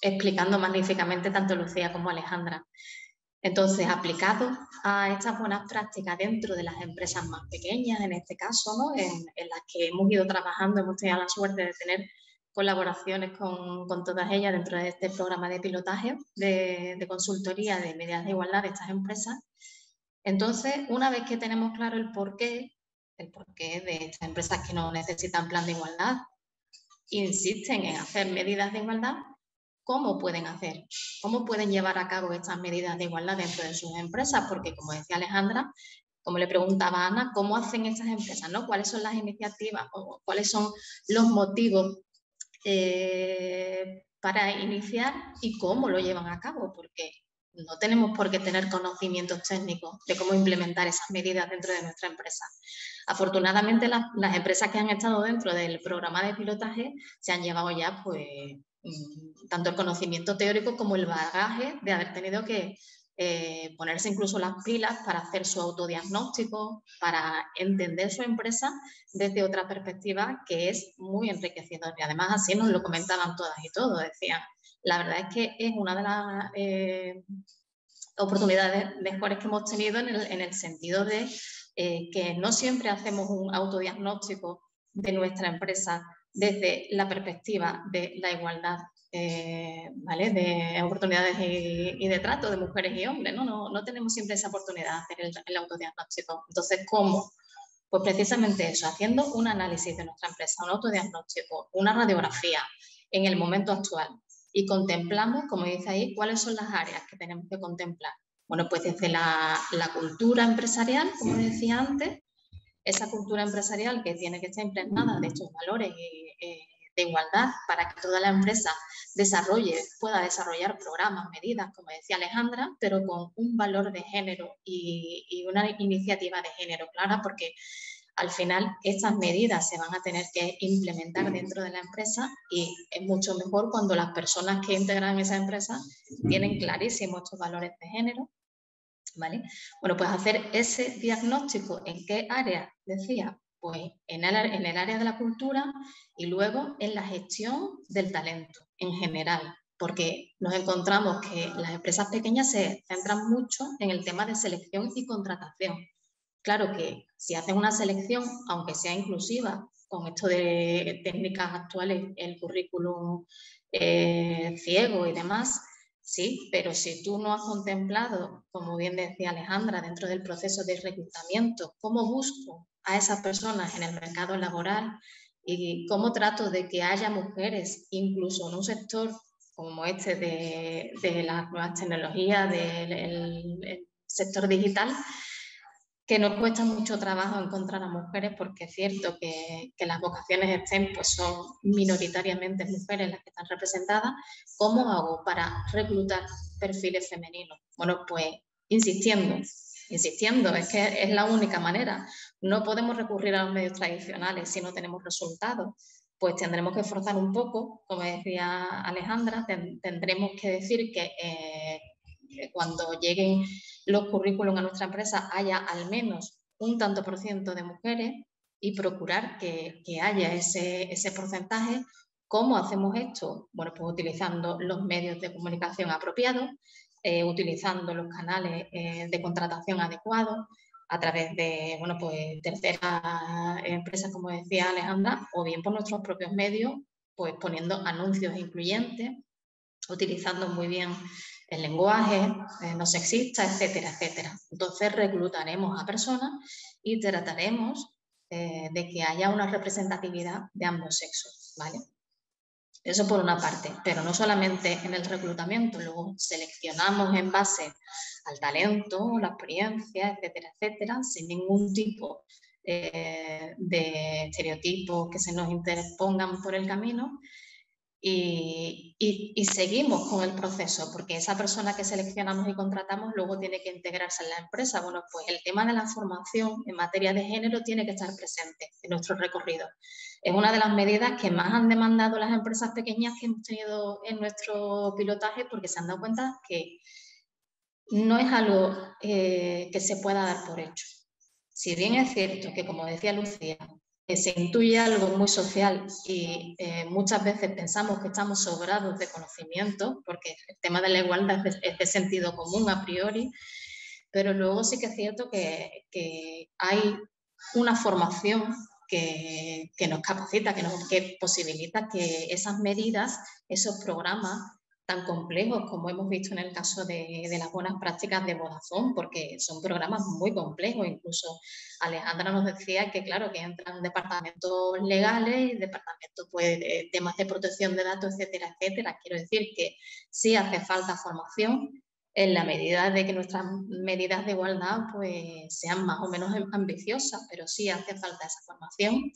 explicando magníficamente tanto Lucía como Alejandra. Entonces, aplicado a estas buenas prácticas dentro de las empresas más pequeñas, en este caso, ¿no? en, en, las que hemos ido trabajando, hemos tenido la suerte de tener colaboraciones con, con, todas ellas dentro de este programa de pilotaje de, de, consultoría de medidas de igualdad de estas empresas. Entonces, una vez que tenemos claro el porqué, el porqué de estas empresas que no necesitan plan de igualdad, insisten en hacer medidas de igualdad, ¿cómo pueden hacer? ¿Cómo pueden llevar a cabo estas medidas de igualdad dentro de sus empresas? Porque, como decía Alejandra, como le preguntaba Ana, ¿cómo hacen estas empresas? ¿Cuáles son las iniciativas o cuáles son los motivos eh, para iniciar y cómo lo llevan a cabo, porque no tenemos por qué tener conocimientos técnicos de cómo implementar esas medidas dentro de nuestra empresa. Afortunadamente, las empresas que han estado dentro del programa de pilotaje se han llevado ya pues, tanto el conocimiento teórico como el bagaje de haber tenido que eh, ponerse incluso las pilas para hacer su autodiagnóstico, para entender su empresa desde otra perspectiva que es muy enriquecedora. Y además así nos lo comentaban todas y todos, decían, la verdad es que es una de las eh, oportunidades mejores que hemos tenido en el, sentido de eh, que no siempre hacemos un autodiagnóstico de nuestra empresa desde la perspectiva de la igualdad eh, de oportunidades y, de trato de mujeres y hombres. ¿no? No, no tenemos siempre esa oportunidad de hacer el, el, autodiagnóstico. Entonces, ¿cómo? Pues precisamente eso, haciendo un análisis de nuestra empresa, un autodiagnóstico, una radiografía en el momento actual y contemplamos, como dice ahí, cuáles son las áreas que tenemos que contemplar. Bueno, pues desde la cultura empresarial, como decía antes, esa cultura empresarial que tiene que estar impregnada de estos valores y, eh, de igualdad para que toda la empresa desarrolle, pueda desarrollar programas, medidas, como decía Alejandra, pero con un valor de género y, una iniciativa de género clara, porque al final estas medidas se van a tener que implementar dentro de la empresa y es mucho mejor cuando las personas que integran esa empresa tienen clarísimos estos valores de género. ¿Vale? Bueno, pues hacer ese diagnóstico en qué área, decía, pues en el, área de la cultura y luego en la gestión del talento en general, porque nos encontramos que las empresas pequeñas se centran mucho en el tema de selección y contratación. Claro que si hacen una selección, aunque sea inclusiva, con esto de técnicas actuales, el currículum eh, ciego y demás, sí, pero si tú no has contemplado, como bien decía Alejandra, dentro del proceso de reclutamiento, cómo busco a esas personas en el mercado laboral y cómo trato de que haya mujeres, incluso en un sector como este de, las nuevas tecnologías, del sector digital, que nos cuesta mucho trabajo encontrar a mujeres porque es cierto que, que, las vocaciones STEM pues son minoritariamente mujeres las que están representadas. ¿Cómo hago para reclutar perfiles femeninos? Bueno, pues insistiendo, insistiendo, es que es la única manera. No podemos recurrir a los medios tradicionales si no tenemos resultados. pues tendremos que esforzar un poco, como decía Alejandra, tendremos que decir que eh, cuando lleguen los currículums a nuestra empresa haya al menos un tanto por ciento de mujeres y procurar que, haya ese, ese porcentaje. ¿Cómo hacemos esto? Bueno, pues utilizando los medios de comunicación apropiados, eh, utilizando los canales eh, de contratación adecuados, a través de bueno, pues, terceras empresas, como decía Alejandra, o bien por nuestros propios medios, pues poniendo anuncios incluyentes, utilizando muy bien el lenguaje eh, no sexista, etcétera, etcétera. Entonces reclutaremos a personas y trataremos eh, de que haya una representatividad de ambos sexos, ¿vale? Eso por una parte, pero no solamente en el reclutamiento, luego seleccionamos en base al talento, la experiencia, etcétera, etcétera, sin ningún tipo eh, de estereotipos que se nos interpongan por el camino y, seguimos con el proceso, porque esa persona que seleccionamos y contratamos luego tiene que integrarse en la empresa. Bueno, pues el tema de la formación en materia de género tiene que estar presente en nuestro recorrido. Es una de las medidas que más han demandado las empresas pequeñas que hemos tenido en nuestro pilotaje porque se han dado cuenta que no es algo eh, que se pueda dar por hecho. Si bien es cierto que, como decía Lucía, se intuye algo muy social y eh, muchas veces pensamos que estamos sobrados de conocimiento, porque el tema de la igualdad es de, sentido común a priori, pero luego sí que es cierto que, hay una formación que, nos capacita, que, nos, que posibilita que esas medidas, esos programas tan complejos como hemos visto en el caso de, las buenas prácticas de Vodafone, porque son programas muy complejos. Incluso Alejandra nos decía que, claro, que entran departamentos legales, departamentos, pues, de temas de protección de datos, etcétera, etcétera. Quiero decir que sí hace falta formación en la medida de que nuestras medidas de igualdad pues, sean más o menos ambiciosas, pero sí hace falta esa formación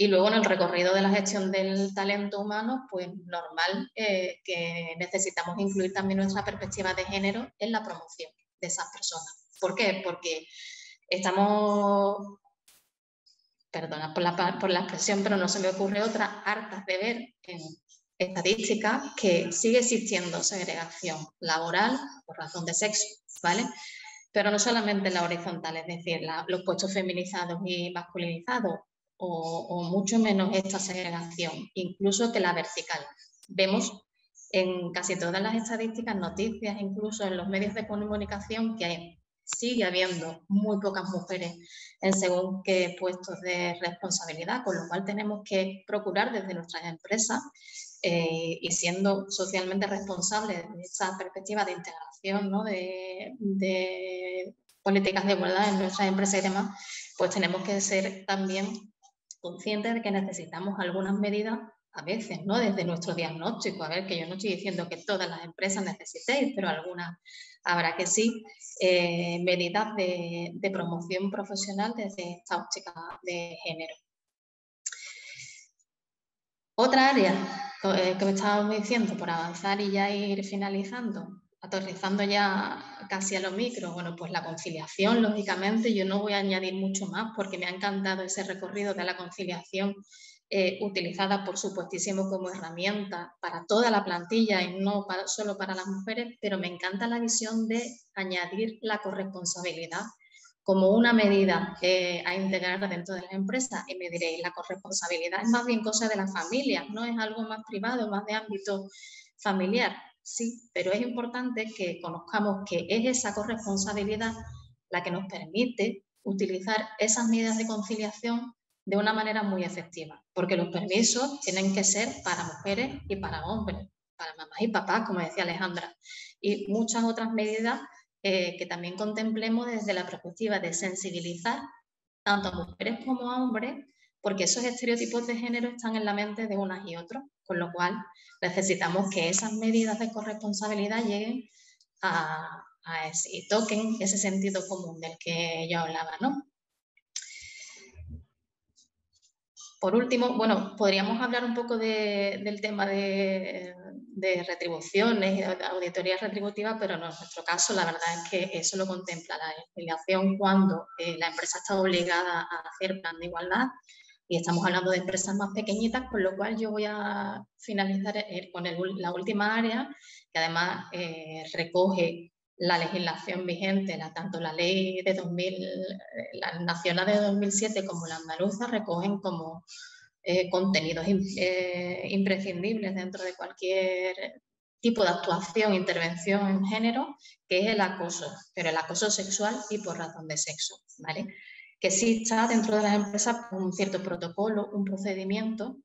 y luego en el recorrido de la gestión del talento humano, pues normal eh, que necesitamos incluir también nuestra perspectiva de género en la promoción de esas personas. ¿Por qué? Porque estamos, perdona por la, por la expresión, pero no se me ocurre otra, hartas de ver en estadísticas que sigue existiendo segregación laboral por razón de sexo, ¿vale? Pero no solamente la horizontal, es decir, los puestos feminizados y masculinizados, o, mucho menos esta segregación, incluso que la vertical. Vemos en casi todas las estadísticas, noticias, incluso en los medios de comunicación, que sigue habiendo muy pocas mujeres en según qué puestos de responsabilidad, con lo cual tenemos que procurar desde nuestras empresas eh, y siendo socialmente responsables de esa perspectiva de integración, ¿no? de, de políticas de igualdad en nuestras empresas y demás, pues tenemos que ser también conscientes de que necesitamos algunas medidas a veces, ¿no? Desde nuestro diagnóstico, a ver, que yo no estoy diciendo que todas las empresas necesitéis, pero algunas habrá que sí, eh, medidas de, promoción profesional desde esta óptica de género. Otra área eh, que me estábamos diciendo, por avanzar y ya ir finalizando, aterrizando ya casi a lo micro, bueno, pues la conciliación, lógicamente, yo no voy a añadir mucho más porque me ha encantado ese recorrido de la conciliación eh, utilizada, por supuestísimo, como herramienta para toda la plantilla y no solo para las mujeres, pero me encanta la visión de añadir la corresponsabilidad como una medida a integrar dentro de las empresas. Y me diréis, la corresponsabilidad es más bien cosa de las familias, no es algo más privado, más de ámbito familiar sí, pero es importante que conozcamos que es esa corresponsabilidad la que nos permite utilizar esas medidas de conciliación de una manera muy efectiva, porque los permisos tienen que ser para mujeres y para hombres, para mamás y papás, como decía Alejandra, y muchas otras medidas eh, que también contemplemos desde la perspectiva de sensibilizar tanto a mujeres como a hombres, porque esos estereotipos de género están en la mente de unas y otros con lo cual necesitamos que esas medidas de corresponsabilidad lleguen a, y toquen ese sentido común del que yo hablaba, ¿no? Por último, bueno, podríamos hablar un poco del tema de, retribuciones y auditorías retributivas, pero en nuestro caso la verdad es que eso lo contempla la afiliación cuando eh, la empresa está obligada a hacer plan de igualdad Y estamos hablando de empresas más pequeñitas, con lo cual yo voy a finalizar eh, con la última área, que además eh, recoge la legislación vigente, la, tanto la ley de 2000, la nacional de 2007 como la andaluza recogen como eh, contenidos imprescindibles dentro de cualquier tipo de actuación, intervención en género, que es el acoso, pero el acoso sexual y por razón de sexo, ¿vale? Que está dentro de las empresas un cierto protocolo, un procedimiento,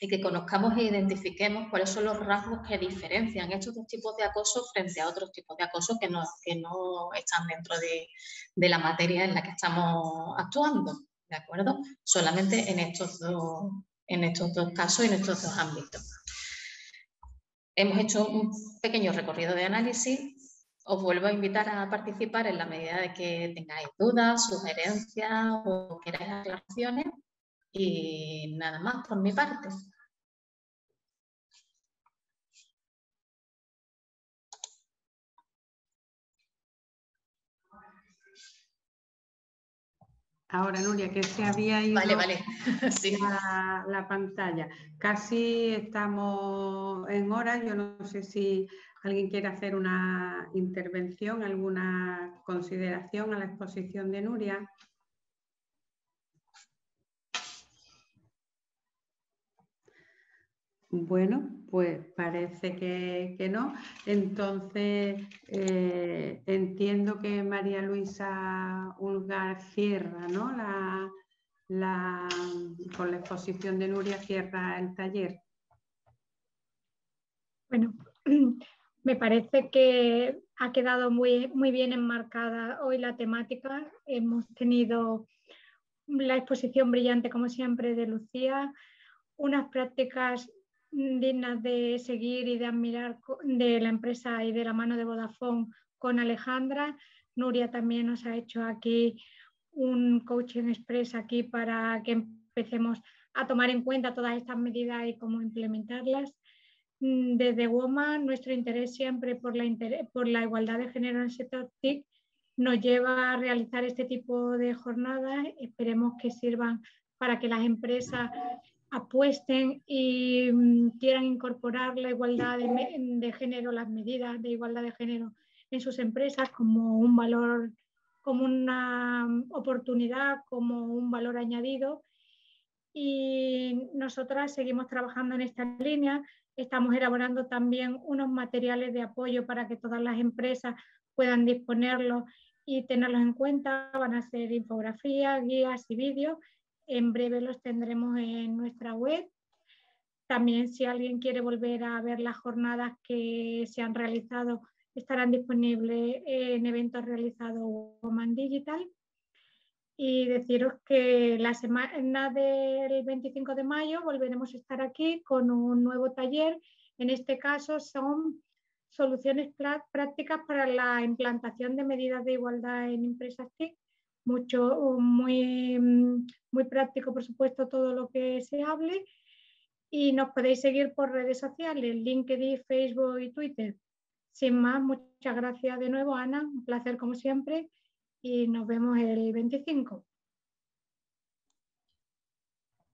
y que conozcamos e identifiquemos cuáles son los rasgos que diferencian estos dos tipos de acoso frente a otros tipos de acoso que no, que no están dentro de, de la materia en la que estamos actuando, ¿de acuerdo? Solamente en estos dos, en estos dos casos y en estos dos ámbitos. Hemos hecho un pequeño recorrido de análisis. Os vuelvo a invitar a participar en la medida de que tengáis dudas, sugerencias o queráis aclaraciones. Y nada más por mi parte. Ahora, Nuria, que se había ido vale, vale. la, pantalla. Casi estamos en hora. Yo no sé si alguien quiere hacer una intervención, alguna consideración a la exposición de Nuria. Bueno, pues parece que, no. Entonces, eh, entiendo que María Luisa Ulgar cierra, ¿no? La, con la exposición de Nuria cierra el taller. Bueno, me parece que ha quedado muy, muy bien enmarcada hoy la temática. Hemos tenido la exposición brillante, como siempre, de Lucía, unas prácticas dignas de seguir y de admirar de la empresa y de la mano de Vodafone con Alejandra. Nuria también nos ha hecho aquí un coaching express aquí para que empecemos a tomar en cuenta todas estas medidas y cómo implementarlas. Mm, desde WOMA, nuestro interés siempre por la, por la igualdad de género en el sector TIC nos lleva a realizar este tipo de jornadas. Esperemos que sirvan para que las empresas apuesten y mm, quieran incorporar la igualdad de, género, las medidas de igualdad de género en sus empresas como un valor, como una oportunidad, como un valor añadido. Y nosotras seguimos trabajando en esta línea. Estamos elaborando también unos materiales de apoyo para que todas las empresas puedan disponerlos y tenerlos en cuenta. Van a ser infografías, guías y vídeos en breve los tendremos en nuestra web. También si alguien quiere volver a ver las jornadas que se han realizado, estarán disponibles en eventos realizados Woman Digital. Y deciros que la semana del 25 de mayo volveremos a estar aquí con un nuevo taller. En este caso son soluciones prácticas para la implantación de medidas de igualdad en empresas TIC mucho, muy, muy práctico, por supuesto, todo lo que se hable. Y nos podéis seguir por redes sociales, LinkedIn, Facebook y Twitter. Sin más, muchas gracias de nuevo, Ana. Un placer como siempre y nos vemos el 25.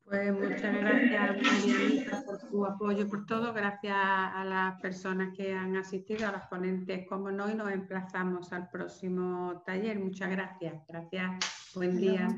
Pues muchas gracias, por tu apoyo, por todo. Gracias a las personas que han asistido, a las ponentes, como no, y nos emplazamos al próximo taller. Muchas gracias. Gracias. Buen día.